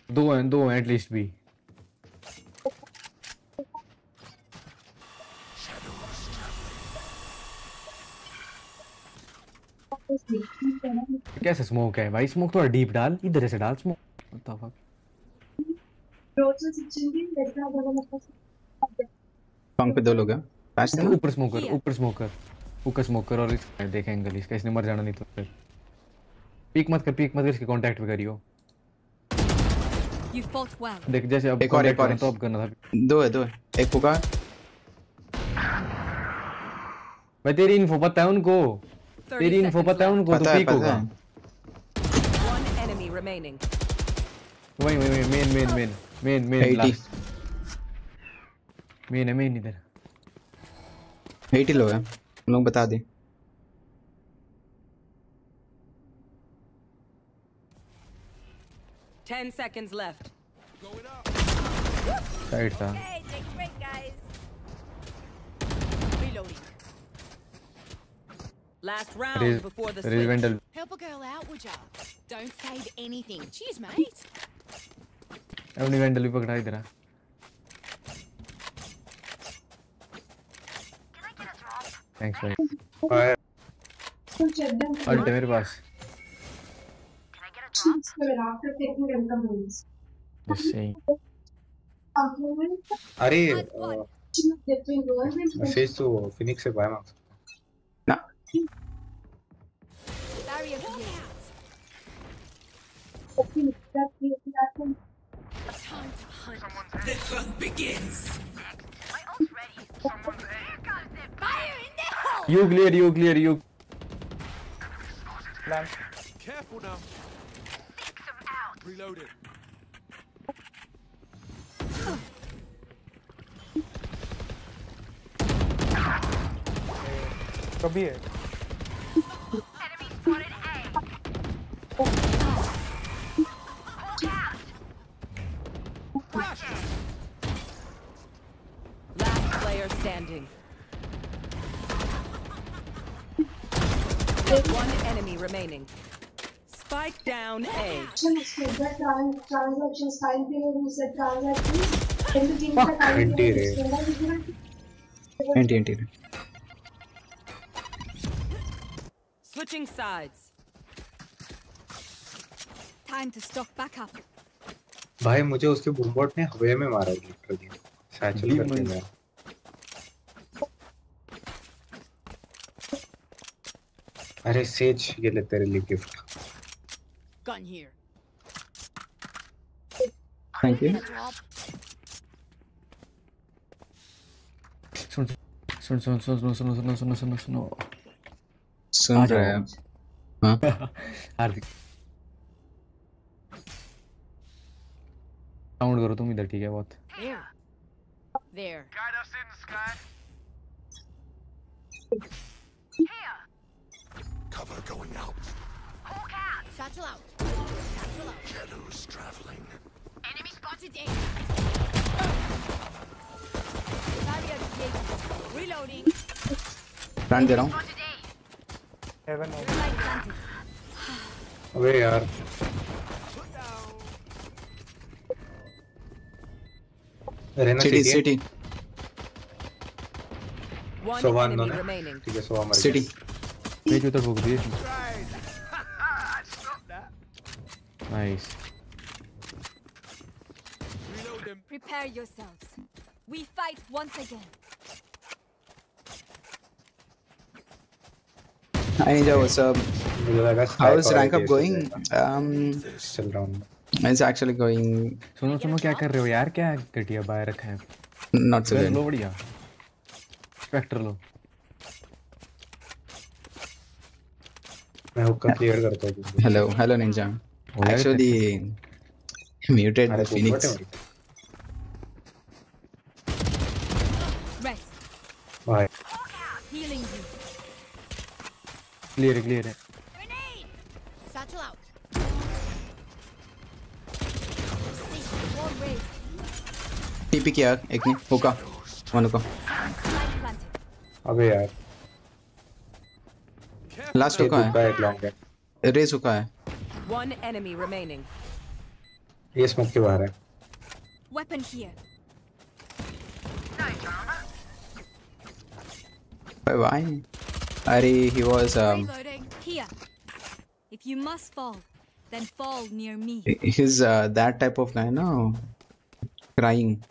दो हैं दो हैं एटलीस्ट भी। कैसे स्मोक है भाई? स्मोक थोड़ा डीप डाल इधर से डाल स्मोक व्हाट द फक पंख पे दो लोग हैं। ऊपर स्मोकर ऊपर स्मोकर ऊपर स्मोकर और इस देख एंगल इसका इसने मर जाना नहीं तो फिर। पीक मत कर पीक मत कर इसके कांटेक्ट पे करियो। You fought well. देख जैसे अब एक और एक और contact करो तो अब करना था। दो है दो है। एक पुका भाई तेरी इन्फो पता है उनको। तेरी इन्फो पता है उनको तो पीक होगा। One enemy remaining. वही वही वही man man man man man last man है मेन इधर। 80 लोग हैं। लोग बता दें। Ten seconds left. साइड था Hey, take a break, guys. Reloading. Last round Raise- before the raise switch. Vandal. Help a girl out, would ya? Don't save anything. Cheers, mate. अपनी वेंडल भी पकड़ा इधर आ। थैंक्स भाई अल्ट है मेरे पास cheeks for after taking vitamins. The same. अरे message The hunt begins. Ready. You clear. You clear. You. Careful now. Reloading. कभी है Last player standing. One enemy remaining. Spike down A. Anti ray anti anti Switching sides. Time to stock back up. भाई मुझे उसके बुमबोट ने हवा में मारा literally सैचुअल कर Demon. दिया अरे सेज ये ले तेरे लिए gift Gun here. Thank you Gonna drop. सुन सुन सुन सुन सुन सुन सुन सुन सुन सुन सुन आ रहे जाओ। हैं हाँ हार्दिक साउंड करो तुम इधर ठीक है बहुत There. There. Guide us in, Sky. Cover going out. Satchel out. Satchel out. Shadows traveling. Enemy spotted A. Barrier created. Reloading. Plant दे रहा हूँ हेवन Light planted. अबे यार रहना सिटी सिटी सिटी One सोवा enemy ने remaining. ठीक है सोवा मर city गया भेज उधर भूख दी nice Prepare yourselves. We fight once again. Hi Ninja, what's up? How's Sky rank up going? Um, चल रहा it's actually going सुनो सुनो क्या कर रहे हो यार क्या घटिया बाय रखा है not so good. लो बढ़िया स्पेक्टर लो मैं हुक्का क्लियर करता हूँ Hello, hello Ninja. Actually, muted the phoenix. Rest. Bye. Healing you. Clear, clear. Grenade. Satchel out. TP किया एक ने होका मनु को अबे यार लास्ट होका है रेस होका है One enemy remaining. ये स्मोक के बाहर है Weapon here. Bye bye. अरे he was um, Reloading. Here. If you must fall, then fall near me. He's uh, that type of guy, no? Crying.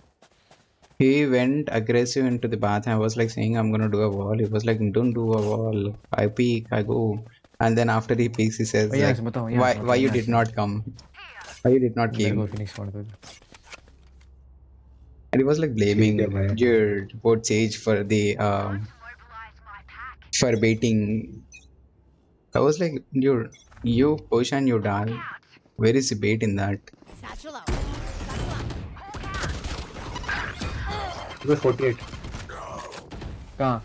He went aggressive into the bath and was like saying, I'm gonna do a wall. He was like, Don't do a wall. I peek, I go. and then after he peeks, he says, yeah, uh, like, yeah, why, why you did not come? Why you did not came? And he was like blaming your board sage for the um, for baiting. I was like, "You, you push and you die. Where is the bait in that? It was 48. Kahan?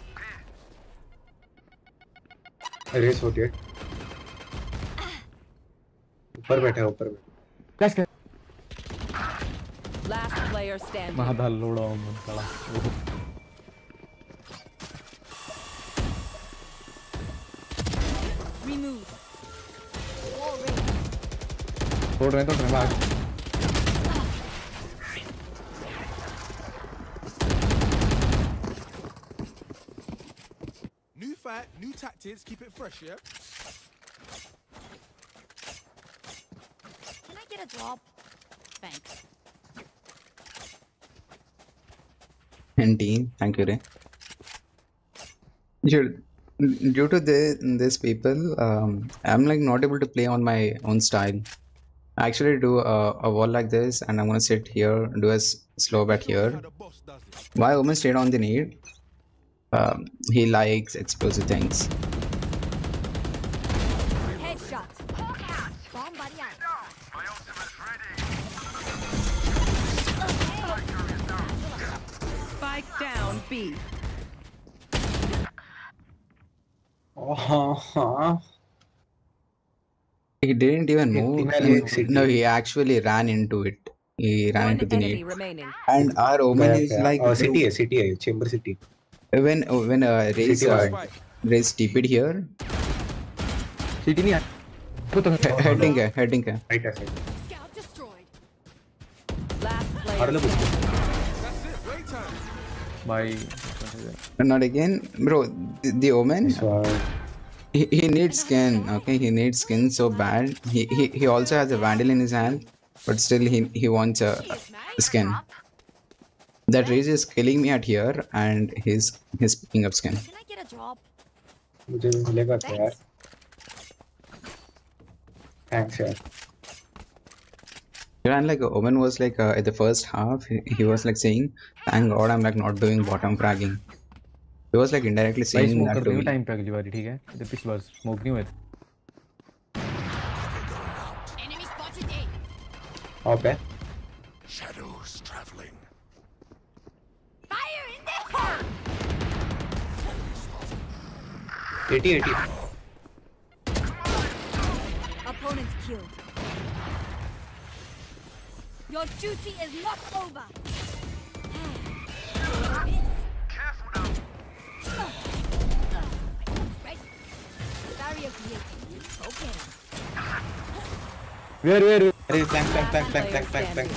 I raised 48. ऊपर बैठा है ऊपर बैठा कैसे कर Last player standing. महादाल लोड़ा मन कला Remove. छोड़ रहे हैं तो ट्रेन भाग New fight, new tactics, keep it fresh, yeah? A drop? Thanks. And team, thank you, Ray. Due to the, this people, um, I'm like not able to play on my own style. I actually do a, a wall like this, and I'm gonna sit here, do a slow bet here. Why Omen stayed on the need? Um, he likes explosive things. He didn't even move. no, he actually ran into it. He ran One into the enemy remaining. And our omen is like uh, city, city, chamber city. When when uh, Raze uh, Raze TP'd here. City नहीं heading है heading है. Right side. Last Not again, bro. The, the omen. Sorry he, he needs skin. Okay, he needs skin so bad. He, he he also has a vandal in his hand, but still he he wants a skin. That Raze is killing me at here, and he's he's picking up skin. Can I get a drop? मुझे भी मिलेगा क्या यार thanks यार Yeah, and like Omen was like uh, at the first half, he, he was like saying, "Thank God I'm like not doing bottom fragging." He was like indirectly भाई saying smoke that कर to दूँ me. Time पे अगली बारी ठीक है इधर पिछली बार स्मोक नहीं हुए थे Enemy spotted A. ऑफ है Shadows traveling. Fire in the hole. 80 80 Opponent killed. Your duty is not over. Where, where, where? Tank, tank, tank, tank, tank, tank, tank.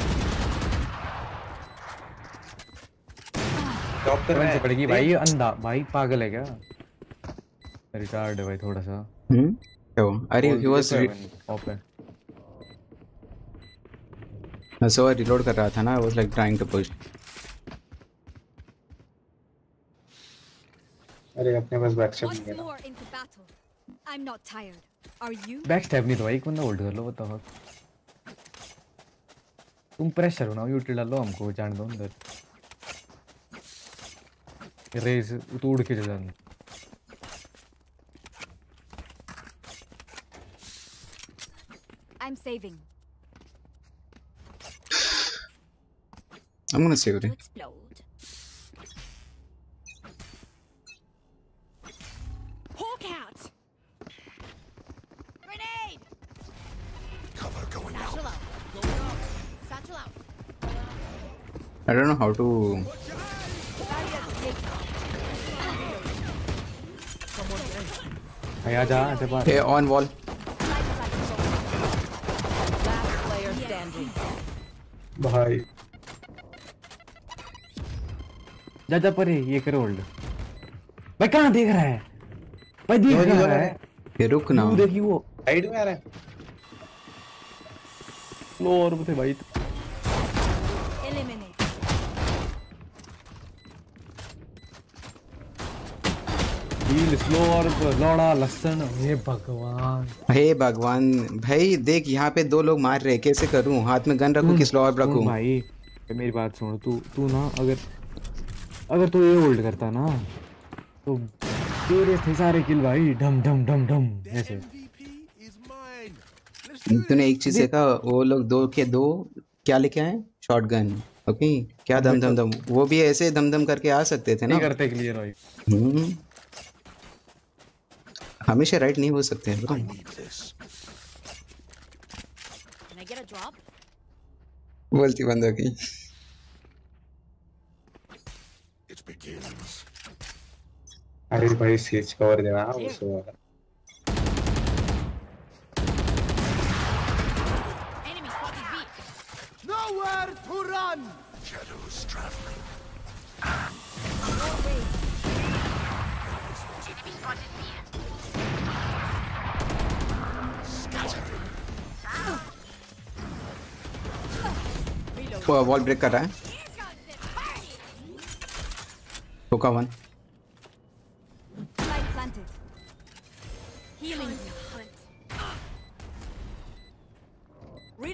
Top कर रहा है। पड़ेगी भाई अंधा। भाई पागल है क्या? रिटार्ड है भाई थोड़ा सा हम्म? क्यों अरे ही वाज ओपन मैं सो रिलोड कर रहा था ना I was like trying to push अरे अपने पास बैकशॉट नहीं है I'm not tired. Are you? Back नहीं तो भाई कौन होल्ड कर लो बताओ तुम प्रेशर बनाओ यूटिल डालो हमको जान दो अंदर रेस तू उड़ के चला I'm saving. I'm gonna save it. I don't know how to. Hey, on wall. भाई। जा जा परे ये करो होल्ड भाई कहाँ देख रहा है? भाई देख रहा है ये रुक ना। वो देखिए वो। साइड में आ रहा है। लो और थे भाई। हील स्लो और लौड़ा लसन हे भगवान। हे भगवान भाई देख यहाँ पे दो लोग मार रहे कैसे करूँ? हाथ में गन रखूँ कि स्लो सुन रखूँ? भाई मेरी बात सुन तू तू ना अगर अगर तू ये होल्ड करता ना तो तेरे थे सारे किल भाई ढम ढम ढम ढम ऐसे। तूने एक चीज़ देखा वो लोग दो के दो क्या लेके आए? शॉटगन ओके क्या दम दम दम वो भी ऐसे दम दम करके आ सकते थे ना? करते क्लियर भाई हम्म। हमेशा राइट नहीं हो सकते हैं बोलती बंद हो गई। अरे भाई सीज कवर देना उसको nowhere to run wall break कर रहा है। टोका वन।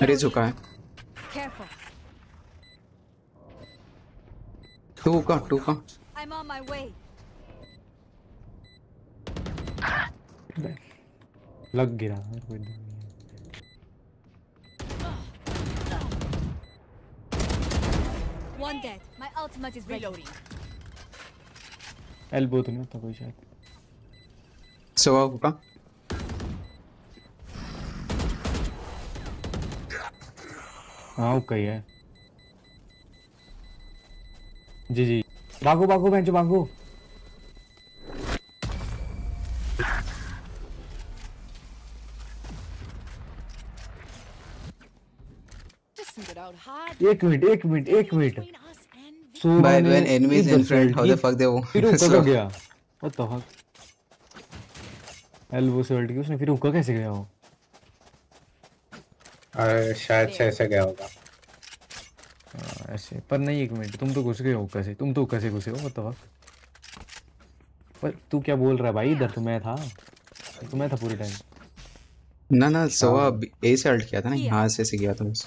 अरे झुका है। टोका टोका। लग गिरा कोई One dead. My ultimate is reloading. Elbow तो नहीं होता कोई शायद सो होगा हाँ ओके है जी जी भागो भागो बेंचो भागो एक मिनट एक मिनट एक मिनट। सो By मैंने when enemies इधर in front, से how the fuck they फिर ऊपर *laughs* गया। व्हाट द फक एल्बो से उल्ट की उसने फिर ऊपर कैसे गया वो? अरे शायद से ऐसे गया होगा। हाँ, ऐसे। पर नहीं एक मिनट तुम तो घुस गए हो कैसे तुम तो कैसे घुसे हो व्हाट द फक पर तू क्या बोल रहा है भाई? इधर तो मैं था। तो मैं था पूरे टाइम ना ना सोवा ए से अल्ट किया था ना यहाँ से से गया था बस।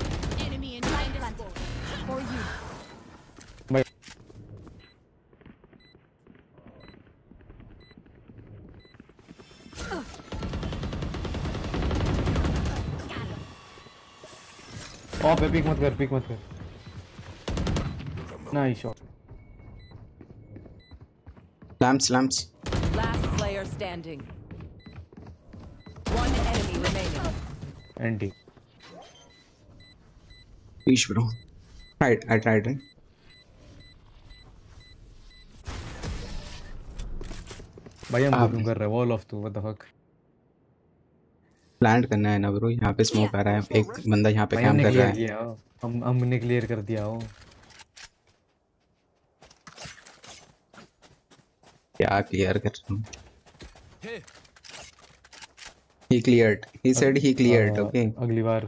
वहाँ पे पिक मत कर पिक मत कर। Nice shot lamps lamps last player standing one enemy remaining Andy Peace bro. Tried, I tried right. भैया मुझे कर रहे हैं वॉल ऑफ़ तू व्हाट द फक लैंड करना है ना ब्रो? यहाँ पे स्मोक आ रहा है एक बंदा यहाँ पे काम कर रहा है। हम हमने क्लियर कर दिया हो क्या क्लियर कर रहा हूँ? He cleared. He said he cleared uh, okay. अगली बार।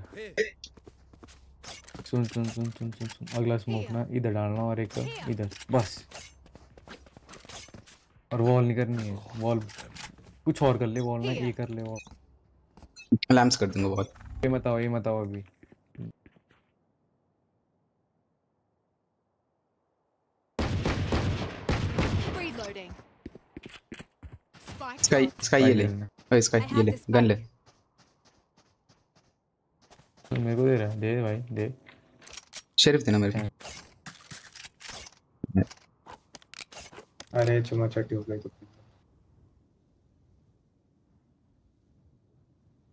सुन सुन सुन सुन सुन सुन। अगला स्मोक ना इधर डालना और एक इधर। बस। और वॉल नहीं करनी है। वॉल कुछ और कर ले वॉल में ये कर ले वॉल लैम्प्स कर दूँगा बहुत। ये मत आओ ये मत आओ अभी। स्काई स्काई ये ले। ओए स्काई ये ले गन ले। तो मेरे को दे रहा दे भाई दे। शरीफ देना मेरे को। अरे चुमा चटी हो गई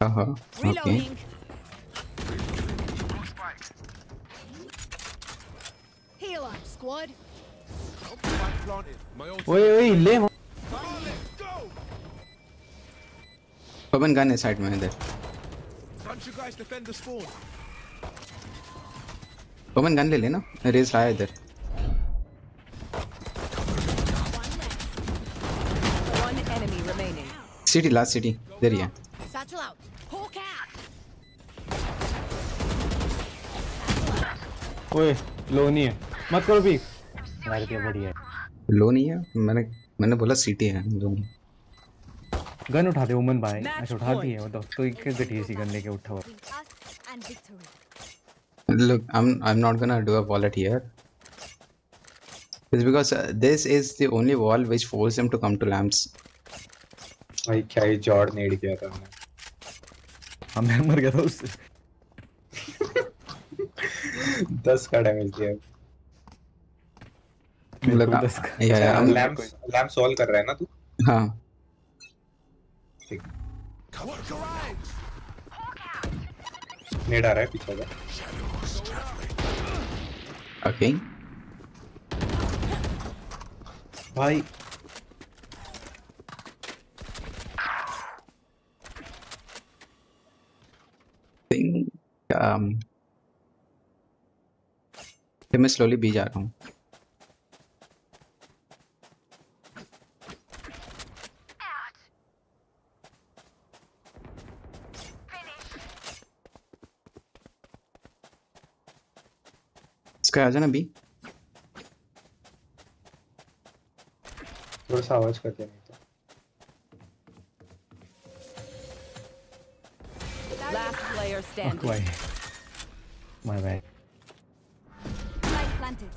Uh-huh. Okay. Heal up, squad. ult. ओए ओए Open gun is side में इधर. Bunch you guys defend the spawn. Open gun ले लेना. Raise लाया इधर. One enemy remaining. City last city. इधर ही है. Satchel out. Hawk out. ओए लो नहीं है मत करो पीक यार क्या बढ़िया लो नहीं है. मैंने मैंने बोला city है. लो. गन उठा दे उमन भाई अच्छा उठा दी. है मतलब तो एक घटिया सी गन लेके उठा हुआ victory. Look, I'm I'm not gonna do a wallet here. It's because uh, this is the only wall which forced them to come to lamps. भाई क्या ही जॉर्ड नेड किया था मैंने हम मैं मर गया था उससे। दस का डैमेज दिया। लैम्प लैम्प सॉल्व कर रहा है ना तू? हाँ. नेड आ रहा है पीछे का। Okay. भाई think um फिर मैं slowly बी जा रहा हूँ। इसका आ जाना बी थोड़ा सा आवाज़ करते देना player standing. भाई माय बैड Light planted.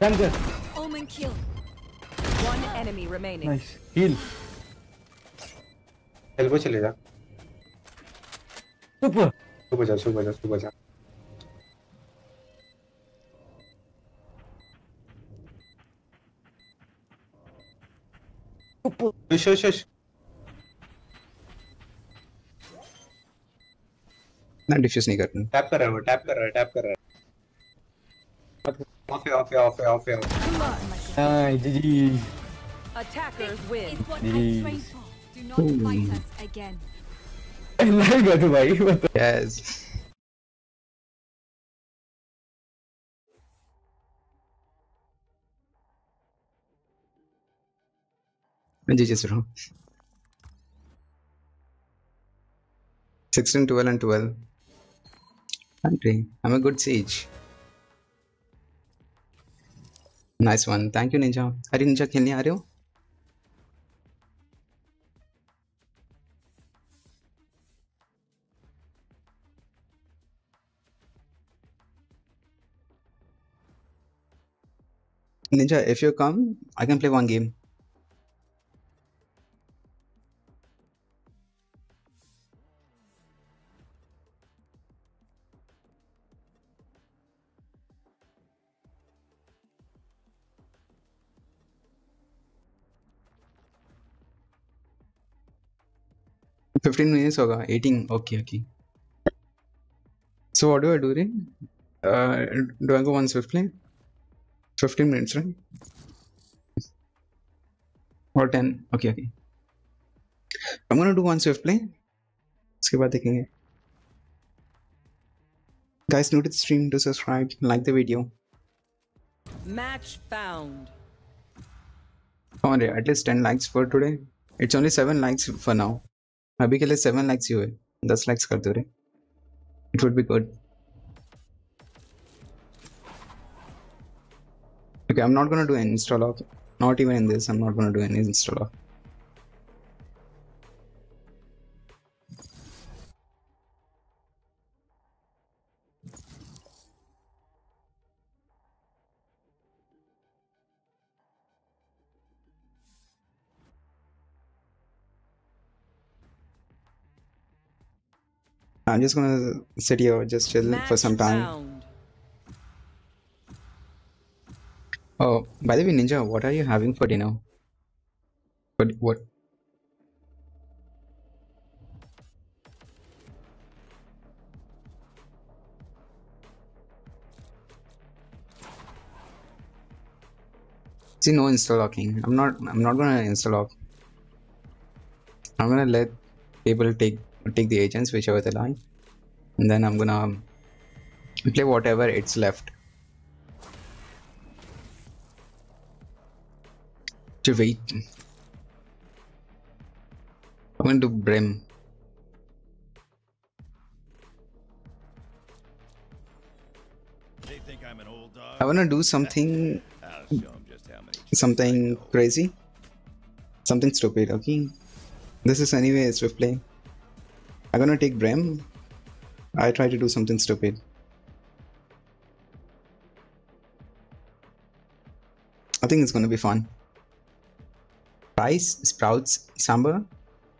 कम कर Omen kill. One enemy remaining. Nice heal elbow चले जा सुपर सुबह जा सुबह जा सुबह जा शुश शुश शुश ना डिफ्यूज नहीं करना टैप कर रहा है वो टैप कर रहा है टैप कर रहा है ऑफ है ऑफ है ऑफ है ऑफ है हाय जीजी Attackers win. Is what I Jeez. trained for. Do not Ooh. fight us again. Live है तो भाई बता yes जी जी सुनो 16 12 and 12 country I'm a good sage nice one thank you ninja अरे ninja खेलने आ रहे हो Ninja, if you come, I can play one game. Fifteen minutes होगा. Okay. So what do I do then? Uh, do I go on Swift play? 15 minutes, right? Or 10. Okay, okay. I'm gonna do one Swift play. उसके बाद देखेंगे. Guys, to the stream, do subscribe, like the video. Match found. Come on, at least 10 likes for today. It's only 7 likes for now. अभी के लिए seven lakhs ही हुए दस लैक्स कर दो रे it would be okay i'm not going to do any instalock not even in this i'm not going to do any instalock. I'm just gonna sit here, just chill for some time. Found. Oh, by the way, Ninja, what are you having for dinner? What? What? See, no instalocking. I'm not. I'm not gonna instalock. I'm gonna let people take take the agents whichever they like, and then I'm gonna play whatever it's left. To wait. I'm gonna do Brim. I wanna do something something crazy. Something stupid, okay? This is anyway swift play. I'm gonna take Brim. I try to do something stupid. I think it's gonna be fun. Rice, sprouts, sambar,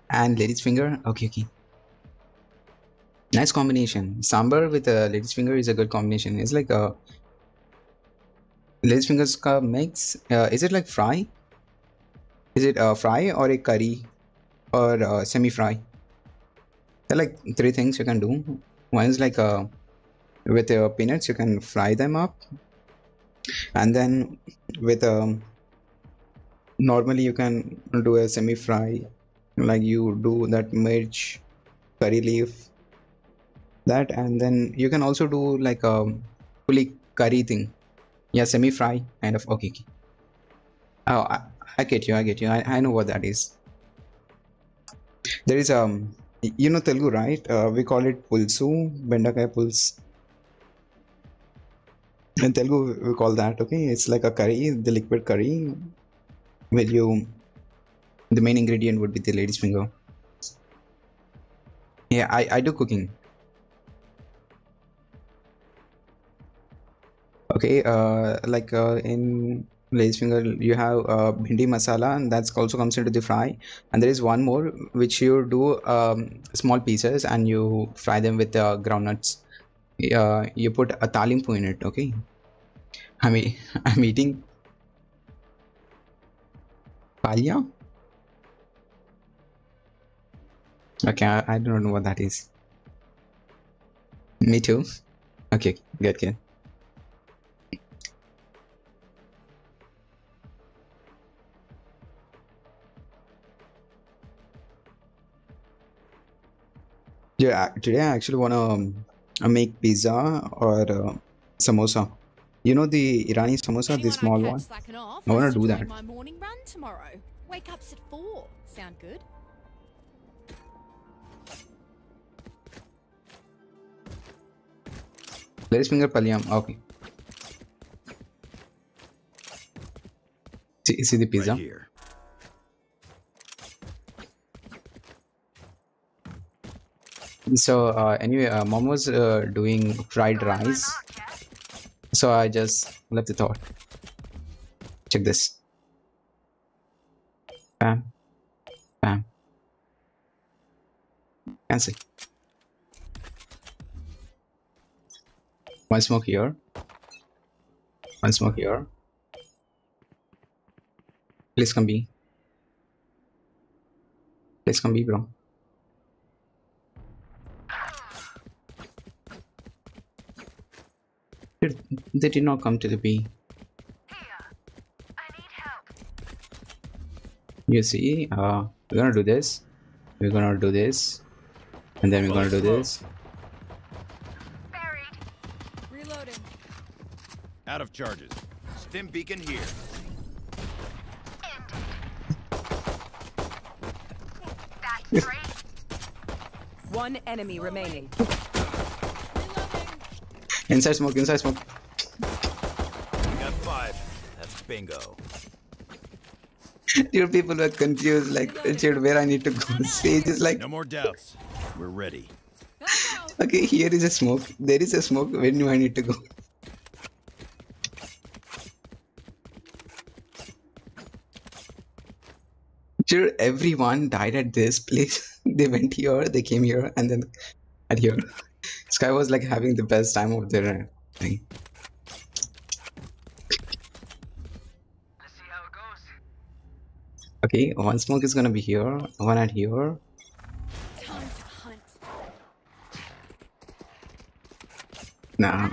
and lady's finger. Okay, okay. Nice combination. Sambar with a lady's finger is a good combination. It's like a lady's fingers mix. Uh, is it like fry? Is it a fry or a curry or a semi-fry? There are like three things you can do. One is like uh, with your peanuts you can fry them up, and then with a normally you can do a semi-fry, like you do that mirch, curry leaf, that, and then you can also do like a fully curry thing. Yeah, semi-fry kind of. Okay. Oh, I, I get you. I get you. I, I know what that is. There is um, you know Telugu, right? Uh, we call it pulsu, bendakaya puls. In Telugu, we call that. Okay, it's like a curry, the liquid curry, where you, the main ingredient would be the lady's finger. Yeah, I I do cooking. Okay, uh, like uh, in lady's finger, you have uh, bhindi masala, and that's also comes into the fry. And there is one more which you do um, small pieces and you fry them with uh, groundnuts. Uh, you put a talimpu in it. Okay, I mean *laughs* I'm eating palya. Okay, I, I don't know what that is. Me too. Okay, good, good. Yeah, today I actually want to um, uh, make pizza or uh, samosa. You know the Irani samosa, the small one? I wanna do that. My morning run tomorrow. Wake ups at four. Sound good? Let's finger palyam. Okay. See, see the pizza? Right here. So uh, anyway, uh, mom was uh, doing fried rice. So I just left the thought. Check this. Bam. Bam. Cancel. One smoke here. One smoke here. Please come be Please come be bro. Dude, They did not come to the B. You see, uh, we're gonna do this. We're gonna do this, and then we're gonna do this. Reloading. Out of charges. Stim beacon here. One enemy remaining. *laughs* Inside smoke, inside smoke. Got five. That's bingo. *laughs* Your people were confused, like, Richard, where I need to go. *laughs* Sage is like, No more doubts. We're ready. okay, here is a smoke. There is a smoke. Where do I need to go? Sure, everyone died at this place. *laughs* they went here, they came here, and then at here. This guy was like having the best time of their thing. Okay, one smoke is gonna be here, one at here. Nah.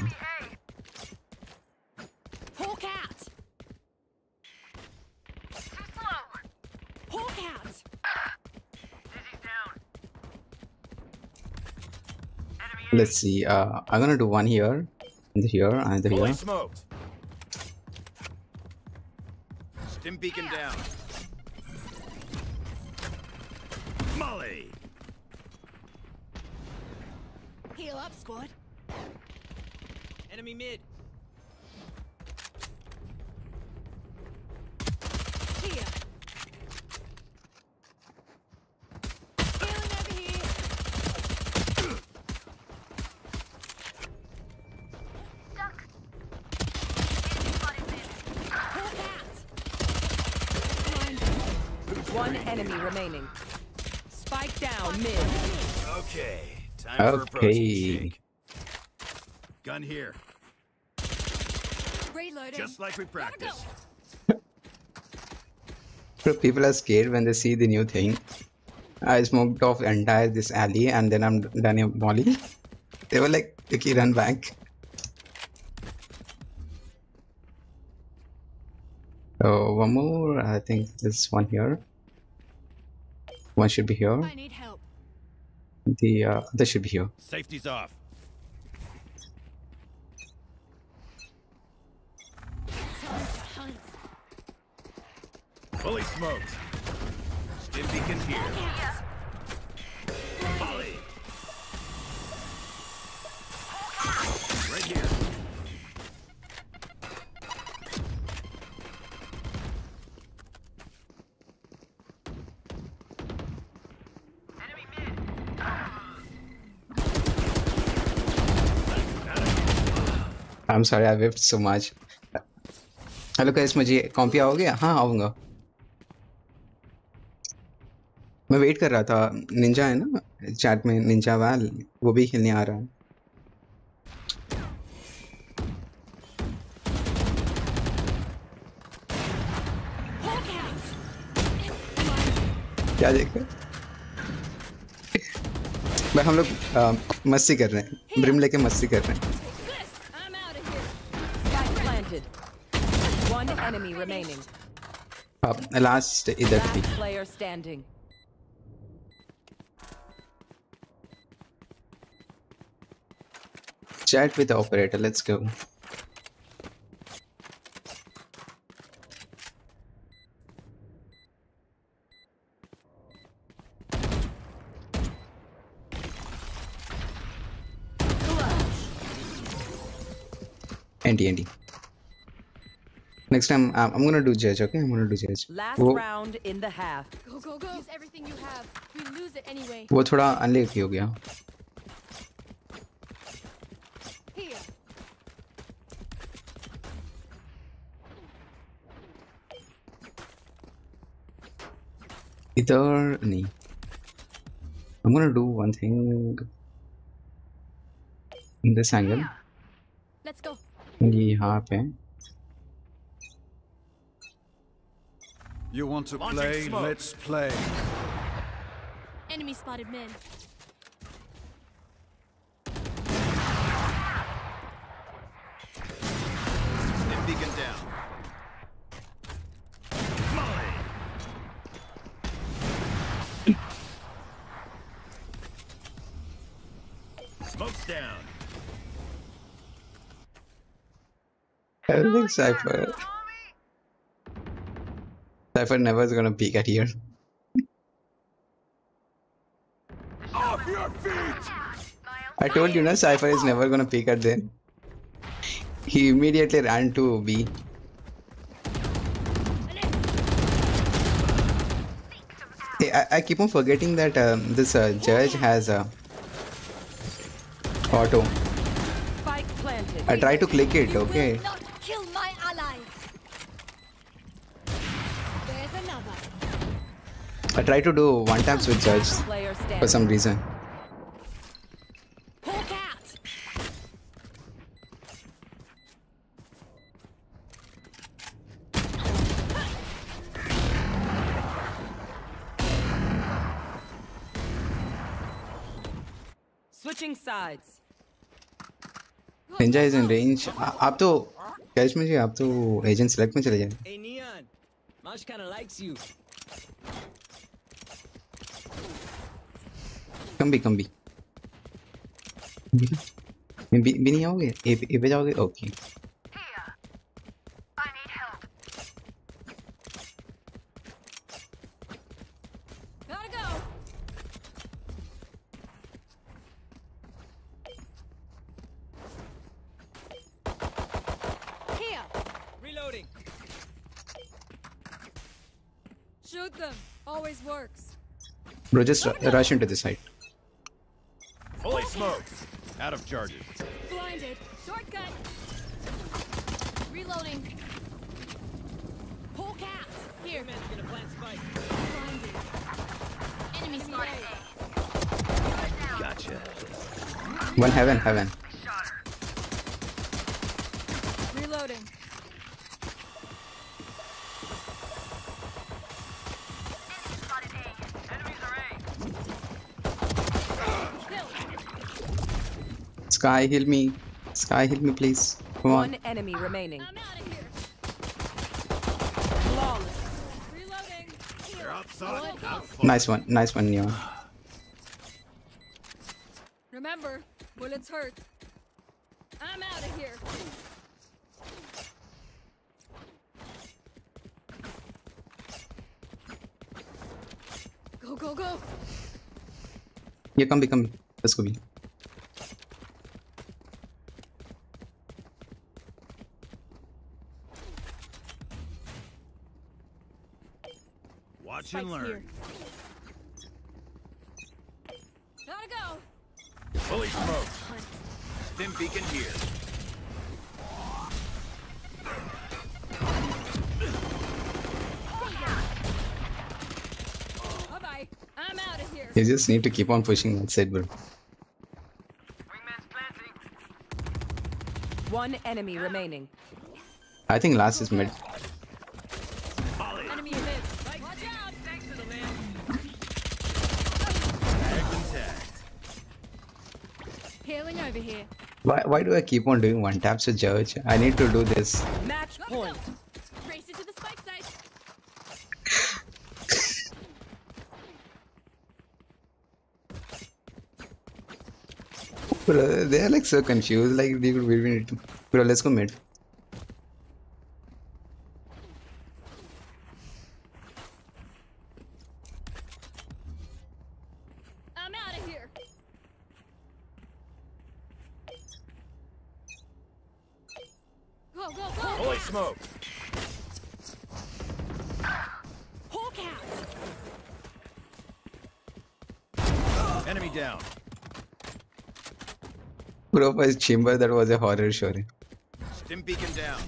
Let's see. Uh, I'm gonna do one here, and here, and Fully here. smoked. Stim beacon down. Molly. Heal up, squad. Enemy mid. Here. Healing over here. One enemy remaining. Spike down mid. Okay. Time for a protein Okay. Gun here. Reloading. Just like we practiced. *laughs* Bro, People are scared when they see the new thing. I smoked off entire this alley, and then I'm done a molly. They were like, "Okay, run back." Oh, one more. I think there's one here. One should be here. The uh, they should be here. Safety's off. Fully smoked. Stim beacon here. Molly. I'm sorry, I whipped so much. Hello guys मुझे कॉम्पी आओगे हाँ आऊँगा। मैं wait कर रहा था। Ninja है ना? चैट में निंजा वैल वो भी खेलने आ रहा है। क्या देख? रहे भाई हम लोग मस्ती कर रहे हैं। ब्रिम लेके मस्ती कर रहे हैं। Up, last ഇതെത്തി Chat with the operator, let's go. Andy, Andy. Next time I'm, I'm gonna do judge. Okay, I'm gonna do judge. Last वो round in the half. Go, go, go. Use everything you have. We lose it anyway. वो थोड़ा अनलेट हो गया Here. इधर नहीं I'm gonna do one thing in this angle. Let's go. ये यहाँ पे You want to Launching play? smoke. Let's play. Enemy spotted men. Stim beacon down. Molly. Smoke's down. I don't think Cypher. Cypher never is gonna peek at here. Off your feet! I told you, na Cypher is never gonna peek at there. He immediately ran to B. Hey, I, I keep on forgetting that um, this uh, judge has a auto. I try to click it, okay? I try to do one time switch charge for some reason. Switching sides. Ninja is in range. आप तो Catch me जी आप Neon, kinda likes you. कम भी कम भी भी भी भी नहीं आओगे ए पे ए पे जाओगे okay Gotta go. Here. Reloading. Shoot them. Always works. bro just ru- rush into the site Fully smoked. Out of charges. Blinded. Shortcut. Reloading. Pull cat. Here. Man's gonna plant spike. Blinded. Enemy spotted. Gotcha. one heaven heaven Reloading. Skye, heal me. Skye, heal me, please. Come on. One enemy ah, remaining. I'm out of here. Reloading. Here. Outside. Nice one. Nice one, Neo. Remember, bullets hurt. I'm out of here. Go, go, go. Here, come, come. Let's go, be. Watch Spike's and learn. here. Gotta go. Fully smoked. Stim beacon here. Bye bye. I'm out of here. you just need to keep on pushing that side bro One enemy remaining. I think last is mid Enemy mid. Watch out. Thanks for the man. Tagged and tagged. Healing over here. why why do I keep on doing one taps with Judge I need to do this Match point. Race it to the spike site. bro they are like so confused like they could it bro let's go mid I'm out of here. Go, go, go. Fully smoked. Hawk out. Enemy down. bro for his chamber that was a horror show. Stim beacon down.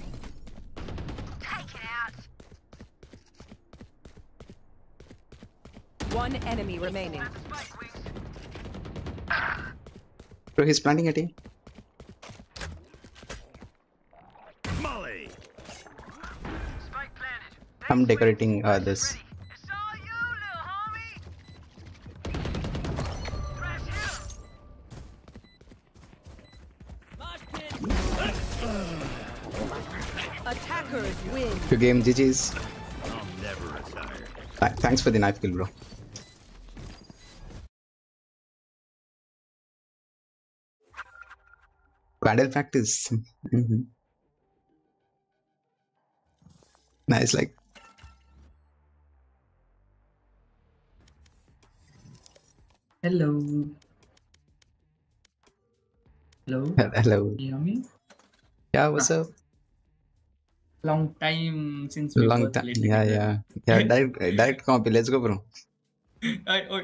One enemy remaining. bro he's planting at A Molly. I'm decorating uh, this win. game GG's I'll never retire. Th- thanks for the knife kill bro Paddle practice. hmm Nice, like Hello. Hello. hello. You hear me? Yeah, what's up? Long time since we Long time. Yeah, together. yeah, yeah. Direct, direct copy. Let's go, bro. I, I,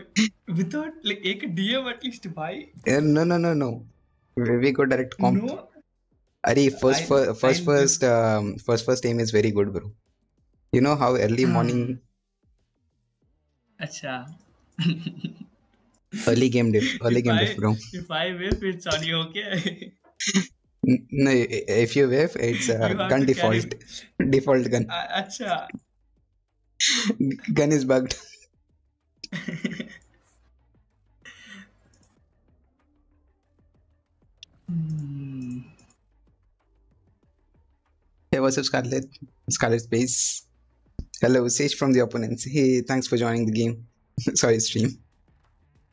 without like एक DM at least भाई. Eh, no, no, no, no. We, we go direct comp. No. Ari, first, I- fir- first, I first, um, first, first aim is very good, bro. You know how early Hmm. morning, अच्छा. early game diff, early If game I diff, bro. if I whip it's on you okay. No, if you wave, it's a gun default. Default gun. Uh, acha. gun is bugged. Hey, what's up, Scarlet? Scarlet Space. Hello, Sage from the opponents. Hey, thanks for joining the game. *laughs* Sorry, stream.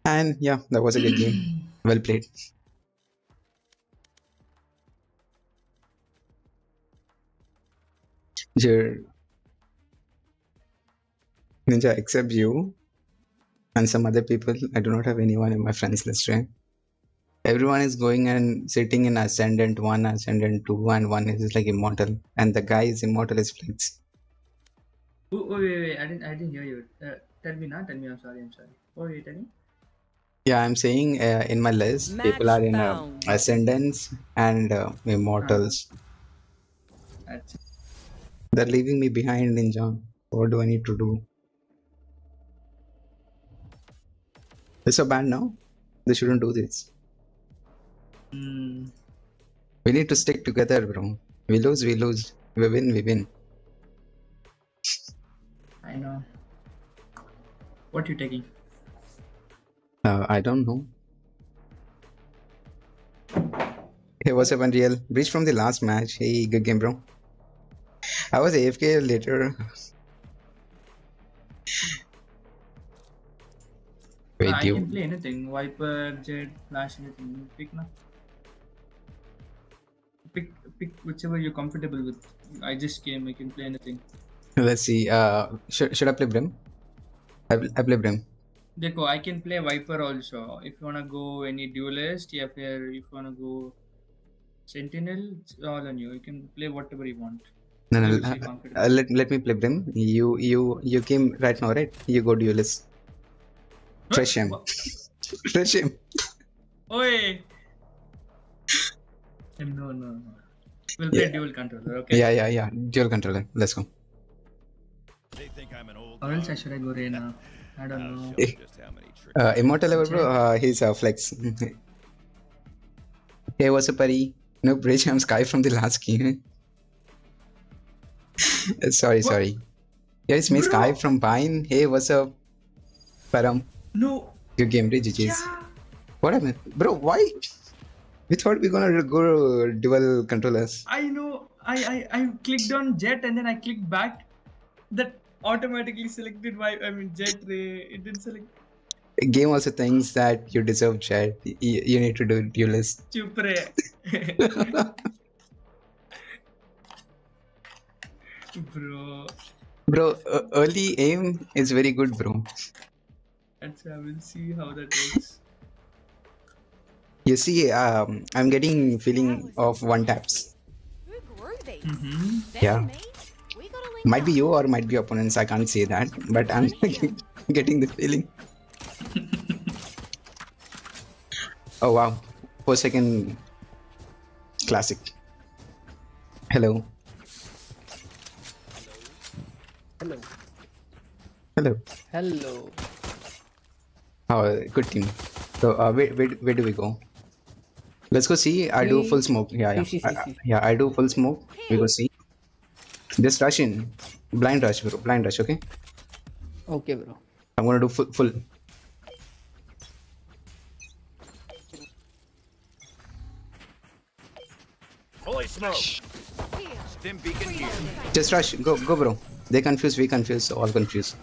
And yeah, that was a good game. Well played. Sure. Ninja, except you and some other people, I do not have anyone in my friends list, right? Everyone is going and sitting in Ascendant 1, Ascendant 2, and one is like Immortal. And the guy is Immortal is Flex. Oh, oh, wait, wait, I didn't, I didn't hear you. Uh, tell me now. Tell me. I'm sorry. I'm sorry. Oh, wait, tell me. Yeah, I'm saying uh, in my list, people are in uh, Ascendants and uh, Immortals. That's They're leaving me behind, Ninja. What do I need to do? It's a bad now. They shouldn't do this. Hmm. We need to stick together, bro. We lose, we lose. We win, we win. I know. What you taking? Uh, I don't know. Hey, what's up, Unreal? Breach from the last match. Hey, good game, bro. I was AFK later. Wait, I you. can play anything. Viper, Jett, Flash, anything. You Pick now. Pick, pick whichever you're comfortable with. I just came. I can play anything. Let's see. Uh, should, should I play Brim? I, will- I play Brim. Dekho, I can play Viper also. If you wanna go any duelist, yeah, if you wanna go Sentinel, it's all on you. You can play whatever you want. No, no. Uh, you feel comfortable. uh, let, let me play Brim. You you you came right now, right? You go duelist. Fresh him. *laughs* Fresh him. Oi! No, no, no. We'll play Yeah. dual controller, okay? Yeah, yeah, yeah. Dual controller. Let's go. Or else I should I go Reyna? I don't know. Uh, Immortal level, bro. Uh, he's uh, flex. *laughs* hey, what's up, buddy? No bridge. I'm Skye from the last game. *laughs* Sorry, sorry. Yeah, it's me, Skye from Pine. Hey, what's up, Param? No. Good game, day, GG's. What happened, bro? Why? We thought we are gonna go dual controllers. I know. I, I I clicked on Jett and then I clicked back. That automatically selected my I mean Jett Ray. It didn't select Game also thinks that you deserve chat. You, you need to do duelist. Chup *laughs* *laughs* Bro, Bro, uh, early aim is very good, bro. that's I will see how that works. You see, um, I'm getting feeling of one taps. Mm-hmm. Yeah. Might be you or might be opponents. I can't say that, but I'm *laughs* getting the feeling. oh wow, four second classic. Hello. Hello. Hello. Hello. Oh, good team. So, uh, where, where, where do we go? Let's go see. I do full smoke. Yeah, yeah. See, see, I- see, I- yeah, I do full smoke. We go see. Just rush in. Blind rush, bro. Blind rush, okay? Okay, bro. I'm gonna do full. full. Fully smoked. Stim beacon here. Just rush. Go, go, bro. They confuse, we confuse, all confuse.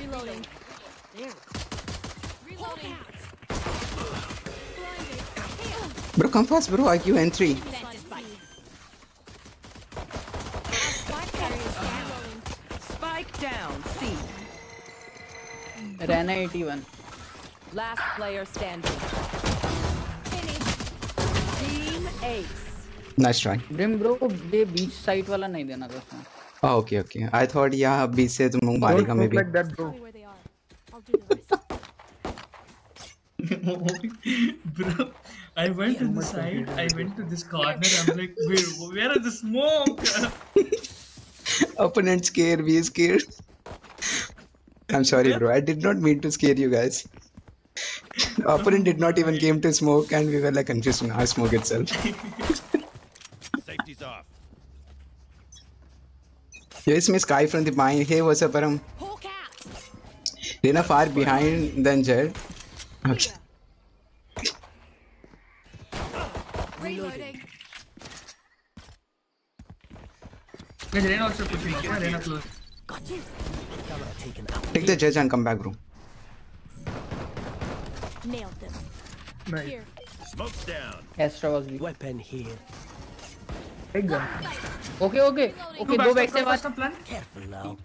Reloading. Reloading. Bro, come fast, bro. IQ N3. Spike down. C. Rana 81. Last player standing. Nice try. Brim bro, ये बीच side वाला नहीं देना था उसमें. Oh, okay, okay. I thought, yeah, बीच से तुम लोग मारेगा maybe. that, bro. Bro, I went to the side. I went to this corner. I'm like, where, where is the smoke? Opponent scared, we scared. I'm sorry, bro. I did not mean to scare you guys. Opponent did not even came to smoke, and we were like confused in our smoke itself. Safety's off. Here's Miss Skye from the mine. Hey, what's up, Param? Reyna far behind than Jed. Okay. Reloading. Guys, Reyna also pushing. Okay? Close. Take the Judge and come back, bro. Nailed them. Nice. Here. Smoke's down. Astra was weak. Weapon here. Take gun. Okay, okay. Okay, दो back से बात plan. Careful now.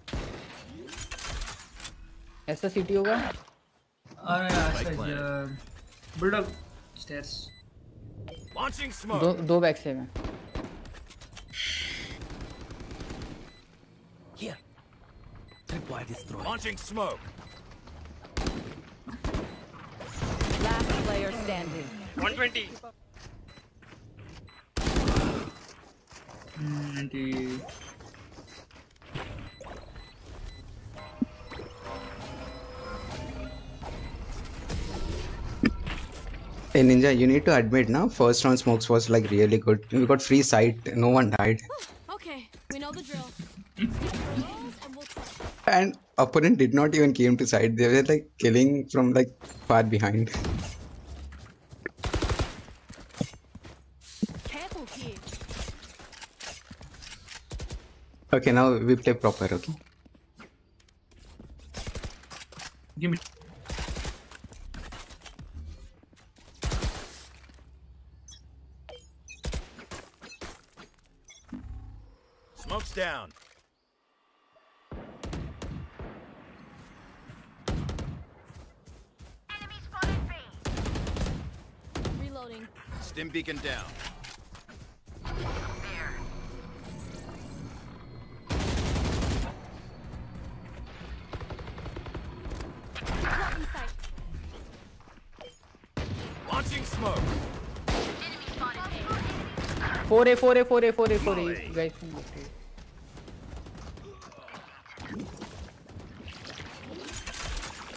ऐसा city होगा अरे यार सही bulldog stairs. Launching दो smoke. दो बैक से में Here. Tripwire destroyed. Launching smoke. Last player standing. 120. Hmm, 90. Hey Ninja, you need to admit now, first round smokes was like really good. We got free sight, no one died. Okay, we know the drill. Stick to the walls and we'll crush it. And opponent did not even came to side. They were like killing from like far behind. Careful here. Okay, now we play proper, okay? Give me. Smoke's down. Enemy spotted. Reloading. Stim beacon down. Four A four A four A four A four guys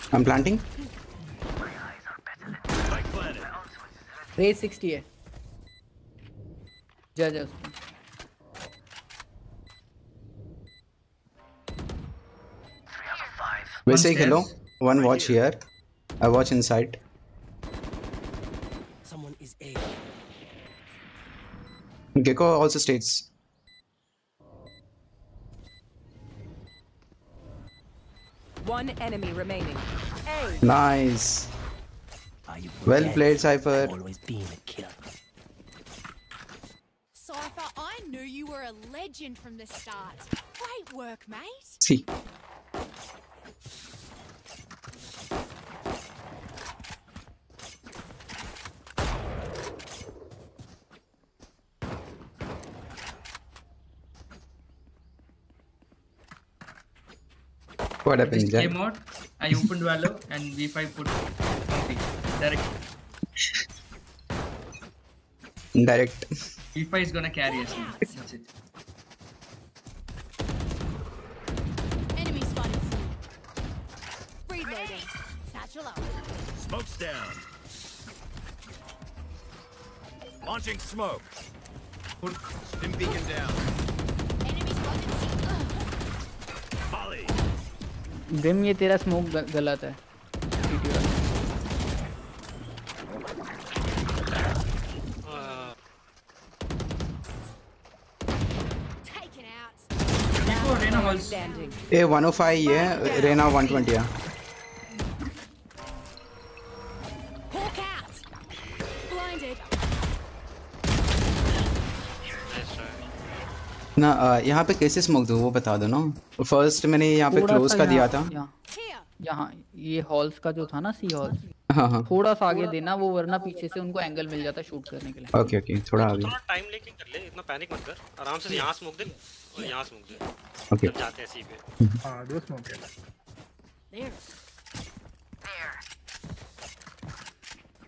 I am planting 360 है जा जा वैसे ही खेलो. One watch here I watch inside Gekko also states. One enemy remaining. A. Nice. Well played, Cypher. Always being a killer. Cypher, I knew you were a legend from the start. Great work, mate. See. What happened, Just Jack? came out. I opened Valo and V5 put something. Direct. Direct. V5 is gonna carry us. now. That's it. Enemy spotted. Reloading. Satchel up. Smoke's down. Launching smoke. Stim beacon down. Brim ये तेरा smoke गलत है। ए 105 है रेना 120 है। ना यहाँ पे कैसे स्मोक दूँ वो बता दो ना। फ़र्स्ट मैंने यहाँ पे क्लोज का दिया था। यहाँ ये हॉल्स का जो था ना सी हॉल्स हाँ हाँ। थोड़ा सा आगे देना वो वरना पीछे से उनको एंगल मिल जाता शूट करने के लिए। ओके ओके थोड़ा आगे। थोड़ा टाइम लेके कर ले इतना पैनिक मत कर। आराम से यहाँ स्मोक दे और यहाँ स्मोक दे ओके जब जाते हैं सी पे। हाँ दो स्मोक smoke है There.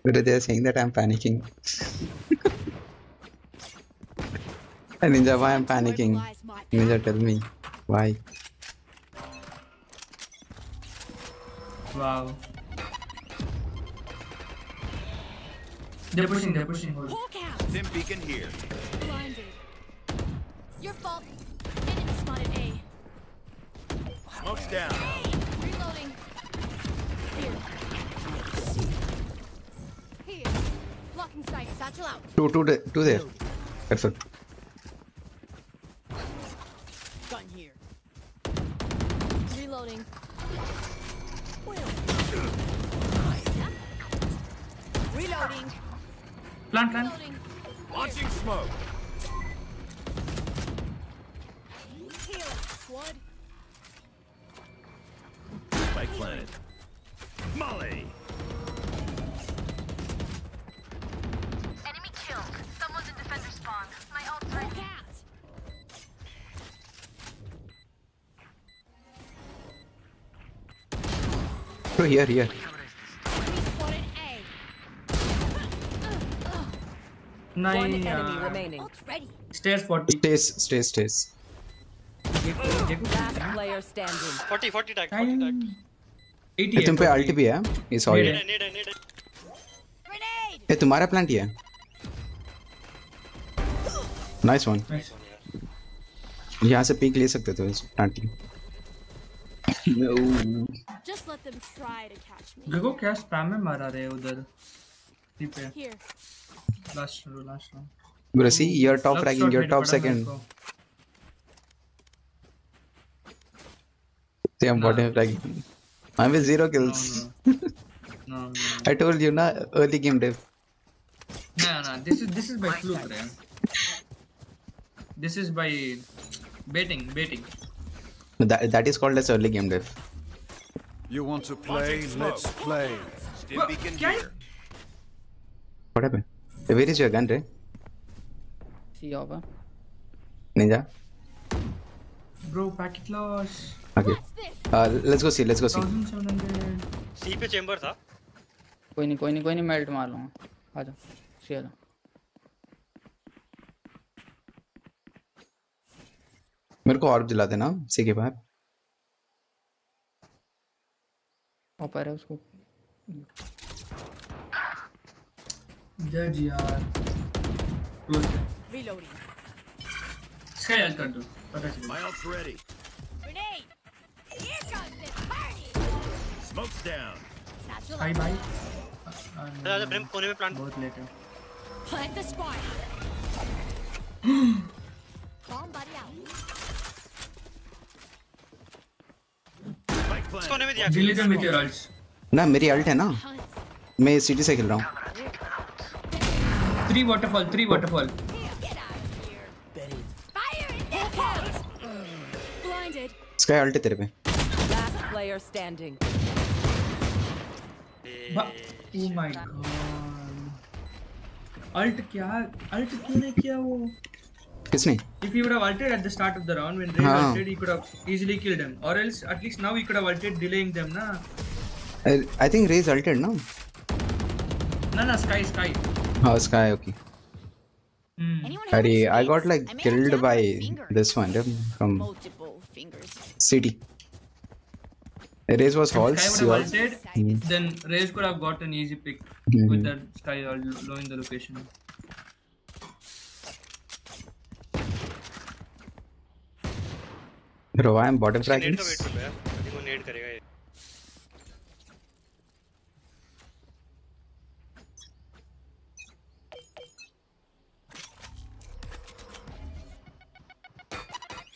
But they're saying that I'm panicking. *laughs* *laughs* Ninja, why I'm panicking? Ninja, tell me. Why? Wow. They're pushing, they're pushing. Hold. Stim beacon here. Blinded. Your fault. Enemy spotted A. Smoke's down. Reloading. Here. Here. Blocking sight. Satchel out. Two, two, two there. That's. Reloading. Reloading. Plant, plant. Launching smoke. Heal, squad. Spike planted. Molly. Enemy killed. Someone's in defender spawn. bro, here, here. नहीं यार stage 40 stage stage stage 40 40 tag 40 tag 80 है तुम पे alt भी है? ये sorry ये तुम्हारा प्लांट ही है। नाइस वन यहाँ से पीक ले सकते थे प्लांट की No. Just let them try to catch me. देखो क्या स्पैम में मारा रहे हैं उधर ठीक है Here. Last row last row Bro, see, you're top Love ranking, shot you're मेरे top पड़ा मेरे second. को। See, I'm bottom ranking. I'm with zero kills. No, no. *laughs* I told you, na, early game dev. No, no, this is this is by fluke, man. This is by baiting, baiting. That, that is called as early game dev. You want to play? Let's play. Here. What happened? Where is your gun, Ray? See over. Ninja? Bro, packet loss. Okay. Uh, let's go see, let's go see. 1700. सी पे chamber था कोई नहीं कोई नहीं कोई नहीं melt मार लूँगा आ जाओ सी आ जाओ मेरे को ऑर्ब दिला देना इसी के बाद। ऊपर है उसको। जय जी यार। रीलोडिंग इसका कर दो पता चल my off ready grenade here comes party smokes down अरे ब्रिम कोने में प्लांट बहुत लेट है। Plant the spot bomb out इस कोने में दिया ना मेरी अल्ट है ना? मैं सिटी से खेल रहा हूँ। Three waterfall three waterfall. Skye ult तेरे पे। Last player standing. Oh my god ult क्या अल्ट क्यों नहीं किया वो? If he would have ulted at the start of the round when ray altered ulted, he could have easily killed him. Or else, at least now he could have ulted, delaying them, na? I, I think Ray's ulted, no? No, no, Skye, Skye. Oh, Skye, okay. Mm. Harry, I got like I killed by this one yeah, from Multiple fingers. City. Race was false. Skye would have ulted, mm. then Raze could have got an easy pick mm -hmm. with that Skye uh, in the location. Bro I am bottom frag नेट का wait कर रहा है अभी वो नेट करेगा ये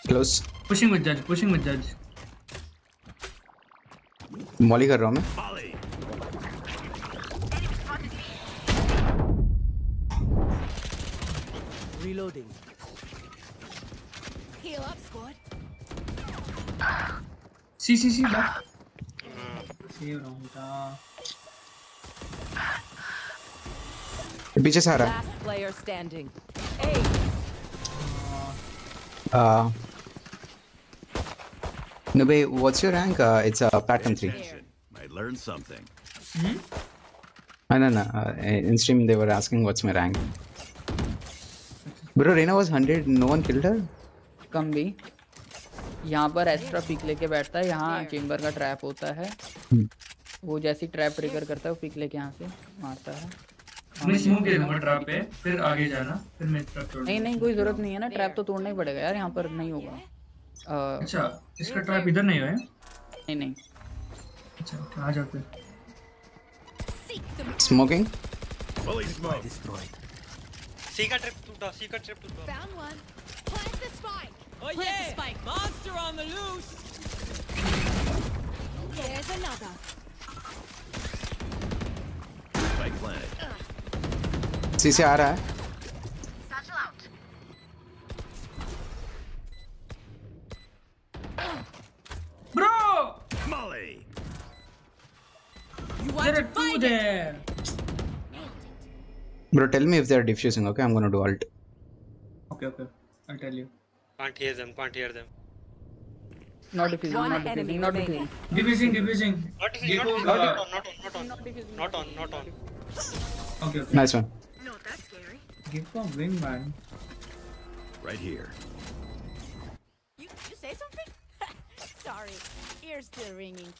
क्लोज पुशिंग विद जज पुशिंग विद जज मॉली कर रहा हूँ मैं reloading Sí, sí, sí, va. Sí, bronca. El pinche Sara. Uh, ah. Nube, what's your rank? Uh, it's a uh, platinum 3. I learned something. Hmm? I don't know. Uh, in stream, they were asking what's my rank. Bro, Reyna was 100, no one killed her? Come be. यहाँ पर extra pick लेके बैठता है यहाँ chamber का trap होता है। वो जैसी ट्रैप ट्रिगर करता है वो पिक लेके यहाँ से मारता है। मैं स्मोक दे दूँगा ट्रैप पे फिर आगे जाना फिर मैं ट्रैप तोड़ नहीं नहीं कोई ज़रूरत नहीं है ना ट्रैप तो तोड़ना ही पड़ेगा यार यहाँ पर नहीं होगा। अच्छा इसका ट्रैप इधर नहीं है? नहीं नहीं। अच्छा आ smoked. Destroyed. सी का ट्रिप टूटा सी का ट्रिप टूटा Found one. Plant the spike. Oh Plant the yeah! spike. Monster on the loose! There's another. Spike planted. सी से आ रहा है Bro! Molly. You there are two there. Bro, tell me if they're diffusing, okay? I'm gonna do alt. Okay, okay. I'll tell you. Can't hear them can't hear them Not defusing, not defusing, not defusing. Diffusing, diffusing. not defusing, not, defusing, not, uh, on, not on not on not on not on Okay, okay. Nice one. give Gecko wing, man. Right here. You, you say something? Sorry. Ears still ringing.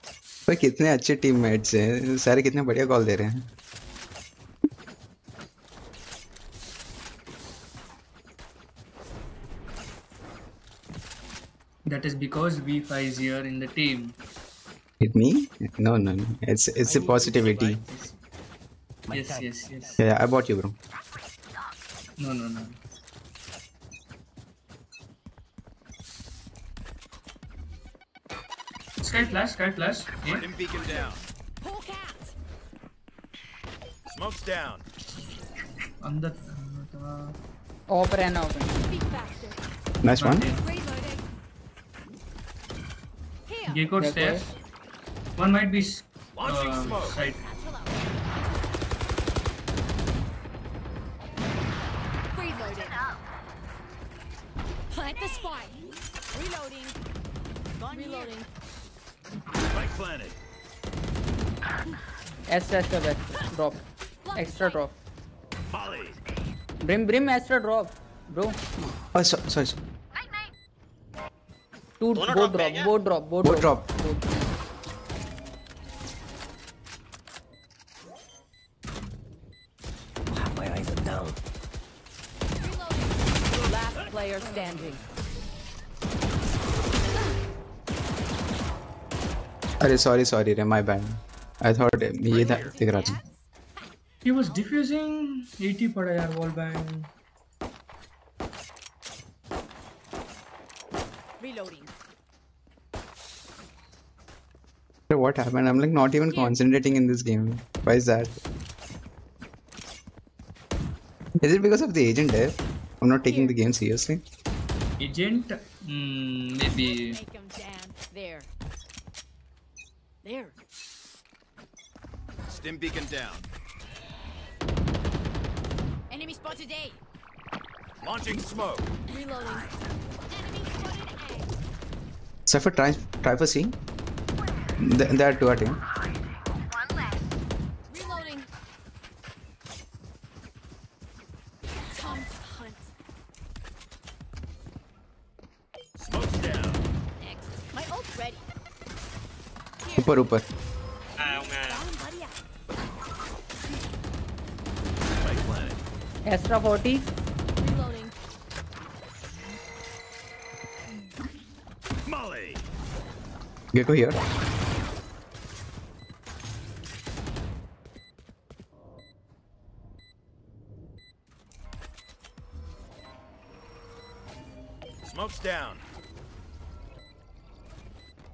भाई कितने अच्छे teammates हैं सारे कितने बढ़िया call दे रहे हैं That is because V5 is here in the team. With me? No, no, no. It's it's I a positivity. Yes, yes, yes. Yeah, I bought you, bro. No, no, no. Skye flash, Skye flash. Yeah. Enemy beacon down. Smoke's down. On the. Open and open. Nice one. Reloading. Here. Gekko Gekko. stairs. One might be s- uh, side. Reloading. Plant the spike. Reloading. Reloading. Spike planted. Extra, extra back. Drop. Extra drop. Molly. Brim, brim, extra drop. Bro. Oh, so, sorry. sorry. Two, दोनों both drop पे है drop, क्या? both drop, both Both drop. drop. My eyes are down. Last player standing. अरे sorry sorry रे my bad I thought ये था दिख रहा था He was diffusing 80 पड़ा यार wall bang. Reloading. What happened? I'm like not even concentrating in this game. Why is that? Is it because of the agent there? I'm not taking the game seriously. Agent? Mm, maybe. Make them dance. There. There. Stim beacon down. Enemy spotted A. Launching smoke. Reloading. Enemy spotted A. Cypher, try, try for C. Th- there are two at him. Reloading. Time to hunt. Smoke's down. down.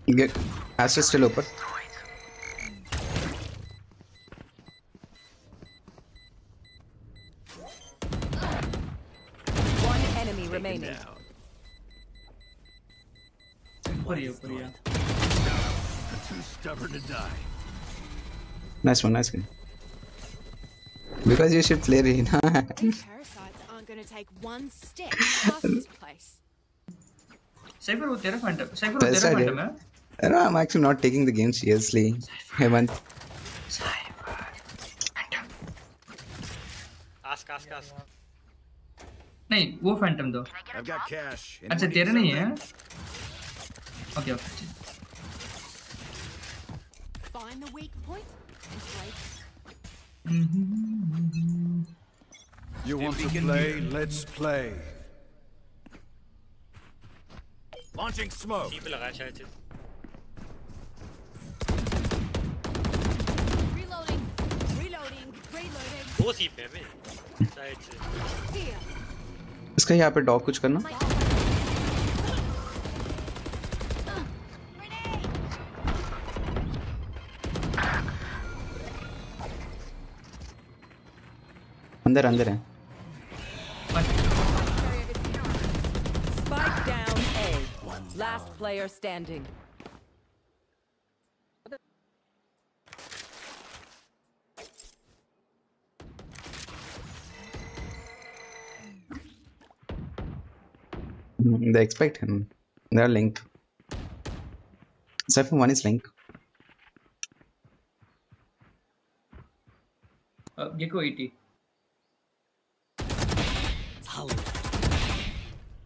You get Ash still open. One enemy Take remaining. What are you, what are you? Too stubborn to die. Nice one, nice one. Because you should play Reyna. Parasites aren't gonna take one step past this *laughs* place. Cypher वो तेरा phantom Cypher वो That's तेरा right. phantom है No, I'm actually not taking the game seriously. Hemant. Ask ask ask नहीं वो phantom दो I've got cash. अच्छा Anyone तेरा need नहीं something? है okay okay Find the weak point and break. You want to beacon play? here. Let's play. Launching smoke. Reloading. Reloading. Reloading. इसका यहाँ पे डॉग कुछ करना अंदर अंदर है Last player standing. Mm, They expect him. They're linked. Except one is link. Uh, Gekko 80.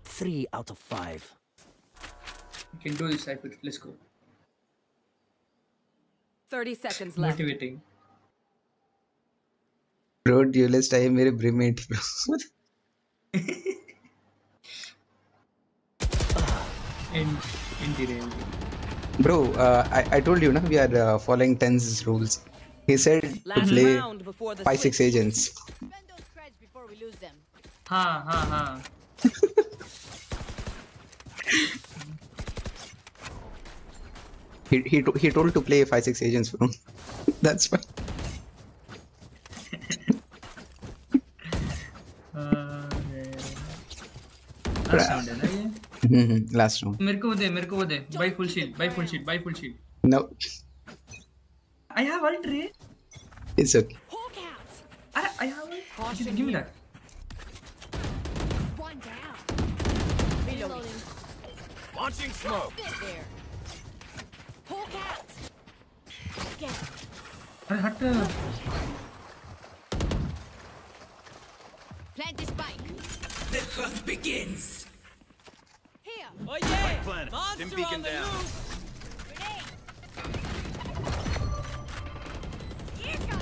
Three out of five. You can do this, Cypher. Let's go. 30 seconds left. Motivating. Bro, duelist I मेरे brimate bro. *laughs* And in derail. bro, uh, I I told you na we are uh, following TenZ's rules. He said to play round before the five six switch. agents. before we lose them. Ha ha ha. *laughs* He he to, he told to play five six agents bro. *laughs* That's why. Uh, last round है ना ये? Mhm, Last round. मेरे को वो दे मेरे को वो दे buy full shield buy full shield buy full shield No, I have ult ray it's okay. I, I have ult give, give me that One down. Reloading. Launching smoke. Bit there. Hawk out. Get. अरे हट Plant the spike. The hunt begins. Here. Oh yeah! planet. Monster Dim beacon on the down. loose!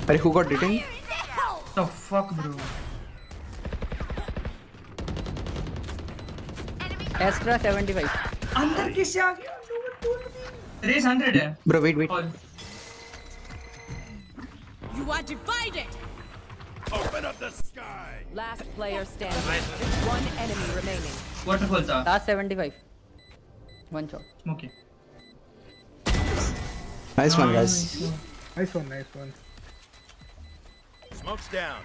Are who got detained? the fuck bro Astra 75. अंदर कैसे आ गया Three hundred. Bro, wait, wait. You are divided! Open up the sky! Last player standing. One enemy remaining. Waterfalls are. Last 75. One shot. Smoky. Nice one, guys. Nice. nice one, nice one. Smoke's down.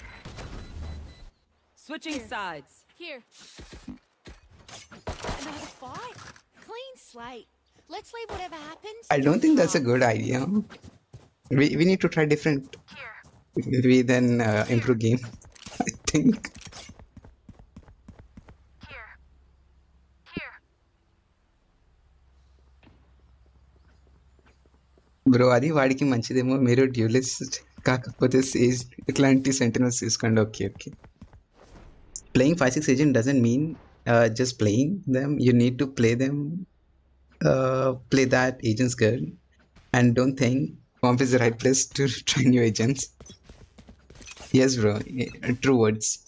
Switching Here. sides. Here. Another fight? Clean slate. Let's leave whatever happens. I don't think that's a good idea. We we need to try different. We then uh, improve game. *laughs* I think. Bro అది వాడికి మంచిదేమో మీరు due list కాకపోతే Sage ఇట్లాంటి సెంటెనల్స్ తీసుకోండి okay okay playing five six agent doesn't mean just playing them you need to play them play that agents girl and don't think comp is the right place to *laughs* train new agents. Yes bro. Yeah, true words.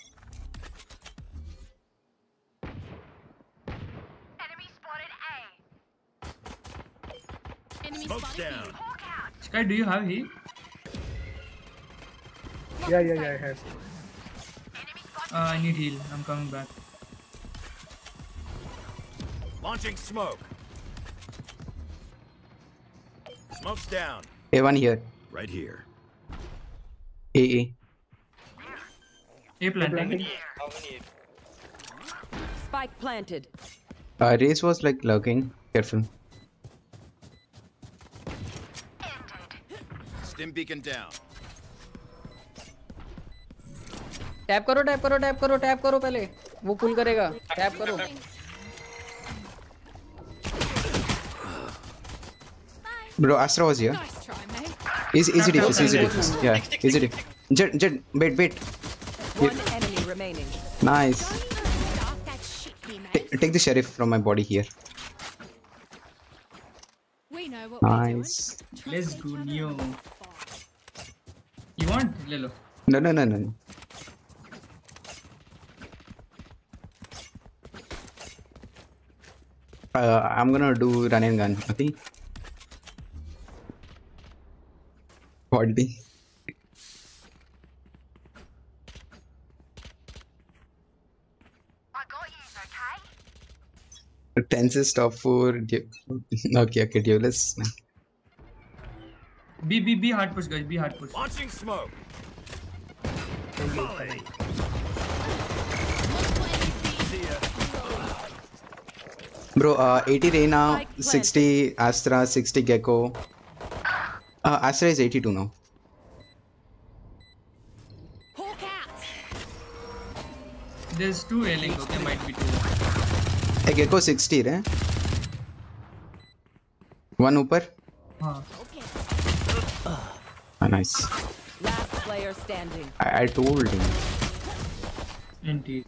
Smoke's down. Skye do you have heal Yeah, yeah, yeah, I have. uh, I need heal. I'm coming back. Launching smoke. Smoke's down. A1 here. Right here. A A. A planting. Spike planted. Uh, Raze was like lurking. Careful. Stim beacon down. Tap, Karo. Tap, Karo. Tap, Karo. Tap, Karo. पहले Wo pull karega. Tap, Karo. Bro astra was here. Nice try, mate. easy easy defense easy defense yeah easy defense Jett Jett wait wait. One enemy remaining. nice. Stop that shit here, mate. Ta- take the sheriff from my body here. We know what nice. Let's go Neo you want? ले no no no no no. Uh, I'm gonna do run and gun okay Hardly. Tenses top four. okay, okay, duelist. B B B hard push guys. B hard push. Launching smoke. Molly. Bro, uh, 80 Reina, 60 Astra, 60 Gecko, Uh, Astra is 82 now. There's two ailing, okay, might be two. A Gekko 60, right? One upper. Huh. Ah, nice. Last player standing. I, I told him. Indeed.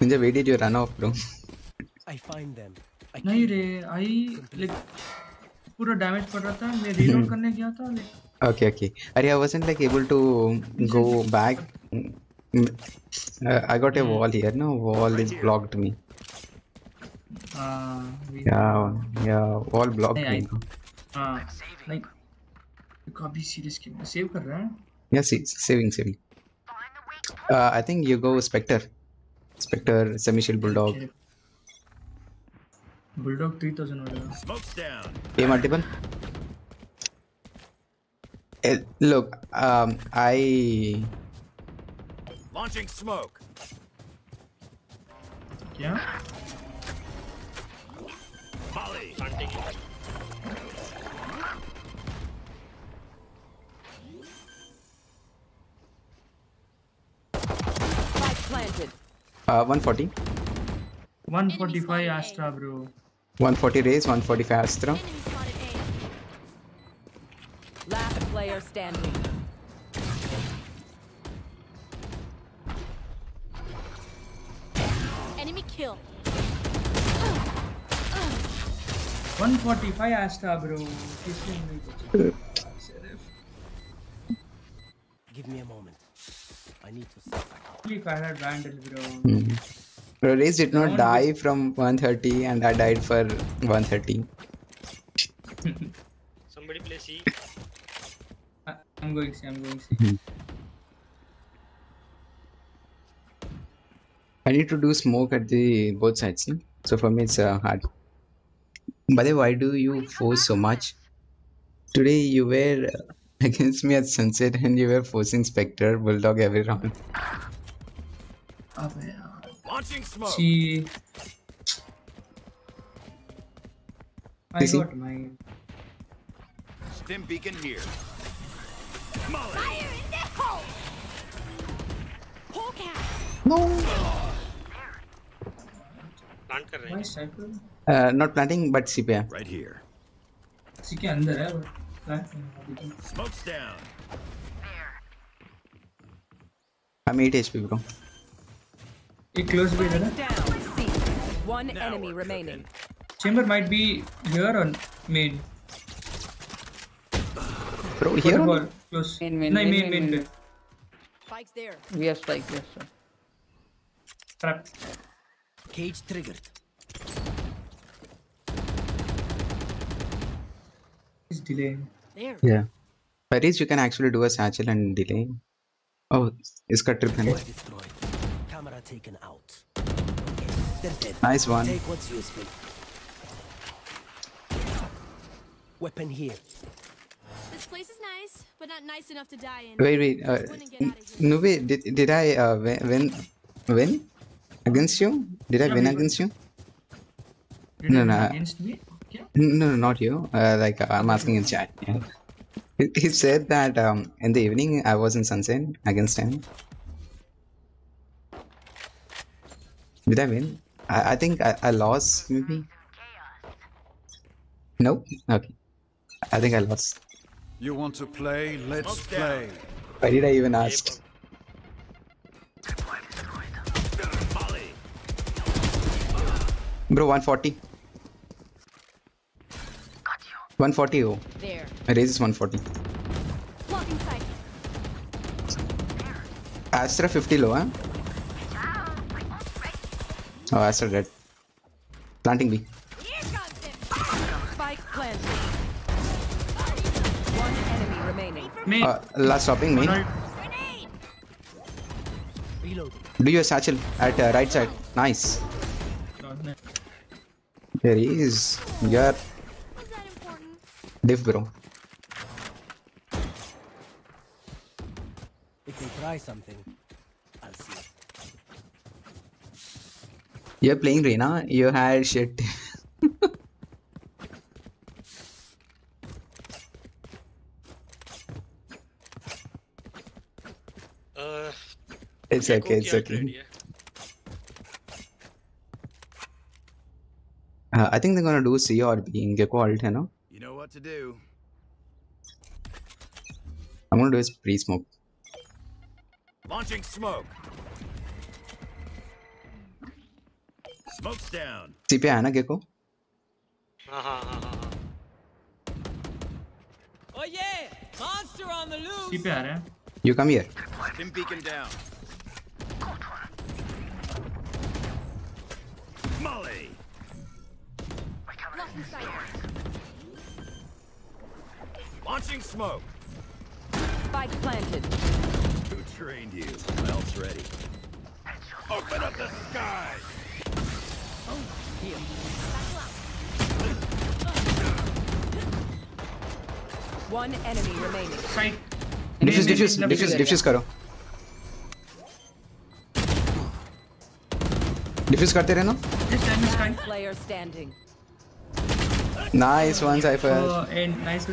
Ninja, where did you run off, bro? I find them. नहीं रे I like पूरा damage पड़ रहा था मैं reload करने गया था लाइक ओके ओके अरे I wasn't like able to go back I got a wall here no wall is blocked me yeah yeah wall block me हाँ लाइक कॉपी सीरीज़ के सेव कर रहा है? या saving saving I think you go spectre spectre semi shield bulldog Bulldog 3000. Smokes down. A multiple. It, look, um, I. Launching smoke. Yeah. Molly. planted. Uh, 140. 145 Astra, bro. 140 Raze, 140 Astra. Last player standing. Enemy kill. 145 Astra, bro. Give me a moment. I need to. If I had Vandal, bro. Mm -hmm. Rolex did not die from 130 and I died for 130. *laughs* Somebody play C. I'm going C, I'm going C. I I need to do smoke at the both sides, so for me it's uh, hard. By the way, why do you force so much? Today you were uh, *laughs* against me at sunset and you were forcing Spectre, Bulldog every round. Oh. Launching smoke. C I PC? got mine Stim beacon here. Fire in the hole! Hawk out! No. Plant कर रहे Why हैं cycle Uh, not planting, but CPA. Right here. C के अंदर है but plan- Smoke's down. I'm 8 HP, bro. He close by right? One now enemy remaining. Chamber might be here on main. Bro, here? Ball, close. Main, main, no, main, main, main, main. Spike's there. We have spike, yes sir. Trap. Cage triggered. He's delaying. There. Yeah. Paris, you can actually do a satchel and delay. Oh, is cut trip taken out. Nice one. Take what's useful. Weapon here. This place is nice, but not nice enough to die in. Wait, wait. Uh, Wouldn't get out of here. no, wait. Did, did I uh, win, win? Win? Against you? Did I Yeah, win against you? Did No, no. against me क्या No, no, not you. Uh, like, uh, I'm asking in chat. Yeah. He, he said that um, in the evening I was in Sunset against him. Did I win? I, I think I, I lost, maybe? Nope. Okay. I think I lost. You want to play? Let's play. Why did I even ask? Volley. Bro, 140. 140 oh. There. I raises 140. Blocking sight. Astra 50 low, huh? Oh, Astra dead. Planting B. Spike planted. One enemy remaining. main Uh, last stopping me. Ronald- Do your satchel at uh, right side. Nice. There he is. You're diff, bro. If they try something, I'll see. You're playing Reyna? You had shit. *laughs* uh, it's okay, it's okay. Uh, I think they're gonna do C or B in Gekko alt, you know? You know what to do. I'm gonna do is pre-smoke. Launching smoke. Smoke down. C पे है ना gecko हां हां हां ओए monster on the loose सी पे आ रहा you come here Stim beacon down Molly Launching smoke Spike planted. Who trained you? Else ready. Open up the sky. One enemy remaining. Side Diffuse, diffuse, diffuse, diffuse करो. Diffuse करते रहना. Player standing. Nice one, Cypher. Oh, and nice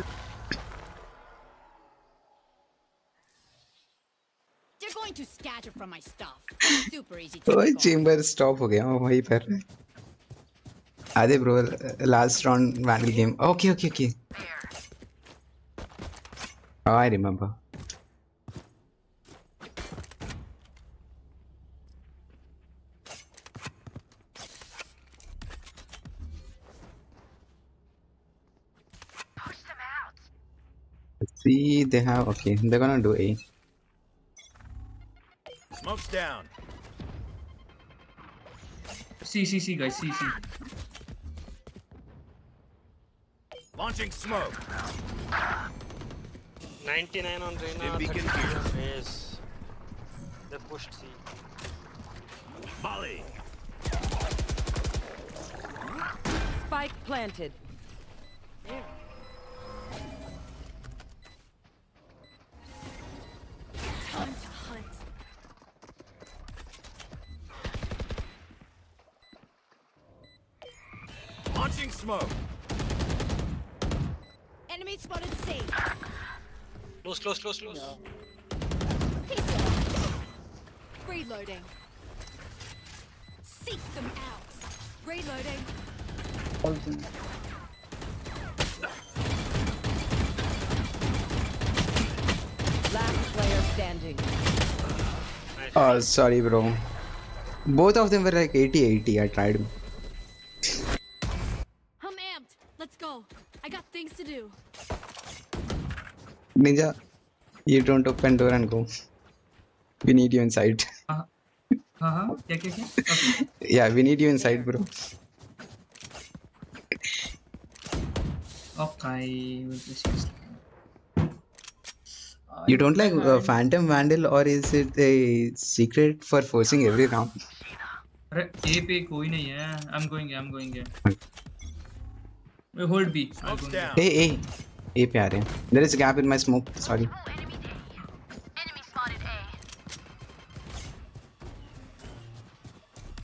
They're going to scatter from my stuff. *laughs* Super easy to ओए pick off. Chamber stop हो गया वो वहीं पर അതെ bro last round വാൻഡിൽ game okay okay okay I remember See, they have okay. They're gonna do A. Smoke's down. See, see, see, guys. See, see. Launching smoke. 99 on Reyna, Stim beacon 30 here. on They pushed C. Molly. Spike planted. Time to hunt. Launching smoke. Enemy spotted C. Close, close, close, close. Piece Reloading. Seek them out. Reloading. Last player standing. Oh, sorry, bro. Both of them were like 80 80. I tried. I'm amped. Let's go. I got things to do. Ninja, you don't open door and go. We need you inside. हाँ हाँ क्या क्या क्या okay. Yeah, we need you inside, bro. Okay, with this is- You don't like uh, Phantom Vandal, or is it a secret for forcing every round? अरे ए पे कोई नहीं है I am going I am going way hold B Smoke's down. A पे आ रहे हैं there is a gap in my smoke sorry enemy spotted A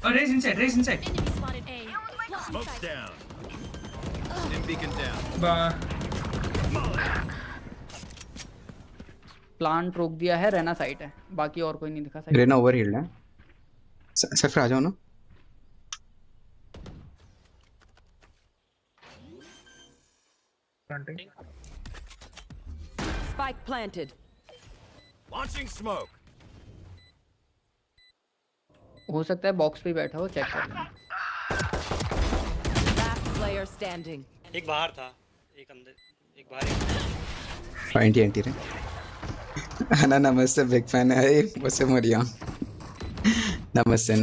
और Raze inside Raze inside smoke down M beacon down बा plant रोक दिया है रहना साइट है। बाकी और कोई नहीं दिखा साइट रेना ओवर हील्ड है। सर फिर आ जाओ ना। Planting Spike planted. Launching smoke. हो सकता है बॉक्स पे ही बैठा हो चेक कर लेना Last player standing. एक बाहर था एक अंदर एक बाहर एक एंटी एंटी रे. अना नमस्ते बिग फैन है. Hey, what's up, Maria? Namaste,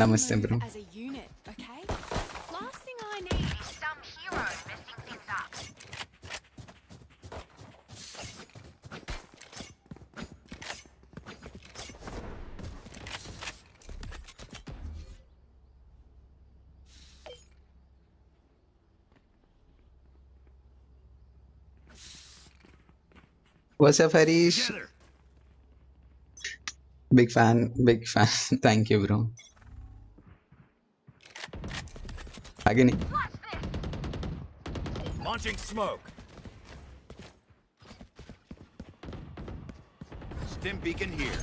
What's up, Harish? Big fan, big fan. *laughs* Thank you, bro. Agony. Launching smoke. Stim beacon here.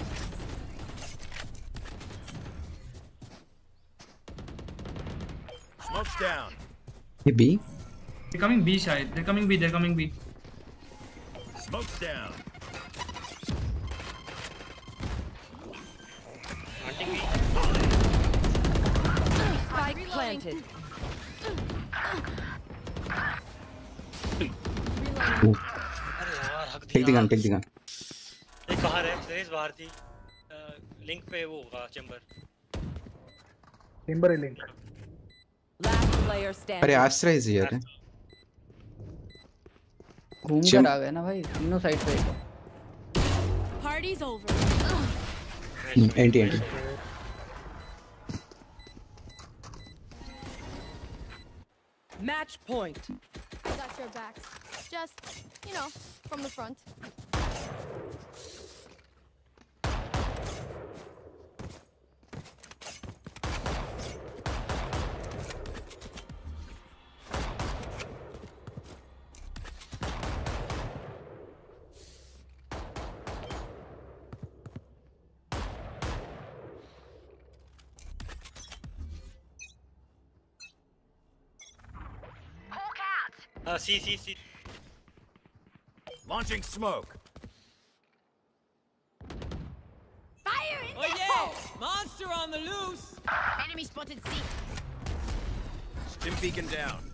Smoke's down. Hey, B. They're coming B side. They're coming B. They're coming B. Smoke's down. Spike planted. take the gun take the gun एक बाहर है race बाहर थी link पे वो होगा chamber Timber link. Last player standing. अरे Astra is here है घूम चल। कर आ गए ना भाई तीनों साइड पे Party's over. Anti anti Match point. Got your backs. Just, you know, from the front. Ah, uh, see, see, see. Launching smoke. Fire in oh, the yeah. hole! Monster on the loose! Enemy spotted C. Stim beacon down.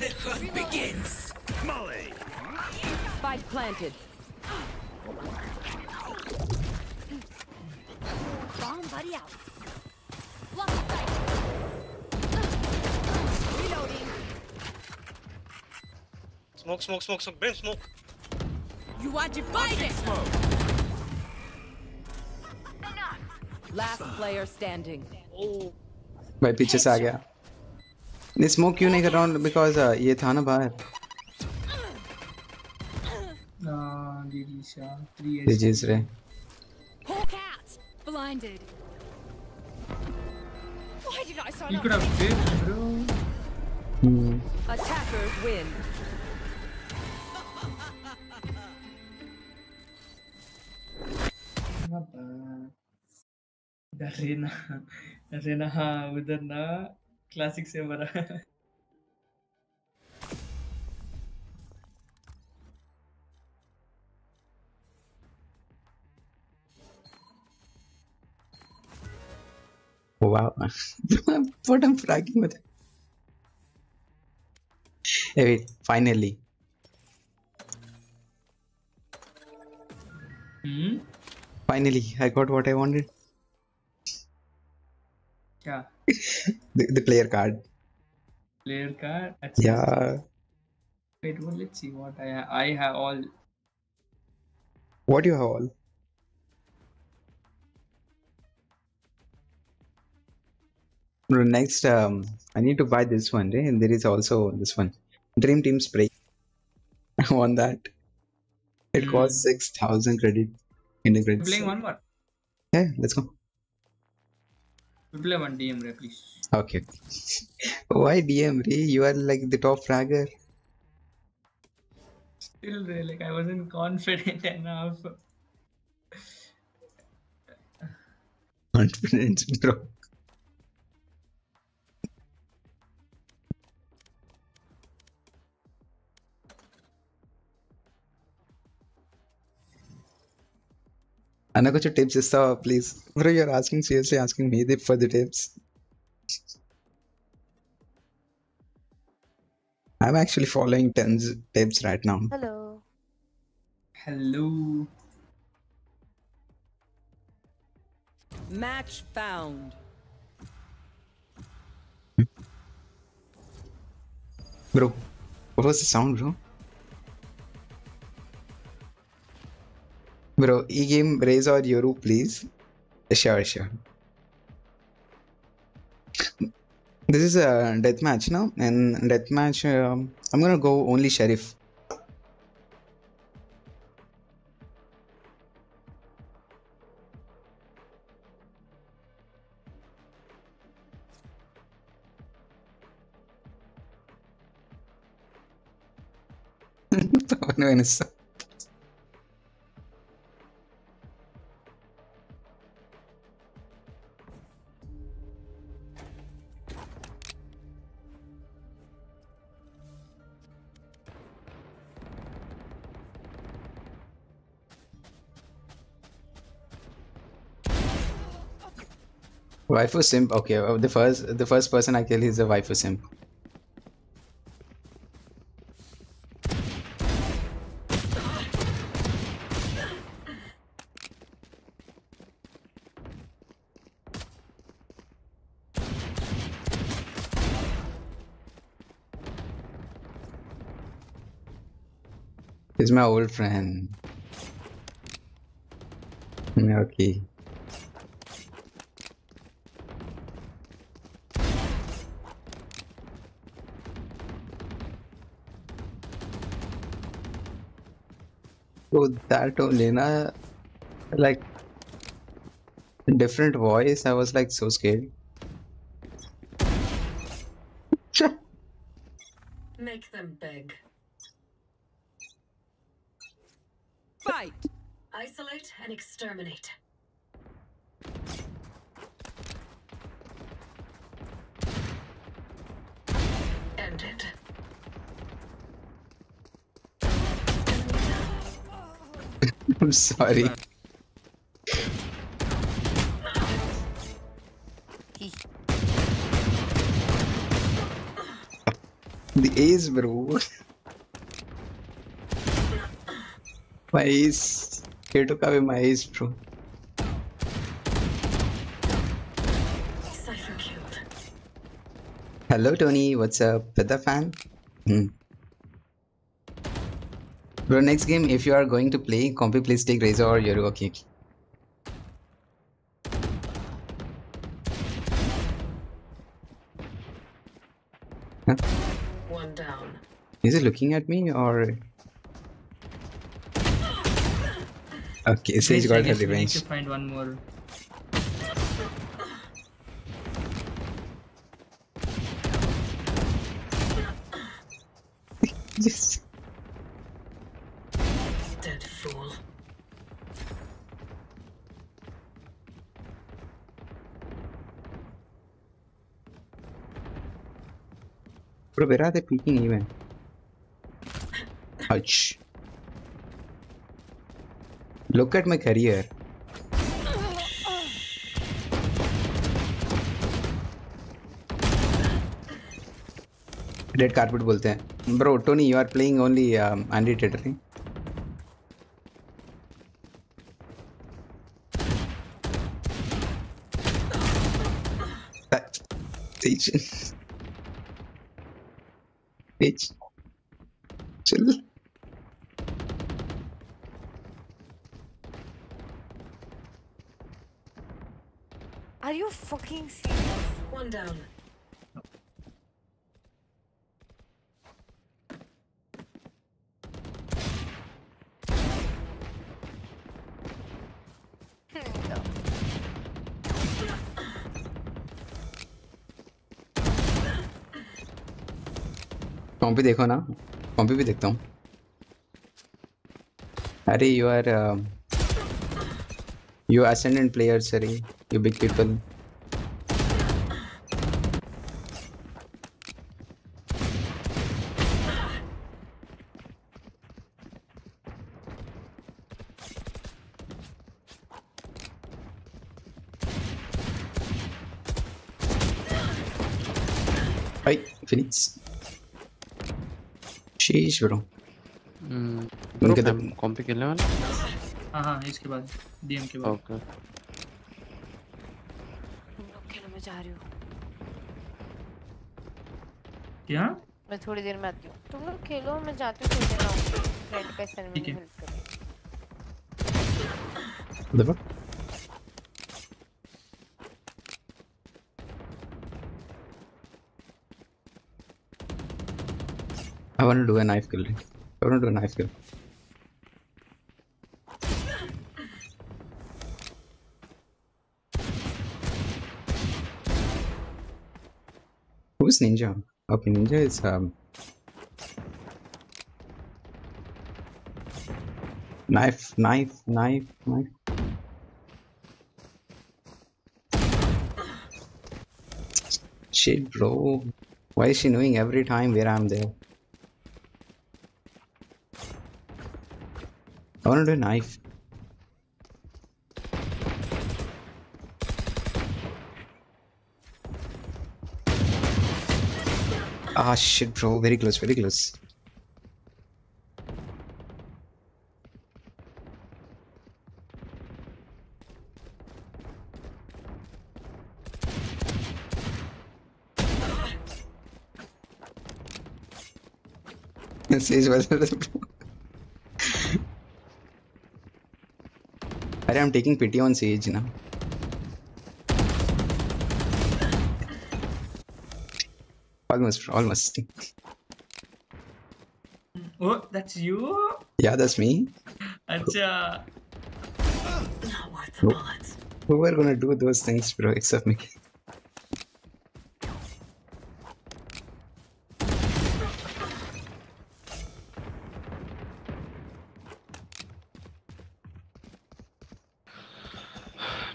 The hunt begins! Molly! Spike planted. Smoke smoke smoke smoke brain smoke You want to fight it? Last player standing. भाई पीछे से आ गया नहीं smoke क्यों नहीं कर रहा हूँ बिकॉज ये था ना बाहर Uh, Dirisha. Three रिजीज रे Hawk out. Blinded. Why did I sign You up? could have picked, bro. Attackers win. Darena. Darena हाँ उधर ना क्लासिक से बड़ा wow *laughs* what I'm fragging with hey wait finally Hmm? finally I got what I wanted क्या the, player card. Player card? Yeah. Wait let's see what i have i have all. What you have all? Next um i need to buy this one eh? and there is also this one. Dream team spray. *laughs* I want that. It costs hmm. 6000 credit in the credit playing one more. Yeah let's go we play one DM Ray, please. Okay. Why dm Ray? you are like the top fragger. Still Ray, like I wasn't confident *laughs* enough. Confidence bro అన్న కొంచెం tips ఇస్తావా please bro you're asking seriously asking me the for the tips I'm actually following tens tips right now. Hello. hello Match found. Bro, what was the sound, bro? Bro, e-game Raze or Yoru, please. Sure, sure. This is a death match now, and death match. Um, I'm gonna go only sheriff. *laughs* Waifu simp. Okay, uh, the first the first person I kill is a waifu simp. He's my old friend. Okay. So that only, na, like different voice. I was like so scared. Sorry. The ace, bro. my ace. He took away my ace, bro. Hello, Tony. What's up? Peta fan? Hmm. Bro, next game, if you are going to play, Compy, please take Razor or Yoru. Okay. One down. Is he looking at me or? Okay, Sage Guys, I got her guess we need revenge. to find one more. Are they peeking even? Ouch. Look at my career. Red carpet बोलते हैं bro Tony you are playing only unrated Teach. Teach. Chill. Are you fucking serious? One down. Compy देखो ना। कॉम्पी भी देखता हूँ। अरे you are you ascendant player अरे you big people Sheesh, bro. उनके तो कॉम्पी खेलने वाला? हाँ हाँ इसके बाद डीएम के बाद। ओके खेलो मैं जा रही हूँ। क्या? मैं थोड़ी देर में आती हूँ। तुम लोग खेलो मैं जाती हूँ थोड़ी देर में फ्रेंड का सर में है। हेल्प करें। देखो I want to do a knife kill. I want to do a knife kill. Who's Ninja? Okay, Ninja is um knife, knife, knife, knife. Shit, bro. Why is she knowing every time where I'm there? I want to do a knife. Ah, shit, bro. Very close, very close. *laughs* Sage was Arey, I'm taking pity on Sage now. Almost, almost. Oh, that's you? Yeah, that's me. Acha. Who, who are gonna do those things, bro, except me?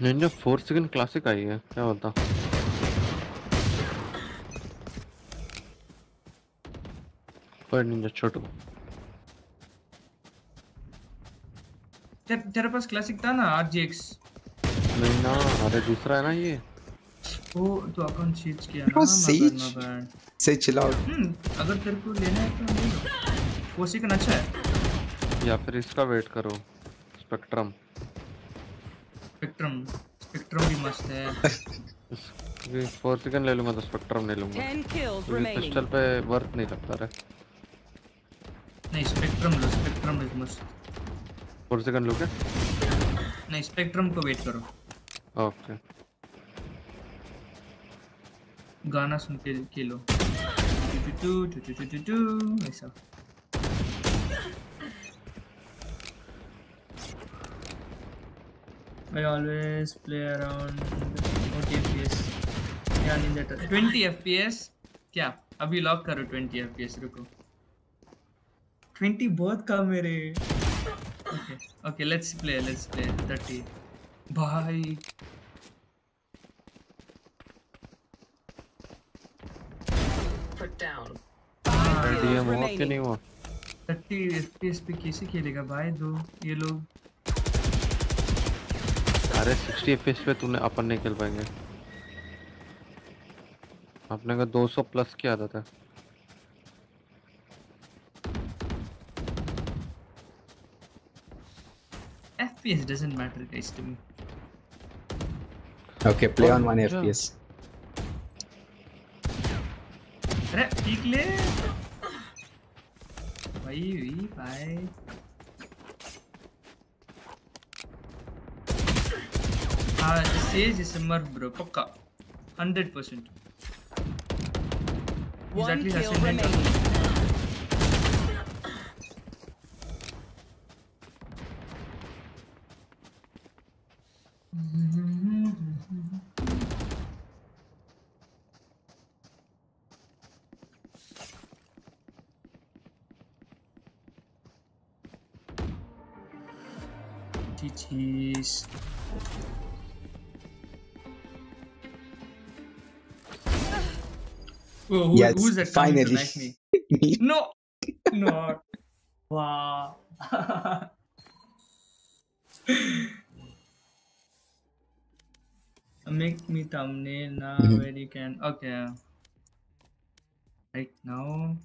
Ninja four second classic आई है क्या होता पर Ninja छोटू। तेरे पास classic था ना आरजीएक्स नहीं ना अरे दूसरा है ना ये। वो तो अकाउंट चेंज किया ना. Sage, chill out. हम्म अगर तेरे को लेना है तो ले लो। फोर सेकंड अच्छा है। या फिर इसका वेट करो स्पेक्ट्रम स्पेक्ट्रम स्पेक्ट्रम भी मस्त है। फोर सेकंड ले लूँगा तो स्पेक्ट्रम नहीं लूँगा। पिस्टल पे वर्थ नहीं लगता रे। नहीं स्पेक्ट्रम लो स्पेक्ट्रम इज़ मस्त। फोर सेकंड लो क्या नहीं स्पेक्ट्रम को वेट करो। ओके गाना सुन के के लो। Two two two two two two two ऐसा। I always play around 40 FPS. Yeah, Ninja Turtle. 20 FPS? क्या अभी लॉक करो 20 FPS रुको 20 बहुत कम है रे okay okay let's play let's play 30 भाई Put down. डीएम हुआ कि नहीं हुआ 30 FPS पे कैसे खेलेगा भाई दो ये लोग अरे 60 एफएस पे तूने अपन नहीं खेल पाएँगे अपने का 200 प्लस की आदत है FPS doesn't matter guys to me Okay, play on one. FPS. अरे पीक ले भाई वी भाई हाँ सेज इज मर्द ब्रो पक्का 100% He's One at least kill ascendant. remaining. Who, who, yes, who's that finally. Like *laughs* me? No, not. Wow. *laughs* Make me thumbnail now mm -hmm. where you can. Okay. Right now.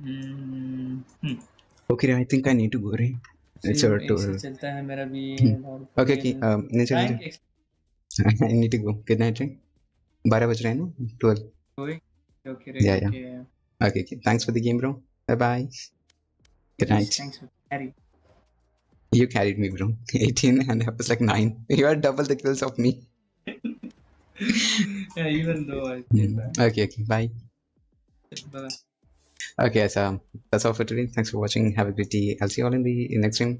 Mm hmm. Okay, I think I need to go right. It's your tour. Hmm. Okay, okay. Um, I *laughs* need to go. Good night, right? बारह बज रहे हैं ना? Twelve. Going. Okay, Yeah, right, yeah. okay. Okay, okay. Thanks for the game, bro. Bye bye. Good night. Thanks for carry. You carried me, bro. *laughs* 18 and I was like 9. You had double the kills of me. *laughs* Yeah, even though I Hmm. Okay, okay. Bye. Bye. Okay, so that's all for today. Thanks for watching. Have a great day. I'll see you all in the next stream.